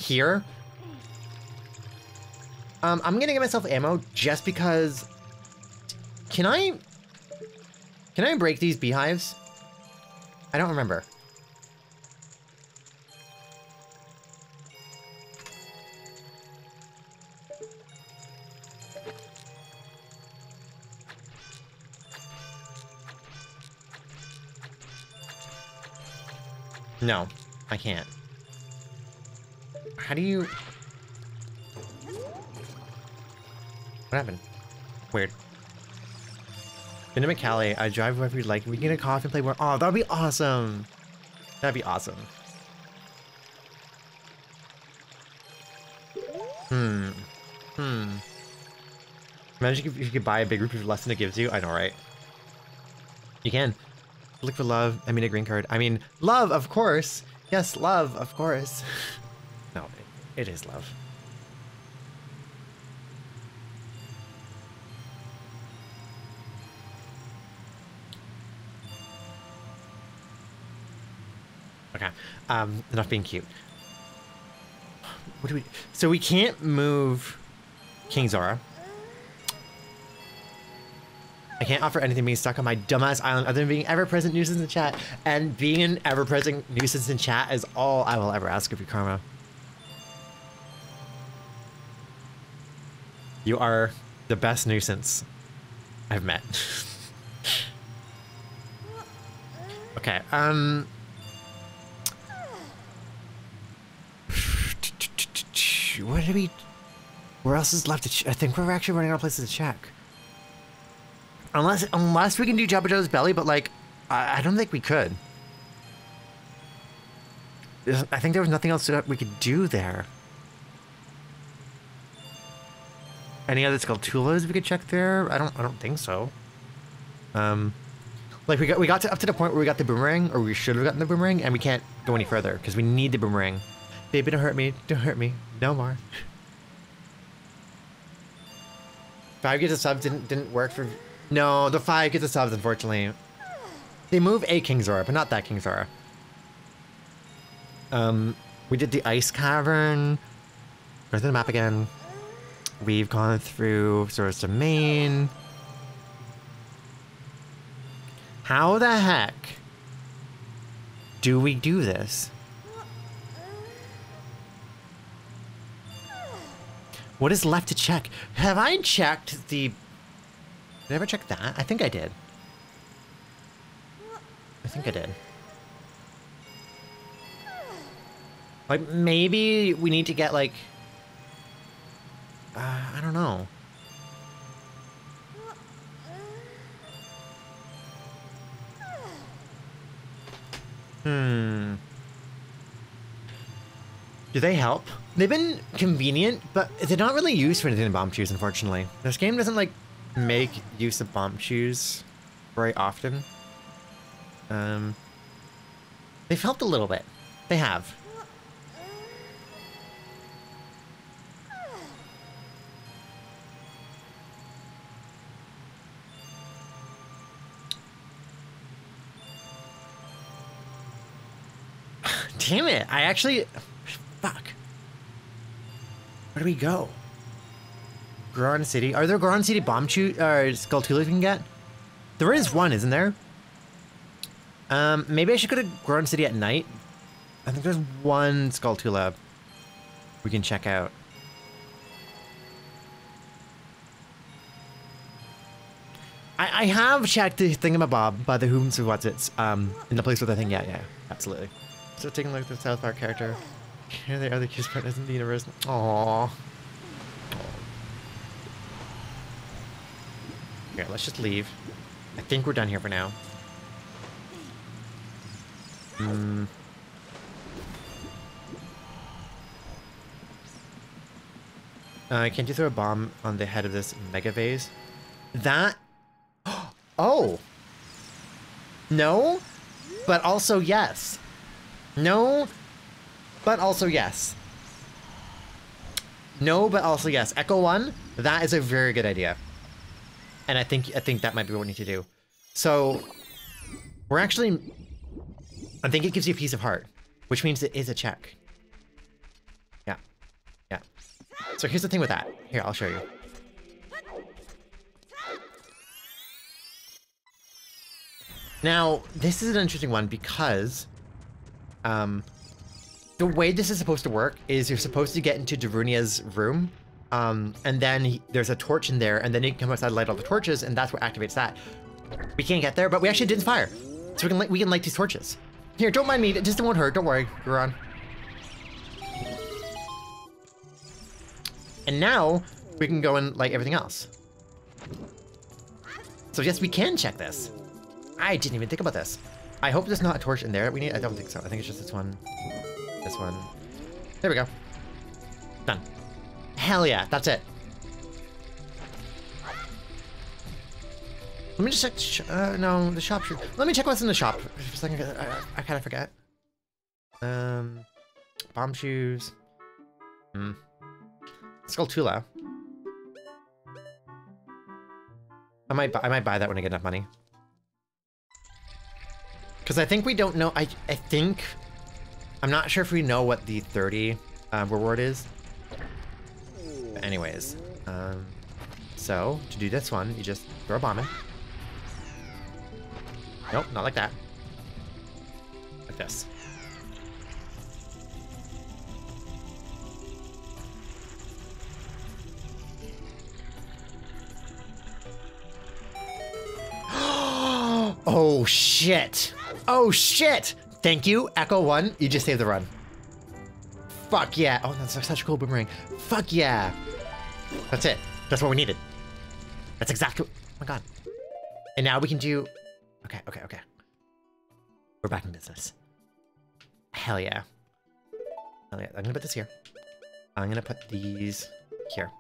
here. Um, I'm gonna get myself ammo just because can I Can I break these beehives? I don't remember. No, I can't. How do you... What happened? Weird. Been to. I drive wherever you'd like. We can get a coffee and play more. Oh, that'd be awesome. That'd be awesome. Hmm. Hmm. Imagine if you could buy a big group for less than it gives you. I know, right? You can. Look for love. I mean, a green card. I mean, love, of course. Yes, love, of course. (laughs) no, it, it is love. Okay. Um, enough being cute. What do we? So we can't move King Zora. I can't offer anything being stuck on my dumbass island other than being ever-present nuisance in chat. And being an ever-present nuisance in chat is all I will ever ask of you, Karma. You are the best nuisance I've met. (laughs) okay, um... (sighs) What we... Where else is left to I think we're actually running out of places to check. Unless, unless we can do Jabu Jabu's belly, but like, I, I don't think we could. I think there was nothing else that we could do there. Any other Skulltulas we could check there? I don't. I don't think so. Um, like we got we got to, up to the point where we got the boomerang, or we should have gotten the boomerang, and we can't go any further because we need the boomerang. Baby, don't hurt me. Don't hurt me. No more. (laughs) Five gets a sub didn't didn't work for. No, the five gets a subs unfortunately. They move a King Zora, but not that King Zora. Um, we did the ice cavern. Go to the map again. We've gone through Zora's domain. How the heck do we do this? What is left to check? Have I checked the... Did I ever check that? I think I did. I think I did. Like, maybe we need to get, like... Uh, I don't know. Hmm. Do they help? They've been convenient, but they're not really used for anything in bomb Bombchus, unfortunately. This game doesn't, like, make use of Bombchus very often. Um, they've helped a little bit. They have. (sighs) Damn it! I actually... Fuck. Where do we go? Goron City? Are there Goron City Bombchu or skull Skulltula we can get? There is one, isn't there? Um, maybe I should go to Goron City at night. I think there's one skull Skulltula we can check out. I, I have checked the thingamabob by the whom's what's it's um in the place with the thing. Yeah, yeah, absolutely. So taking a look at the South Park character. Here they are, the cutest partners in the universe. Aww. Let's just leave. I think we're done here for now. Hmm. Uh, can't you throw a bomb on the head of this mega vase? That... (gasps) Oh! No, but also yes. No, but also yes. No, but also yes. Echo one, that is a very good idea. And I think I think that might be what we need to do. So we're actually I think it gives you a piece of heart, which means it is a check. Yeah. Yeah. So here's the thing with that. Here, I'll show you. Now, this is an interesting one because um, the way this is supposed to work is you're supposed to get into Darunia's room, um, and then he, there's a torch in there, and then you can come outside and light all the torches, and that's what activates that. We can't get there, but we actually did fire, so we can light, we can light these torches. Here, don't mind me. It just won't hurt. Don't worry, Guran. And now we can go and light everything else. So yes, we can check this. I didn't even think about this. I hope there's not a torch in there. We need. I don't think so. I think it's just this one. This one. There we go. Done. Hell yeah, that's it. Let me just check. Uh, no, the shop. Let me check what's in the shop. For a second, I, I, I kind of forget. Um, Bombchus. Hmm. Skulltula. I might. I might buy that when I get enough money. Because I think we don't know. I. I think. I'm not sure if we know what the 30 uh, reward is. Anyways, um, so to do this one, you just throw a bomb in. Nope, not like that. Like this. (gasps) oh shit! Oh shit! Thank you, Echo One. You just saved the run. Fuck yeah! Oh, that's such a cool boomerang. Fuck yeah! That's it. That's what we needed. That's exactly. Oh my god. And now we can do. Okay, okay, okay. We're back in business. Hell yeah. Hell yeah. I'm gonna put this here. I'm gonna put these here.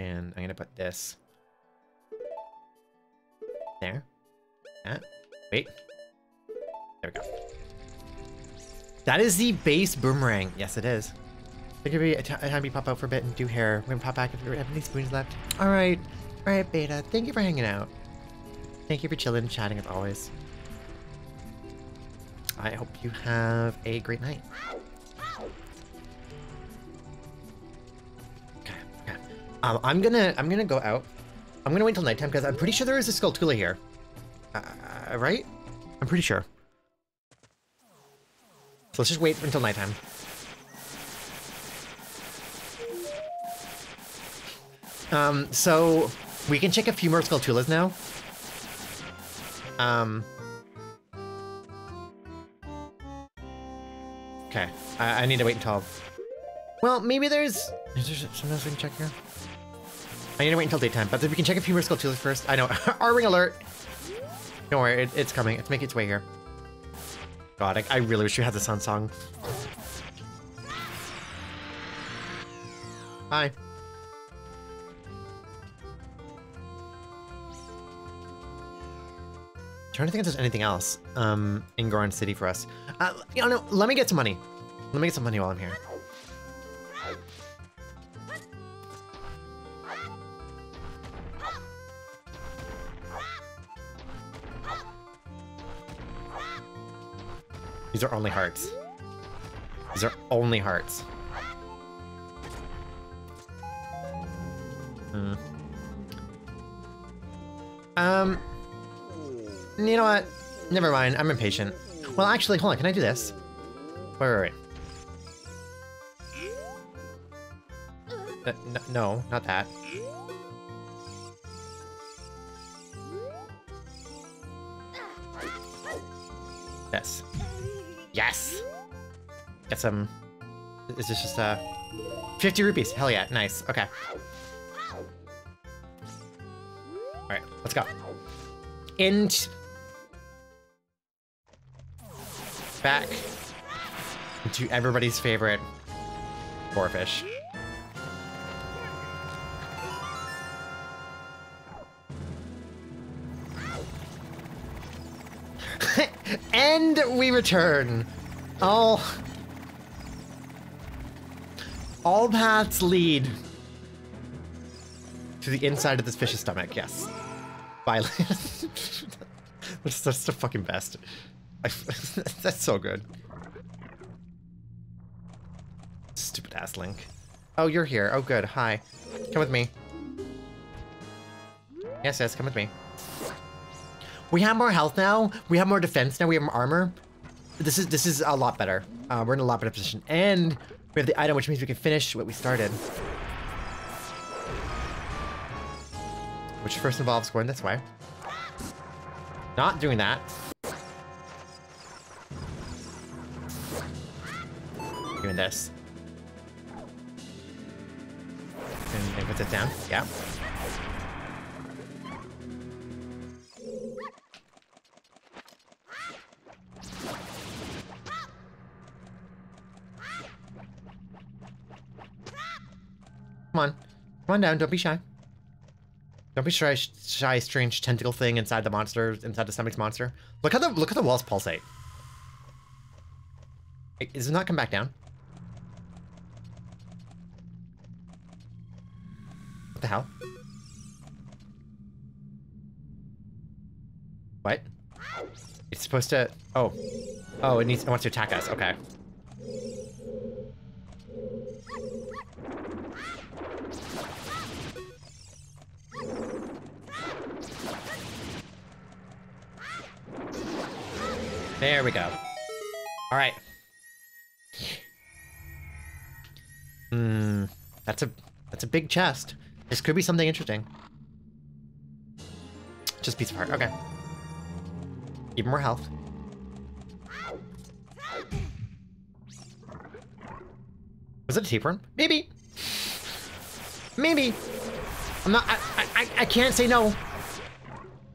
And I'm gonna put this there. That. Wait. There we go. That is the base boomerang. Yes, it is. There could be a, time we pop out for a bit and do hair. We're gonna pop back if we have any spoons left. All right. All right, Beta. Thank you for hanging out. Thank you for chilling and chatting as always. I hope you have a great night. Okay, okay. Um, I'm gonna I'm gonna go out. I'm gonna wait till nighttime because I'm pretty sure there is a Skulltula here. Uh, right? I'm pretty sure. So let's just wait until nighttime. Um, so we can check a few more Skulltulas now. Um. Okay, I, I need to wait until. Well, maybe there's. Is there something else we can check here? I need to wait until daytime, but if we can check a few more Skulltulas first. I know. (laughs) R ring alert. Don't worry, it, it's coming. It's making its way here. God, I, I really wish we had the sun song. Hi. Trying to think if there's anything else um, in Goron City for us. Uh, you know, no, let me get some money. Let me get some money while I'm here. These are only hearts. These are only hearts. Hmm. Um, you know what? Never mind. I'm impatient. Well, actually, hold on. Can I do this? Wait, wait, wait. Uh, no, not that. Get some... Is this just, uh... 50 rupees. Hell yeah. Nice. Okay. Alright, let's go. And... Back to everybody's favorite boarfish. (laughs) and we return. All... All paths lead to the inside of this fish's stomach, yes. Violent. (laughs) that's, that's the fucking best. I, (laughs) that's so good. Stupid ass Link. Oh, you're here. Oh, good. Hi. Come with me. Yes, yes, come with me. We have more health now. We have more defense now. We have more armor. This is this is a lot better. Uh, we're in a lot better position, and we have the item, which means we can finish what we started. Which first involves going this way. Not doing that. Doing this. And, and put it down. Yeah. Come on. Come on down, don't be shy. Don't be shy, shy, strange tentacle thing inside the monster, inside the stomach's monster. Look how the look how the walls pulsate. Wait, Does it not come back down? What the hell? What? It's supposed to. Oh, oh, it needs. It wants to attack us. Okay. There we go. All right. Hmm. That's a that's a big chest. This could be something interesting. Just piece of heart. Okay. Even more health. Was it a tapeworm? Maybe. Maybe. I'm not. I, I. I can't say no.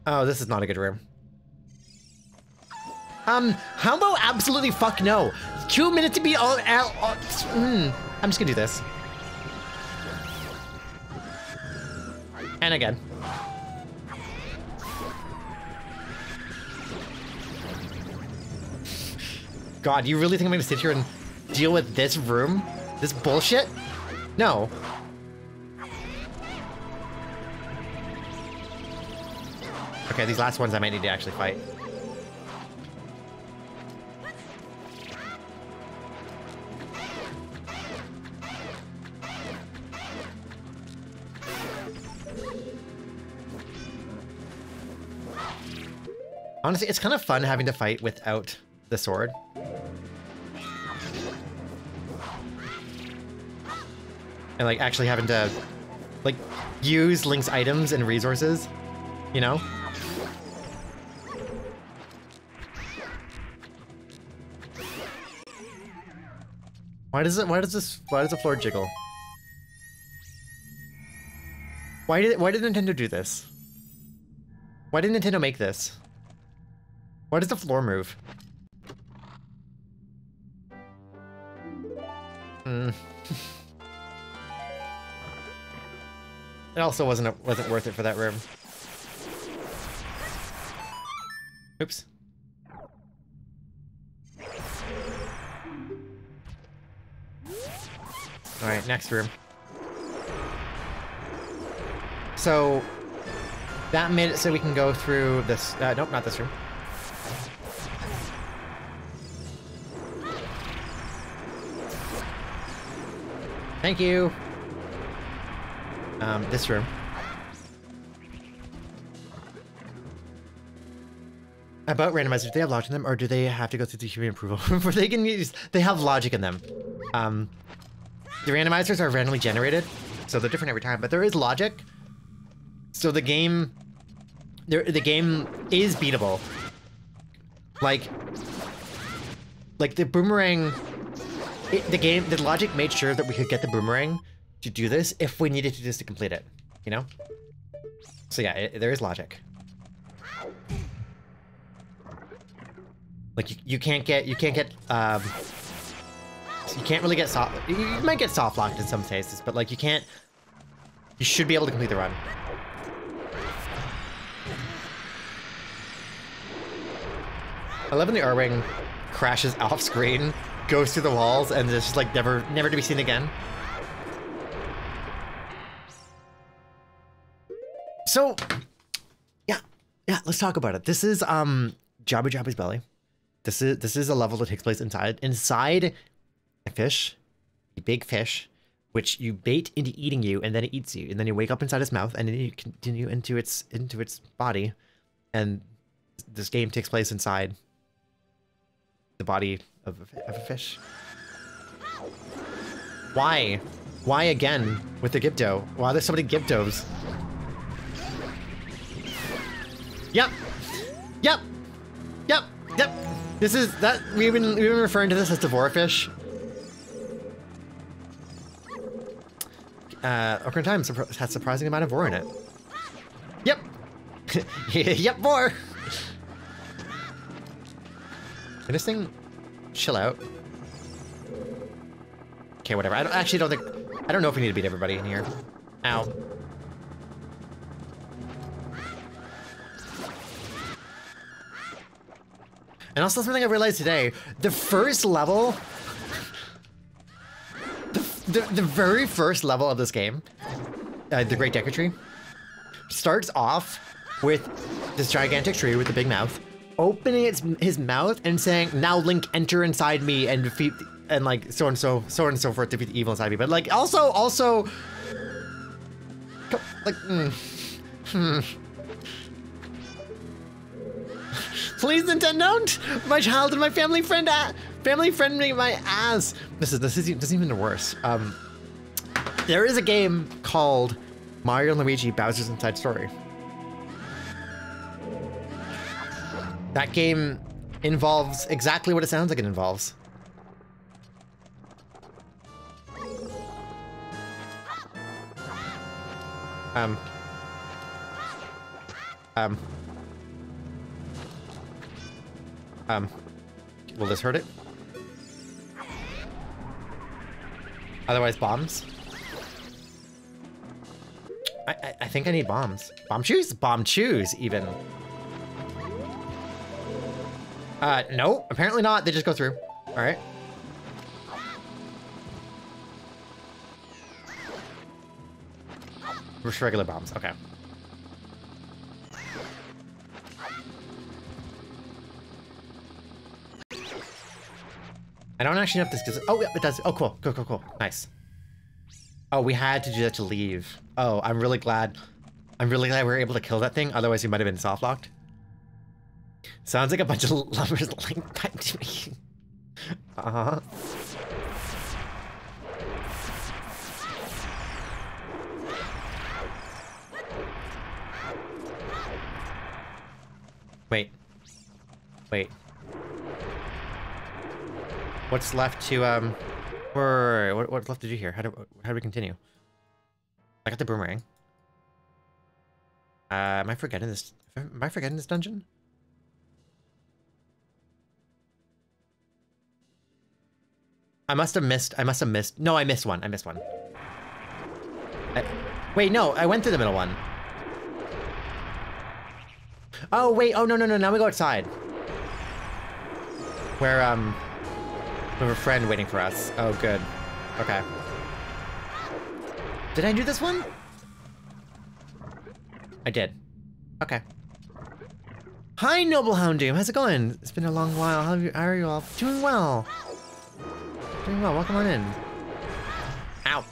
Oh, this is not a good room. Um, how about absolutely fuck no? Two minutes to be all, all mm, I'm just gonna do this. And again. God, you really think I'm gonna sit here and deal with this room? This bullshit? No. Okay, these last ones I might need to actually fight. Honestly, it's kind of fun having to fight without the sword. And like actually having to like use Link's items and resources, you know? Why does it why does this why does the floor jiggle? Why did why did Nintendo do this? Why did Nintendo make this? Why does the floor move? Hmm. (laughs) it also wasn't wasn't worth it for that room. Oops. All right, next room. So that made it so we can go through this. Uh, nope, not this room. Thank you. Um, this room. About randomizers, do they have logic in them, or do they have to go through the human approval (laughs) before they can use? They have logic in them. Um, the randomizers are randomly generated, so they're different every time, but there is logic. So the game, there the game is beatable. Like, like the boomerang it, the game, the logic made sure that we could get the boomerang to do this if we needed to just to complete it, you know? So yeah, it, there is logic. Like you, you can't get, you can't get, um, you can't really get soft, you, you might get soft locked in some cases, but like you can't, you should be able to complete the run. I love when the R-Wing crashes (laughs) off screen goes through the walls and is just like never never to be seen again. So yeah, yeah, let's talk about it. This is um Jabu Jabu's belly. This is this is a level that takes place inside inside a fish, a big fish, which you bait into eating you, and then it eats you, and then you wake up inside its mouth, and then you continue into its into its body, and This game takes place inside the body of, a- of a fish. Why? Why again with the Gipto? Why are there so many Giptos? Yep. Yep. Yep. Yep. This is that we've been we've been referring to this as Devorafish. Uh, Ocarina Time surpri- has surprising amount of vor in it. Yep. yep, vor. Can this thing chill out? Okay, whatever. I don't, actually don't think... I don't know if we need to beat everybody in here. Ow. And also something I realized today, the first level... The, the, the very first level of this game, uh, the Great Deku Tree, starts off with this gigantic tree with a big mouth, opening its his mouth and saying, "Now Link, enter inside me and defeat." And like so and so, so and so forth, defeat the evil inside me. But like also, also, like, mm, hmm. Please, Nintendo, don't! My child and my family friend, family friend my ass. This is this is this is even worse. Um, there is a game called Mario and Luigi Bowser's Inside Story. That game involves exactly what it sounds like it involves. Um. Um. Um. Will this hurt it? Otherwise, bombs? I, I, I think I need bombs. Bombchus? Bomb shoes, even. Uh, no, apparently not. They just go through. All right. We're just regular bombs. Okay. I don't actually know if this does. Oh, yeah, it does. Oh, cool. Cool, cool, cool. Nice. Oh, we had to do that to leave. Oh, I'm really glad. I'm really glad we were able to kill that thing. Otherwise, he might have been soft locked. Sounds like a bunch of (laughs) lovers linked back to me. Uh huh. Wait. Wait. What's left to um? What, what's left to do here? How do how do we continue? I got the boomerang. Uh, am I forgetting this? Am I forgetting this dungeon? I must have missed. I must have missed. No, I missed one. I missed one. I, wait, no. I went through the middle one. Oh wait. Oh no no no. Now we go outside. Where um, we have a friend waiting for us. Oh good. Okay. Did I do this one? I did. Okay. Hi, Noble Houndoom. How's it going? It's been a long while. How are you, how are you all? Doing well. Doing well. Welcome on in. Ow.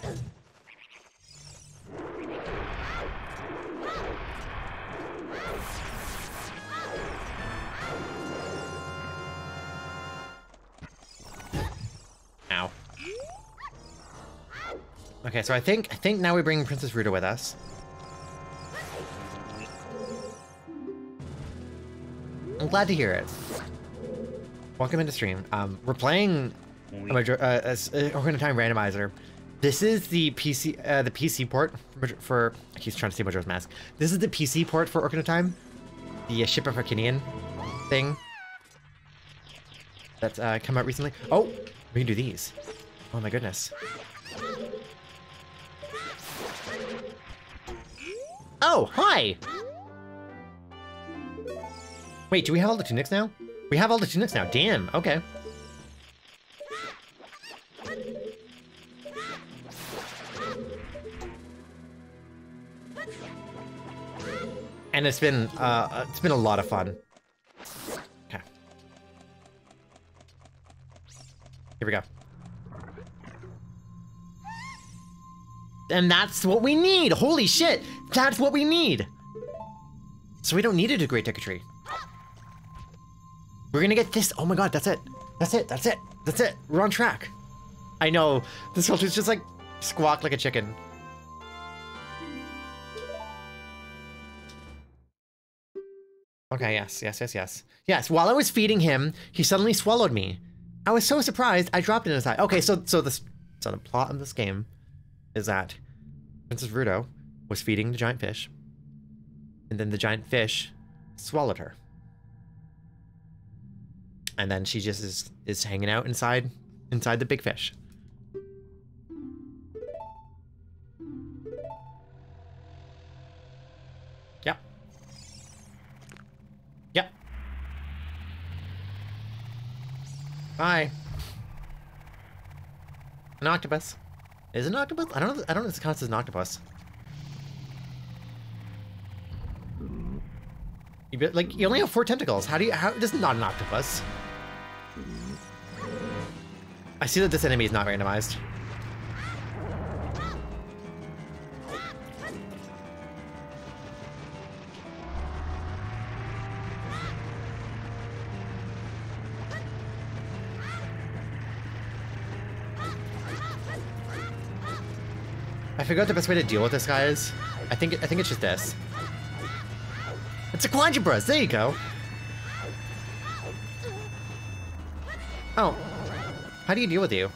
Ow. Okay, so I think I think now we bring Princess Ruto with us. I'm glad to hear it. Welcome into stream. Um, we're playing uh, a, Time randomizer. This is the PC, uh, the PC port for, for. Trying to say Majora's Mask. This is the PC port for Ocarina Time, the uh, Ship of Harkinian thing that's uh, come out recently. Oh, we can do these. Oh my goodness. Oh, hi! Wait, do we have all the tunics now? We have all the tunics now. Damn, okay. And it's been, uh, it's been a lot of fun. Okay. Here we go. And that's what we need! Holy shit! That's what we need! So we don't need a Great Deku Tree. We're gonna get this. Oh my god, that's it. That's it. That's it. That's it. We're on track. I know. This culture's just like squawk like a chicken. Okay, yes, yes, yes, yes. Yes, while I was feeding him, he suddenly swallowed me. I was so surprised, I dropped it in his eye. Okay, so so this so the plot of this game is that Princess Ruto was feeding the giant fish, and then the giant fish swallowed her. And then she just is is hanging out inside inside the big fish. Bye. An octopus. Is it an octopus? I don't know. I don't know if this counts as an octopus. You be, like you only have four tentacles. How do you? How this is not an octopus? I see that this enemy is not randomized. I figured out the best way to deal with this guy is. I think I think it's just this. It's a quadrupus. There you go. Oh, how do you deal with you?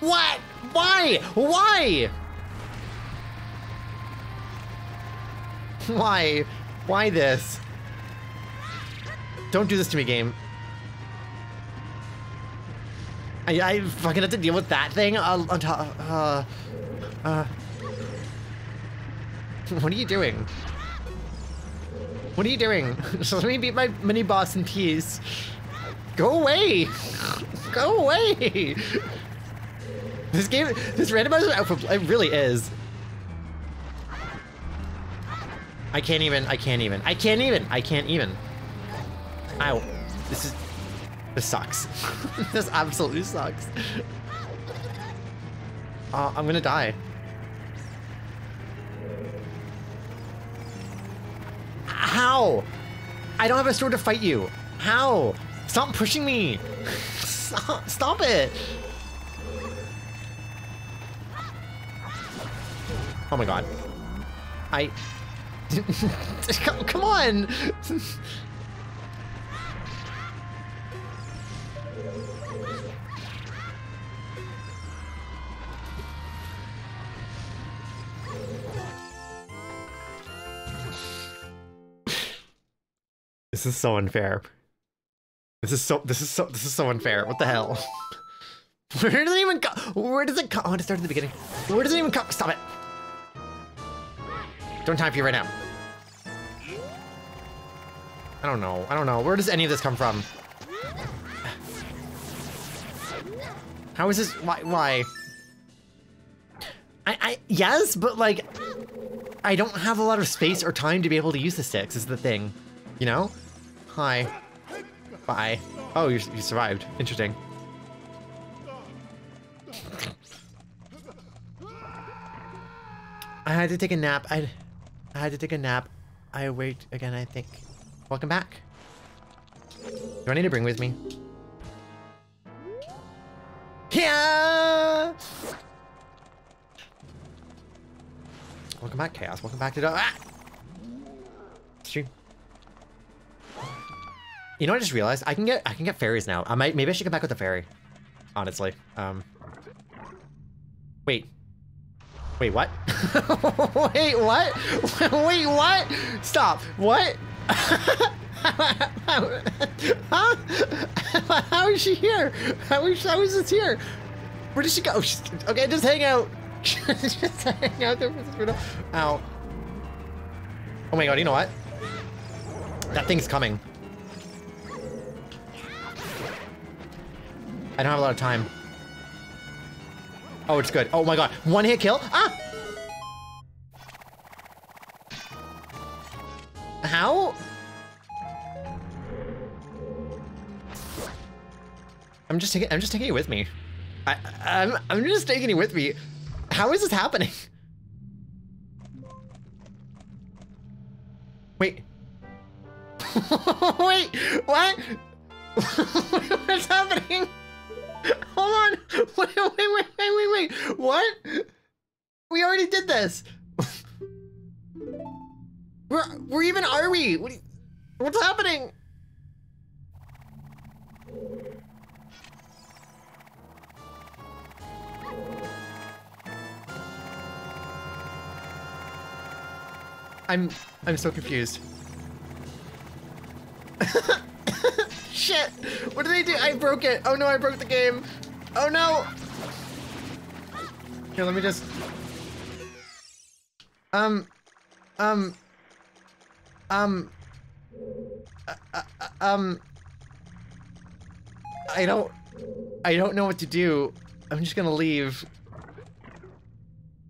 What? Why? Why? Why? Why this? Don't do this to me, game. I, I fucking have to deal with that thing uh, on top. Uh, uh. What are you doing? What are you doing? So (laughs) let me beat my mini boss in peace. Go away! (laughs) Go away! This game, this randomizer output, it really is. I can't even, I can't even, I can't even, I can't even. Ow. This is, this sucks. (laughs) this absolutely sucks. Uh, I'm gonna die. How? I don't have a sword to fight you. How? Stop pushing me. (laughs) Stop, stop it. Oh my god. I... (laughs) come, come on! This is so unfair. This is so this is so this is so unfair. What the hell? (laughs) Where does it even go? Where does it come? Oh, it started at the beginning. Where does it even come? Stop it. Don't time for you right now. I don't know. I don't know. Where does any of this come from? How is this? Why? Why? I, I, yes, but like, I don't have a lot of space or time to be able to use the sticks is the thing, you know? Hi. Bye. Oh, you, you survived. Interesting. I had to take a nap. I, I had to take a nap. I wait again, I think. Welcome back. Do I need to bring with me? Yeah! Welcome back, Chaos. Welcome back to the ah! stream. You know, I just realized I can get I can get fairies now. I might maybe I should come back with a fairy. Honestly, um. Wait. Wait, what? (laughs) Wait, what? (laughs) Wait, what? Stop. What? (laughs) huh? How is she here? How is, how is this here? Where did she go? She's, okay, just hang out. just hang out there. for Ow. Oh my god, you know what? That thing's coming. I don't have a lot of time. Oh, it's good. Oh my god. One hit kill? Ah! How? I'm just taking I'm just taking it with me. I I'm I'm just taking it with me. How is this happening? (laughs) Wait, (laughs) Wait, what? (laughs) What's happening? (laughs) Hold on. (laughs) Wait, wait, wait, wait, wait, wait. What? We already did this. (laughs) Where, where even are we? What, what's happening? I'm I'm so confused. Shit! What did they do? I broke it. Oh no, I broke the game. Oh no! Here, let me just. Um, um, um, uh, uh, um. I don't. I don't know what to do. I'm just gonna leave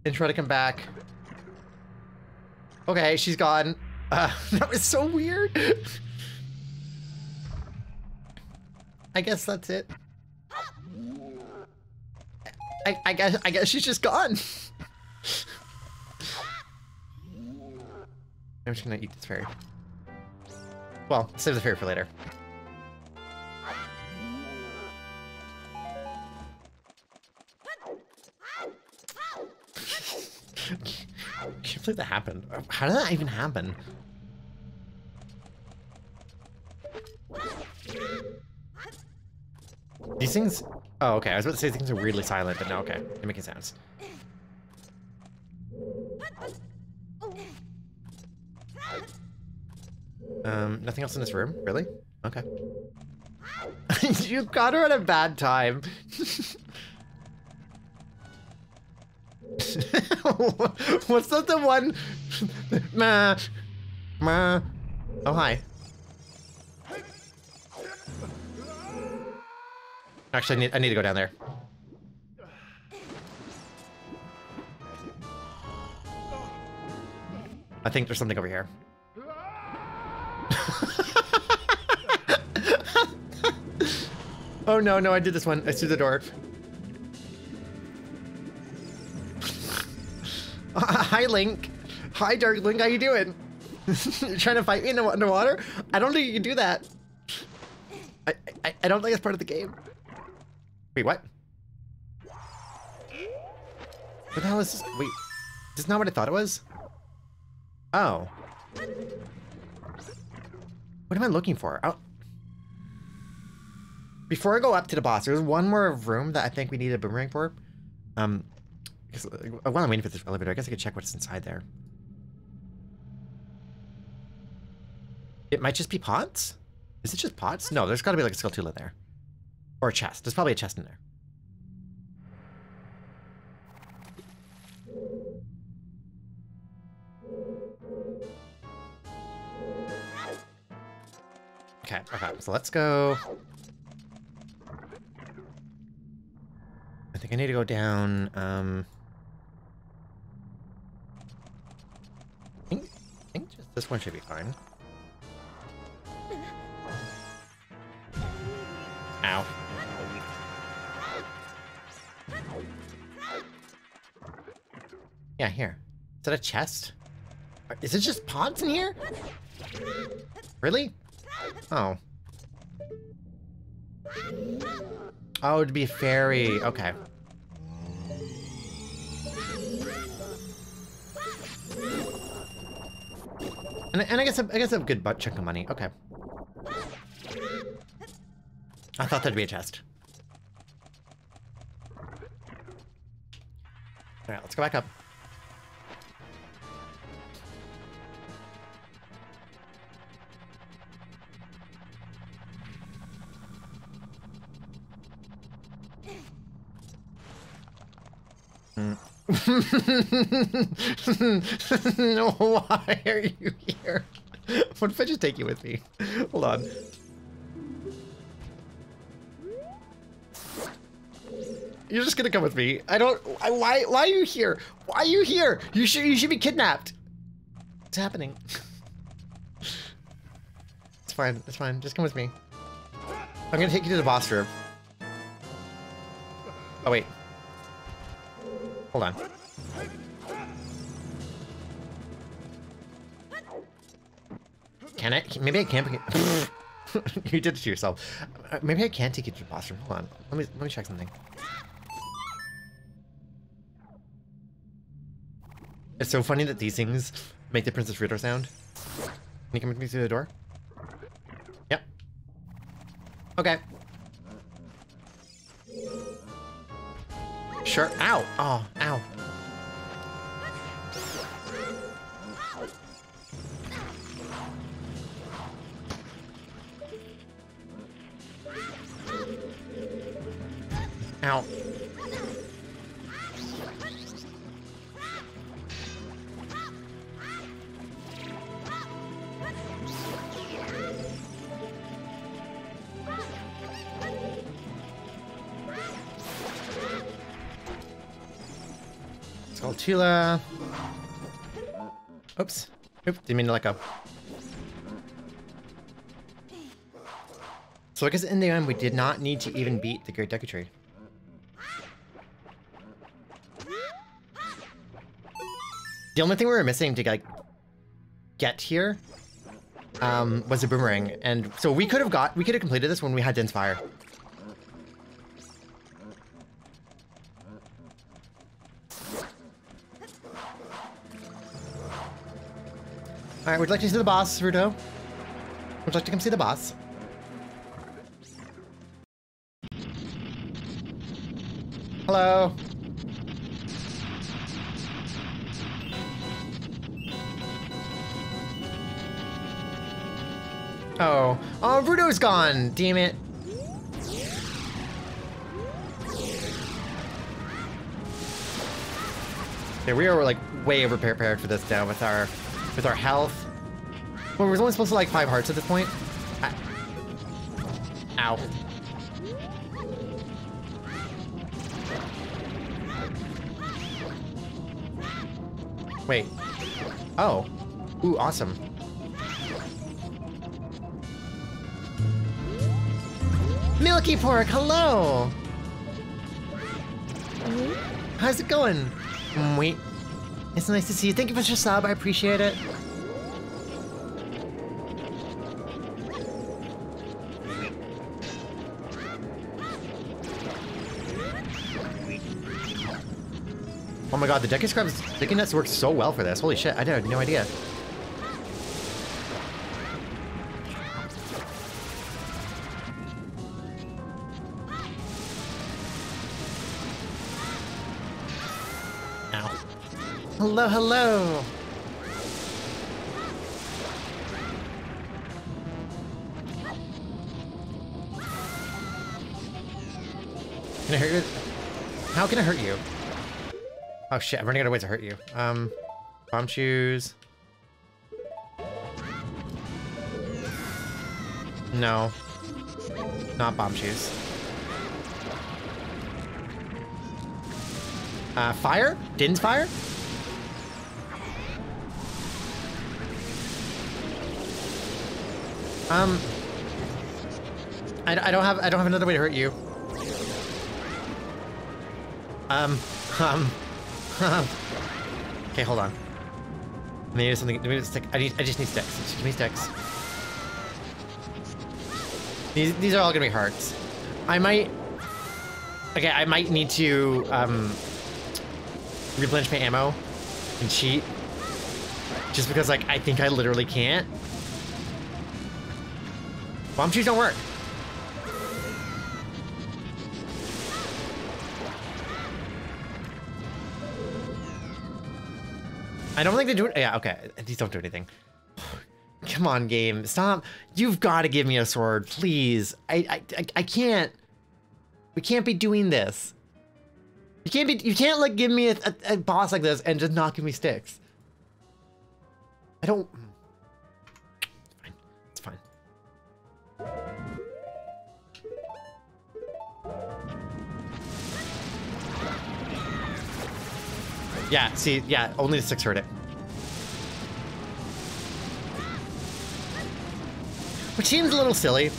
and try to come back. Okay, she's gone. Uh, (laughs) that was so weird. (laughs) I guess that's it. I, I guess I guess she's just gone. (laughs) I'm just gonna eat this fairy. Well, save the fairy for later. (laughs) can't believe that happened. How did that even happen? These things... Oh, okay. I was about to say things are weirdly silent, but no, okay. They're making sounds. Um, nothing else in this room? Really? Okay. (laughs) you got her at a bad time. (laughs) What's that the one? (laughs) ma, ma. Oh hi. Actually, I need I need to go down there. I think there's something over here. (laughs) oh no, no, I did this one. I threw the door. (laughs) Hi, Link. Hi, Dark Link. How you doing? (laughs) You're trying to fight me in the underwater? I don't think you can do that. I, I, I don't think it's part of the game. Wait, what? What the hell is this? Wait, this is not what I thought it was? Oh. What am I looking for? Oh. Before I go up to the boss, there's one more room that I think we need a boomerang for. Um, because uh, while I'm waiting for this elevator, I guess I could check what's inside there. It might just be pots? Is it just pots? No, there's gotta be like a Skulltula there. Or a chest. There's probably a chest in there. Okay, okay, so let's go. I think I need to go down, um... I think, I think just this one should be fine. Ow. Yeah, here. Is that a chest? Is it just pods in here? Really? Oh. Oh, it'd be fairy. Okay. And, and I guess I, I guess a good butt chunk of money. Okay. I thought that'd be a chest. All right, let's go back up. Mm. (laughs) why are you here? What if I just take you with me? Hold on. You're just gonna come with me. I don't. I, why? Why are you here? Why are you here? You should. You should be kidnapped. What's happening? (laughs) it's fine. It's fine. Just come with me. I'm gonna take you to the boss room. Oh wait. Hold on. Can I? Maybe I can't. (laughs) you did it to yourself. Uh, Maybe I can't take you to the boss room. Hold on. Let me let me check something. It's so funny that these things make the Princess Ruto sound. Can you come with me through the door? Yep. Okay. Sure. Ow. Oh, ow. Ow. Skulltula. Oops. Oop, didn't mean to let go. So I guess in the end, we did not need to even beat the Great Deku Tree. The only thing we were missing to like get here um, was a boomerang, and so we could have got we could have completed this when we had Din's Fire. All right, would you like to see the boss, Ruto? Would you like to come see the boss? Hello. Oh. Oh, Ruto's gone! Damn it. Yeah, we are like way over prepared for this now with our with our health. Well, we're only supposed to like five hearts at this point. I... Ow. Wait. Oh. Ooh, awesome. Milky Pork, hello! How's it going? Wait. It's nice to see you. Thank you for your sub. I appreciate it. My god, the Deku Scrub's Deku Nuts works so well for this. Holy shit, I had no idea. Ow. Hello, hello! Can I hurt you? How can I hurt you? Oh shit, I'm running out of ways to hurt you. Um, Bombchus. No. Not Bombchus. Uh, fire? Din's fire? Um, I, I don't have I don't have another way to hurt you. Um, (laughs) um, (laughs) okay, hold on. I need something. I need stick. I need. I just need sticks. Just give me sticks. These these are all gonna be hearts. I might. Okay, I might need to um replenish my ammo and cheat. Just because, like, I think I literally can't. Bombchus don't work. I don't think they do it. Yeah, okay. These don't do anything. (sighs) Come on, game. Stop. You've got to give me a sword, please. I, I, I, can't. We can't be doing this. You can't be. You can't like give me a, a, a boss like this and just not give me sticks. I don't. Yeah. See. Yeah. Only the six heard it. Which seems a little silly.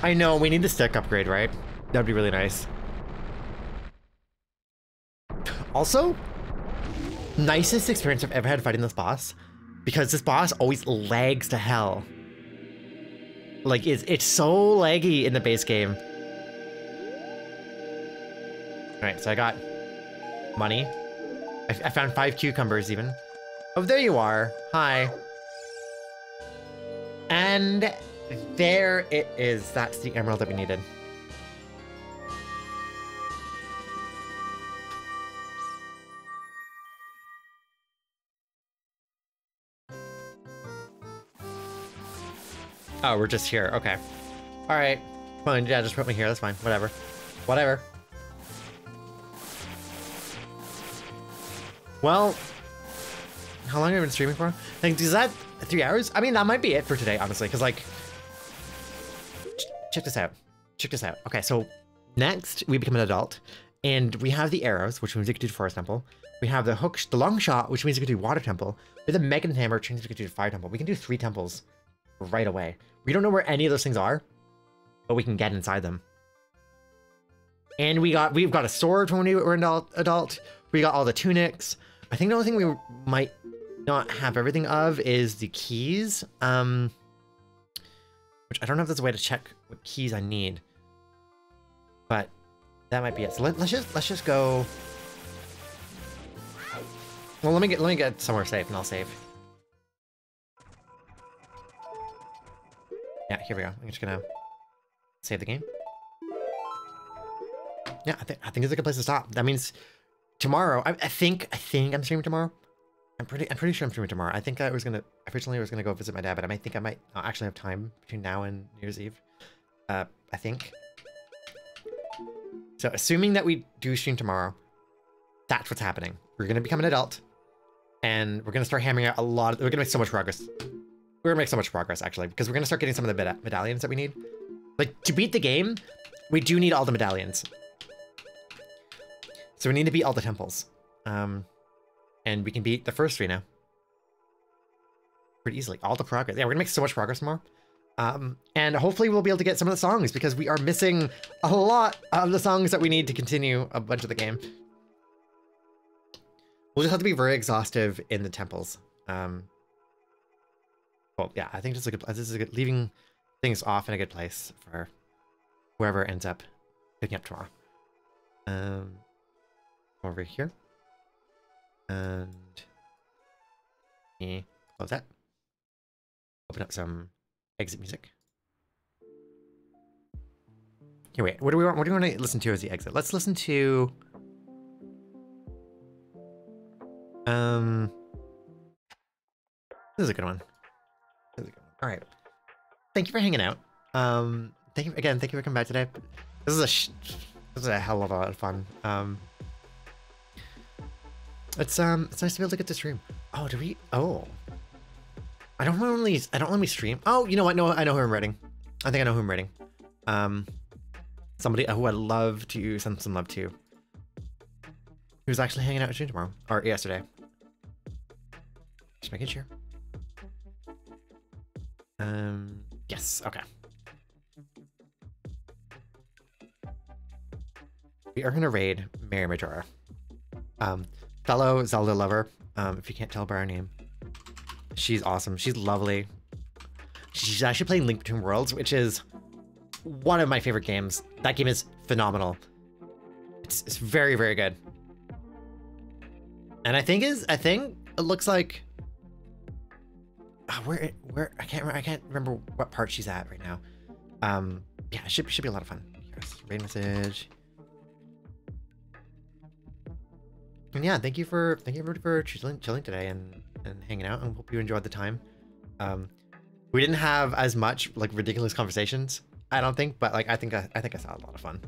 I know, we need the stick upgrade, right? That'd be really nice. Also, nicest experience I've ever had fighting this boss, because this boss always lags to hell. Like, it's, it's so laggy in the base game. Alright, so I got money. I, I found five cucumbers, even. Oh, there you are. Hi. And there it is. That's the emerald that we needed. Oh, we're just here. Okay. All right. Fine. Yeah, just put me here. That's fine. Whatever. Whatever. Well, how long have I been streaming for? Like, is that three hours? I mean, that might be it for today, honestly, because, like, ch check this out. Check this out. Okay, so next we become an adult, and we have the arrows, which means we can do Forest Temple. We have the hook, the long shot, which means we can do Water Temple. With the Megaton Hammer, which means we can do Fire Temple. We can do three temples right away. We don't know where any of those things are, but we can get inside them. And we got we've got a sword when we were an adult. adult. We got all the tunics. I think the only thing we might not have everything of is the keys. Um, which I don't know if there's a way to check what keys I need. But that might be it. So let, us just let's just go. Well, let me get let me get somewhere safe, and I'll save. Yeah, here we go. I'm just gonna save the game. Yeah, I think I think it's a good place to stop. That means tomorrow. I, I think I think I'm streaming tomorrow. I'm pretty I'm pretty sure I'm streaming tomorrow. I think I was gonna originally I was gonna go visit my dad, but I might think I might not actually have time between now and New Year's Eve. Uh, I think. So assuming that we do stream tomorrow, that's what's happening. We're gonna become an adult, and we're gonna start hammering out a lot. Of, we're gonna make so much progress. We're gonna make so much progress actually because we're gonna start getting some of the meda medallions that we need. Like to beat the game, we do need all the medallions. So we need to beat all the temples. Um, and we can beat the first three now. Pretty easily. All the progress. Yeah, we're gonna make so much progress more. Um, and hopefully we'll be able to get some of the songs because we are missing a lot of the songs that we need to continue a bunch of the game. We'll just have to be very exhaustive in the temples. Um, well, yeah, I think this is a good. This is a good leaving things off in a good place for whoever ends up picking up tomorrow. Um, over here. And me close that. Open up some exit music. Here, wait. What do we want? What do we want to listen to as the exit? Let's listen to. Um. This is a good one. All right. Thank you for hanging out. Um. Thank you again. Thank you for coming back today. This is a. this is a hell of a lot of fun. Um. It's um, it's nice to be able to get to stream. Oh, do we? Oh, I don't normally, I don't me stream. Oh, you know what? No, I know who I'm rating. I think I know who I'm rating. Um, somebody who I'd love to send some love to. Who's actually hanging out with you tomorrow or yesterday? Just making sure. Um, yes. Okay. We are gonna raid Mary Majora. Um, fellow Zelda lover, um, if you can't tell by her name. She's awesome. She's lovely. She's actually playing Link Between Worlds, which is one of my favorite games. That game is phenomenal. It's, it's very, very good. And I think is I think it looks like oh, where where I can't I can't remember what part she's at right now. Um, yeah, it should should be a lot of fun. Here's raid message. And yeah, thank you for thank you everybody for chilling, chilling today and and hanging out. And hope you enjoyed the time. Um, we didn't have as much like ridiculous conversations, I don't think, but like I think I, I think I saw a lot of fun.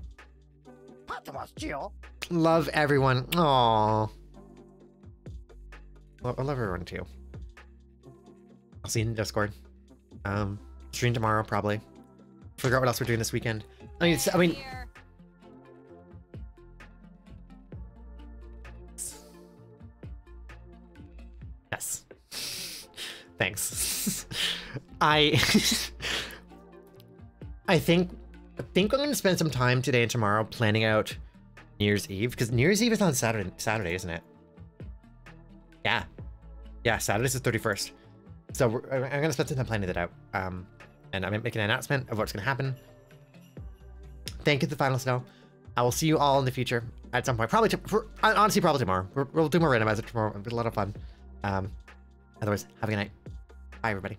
Love everyone. Aww. I love everyone too. I'll see you in Discord. Um, stream tomorrow probably. Figure out what else we're doing this weekend. I mean, I mean, Yes. (laughs) Thanks. (laughs) I (laughs) I think I think I'm gonna spend some time today and tomorrow planning out New Year's Eve? Because New Year's Eve is on Saturday, Saturday, isn't it? Yeah. Yeah, Saturday's the 31st. So I'm going to spend some time planning that out. Um, and I'm making an announcement of what's going to happen. Thank you to the final snow. I will see you all in the future at some point. Probably, for, honestly, probably tomorrow. we will do more randomizer tomorrow. It'll be a lot of fun. Um, otherwise, have a good night. Bye, everybody.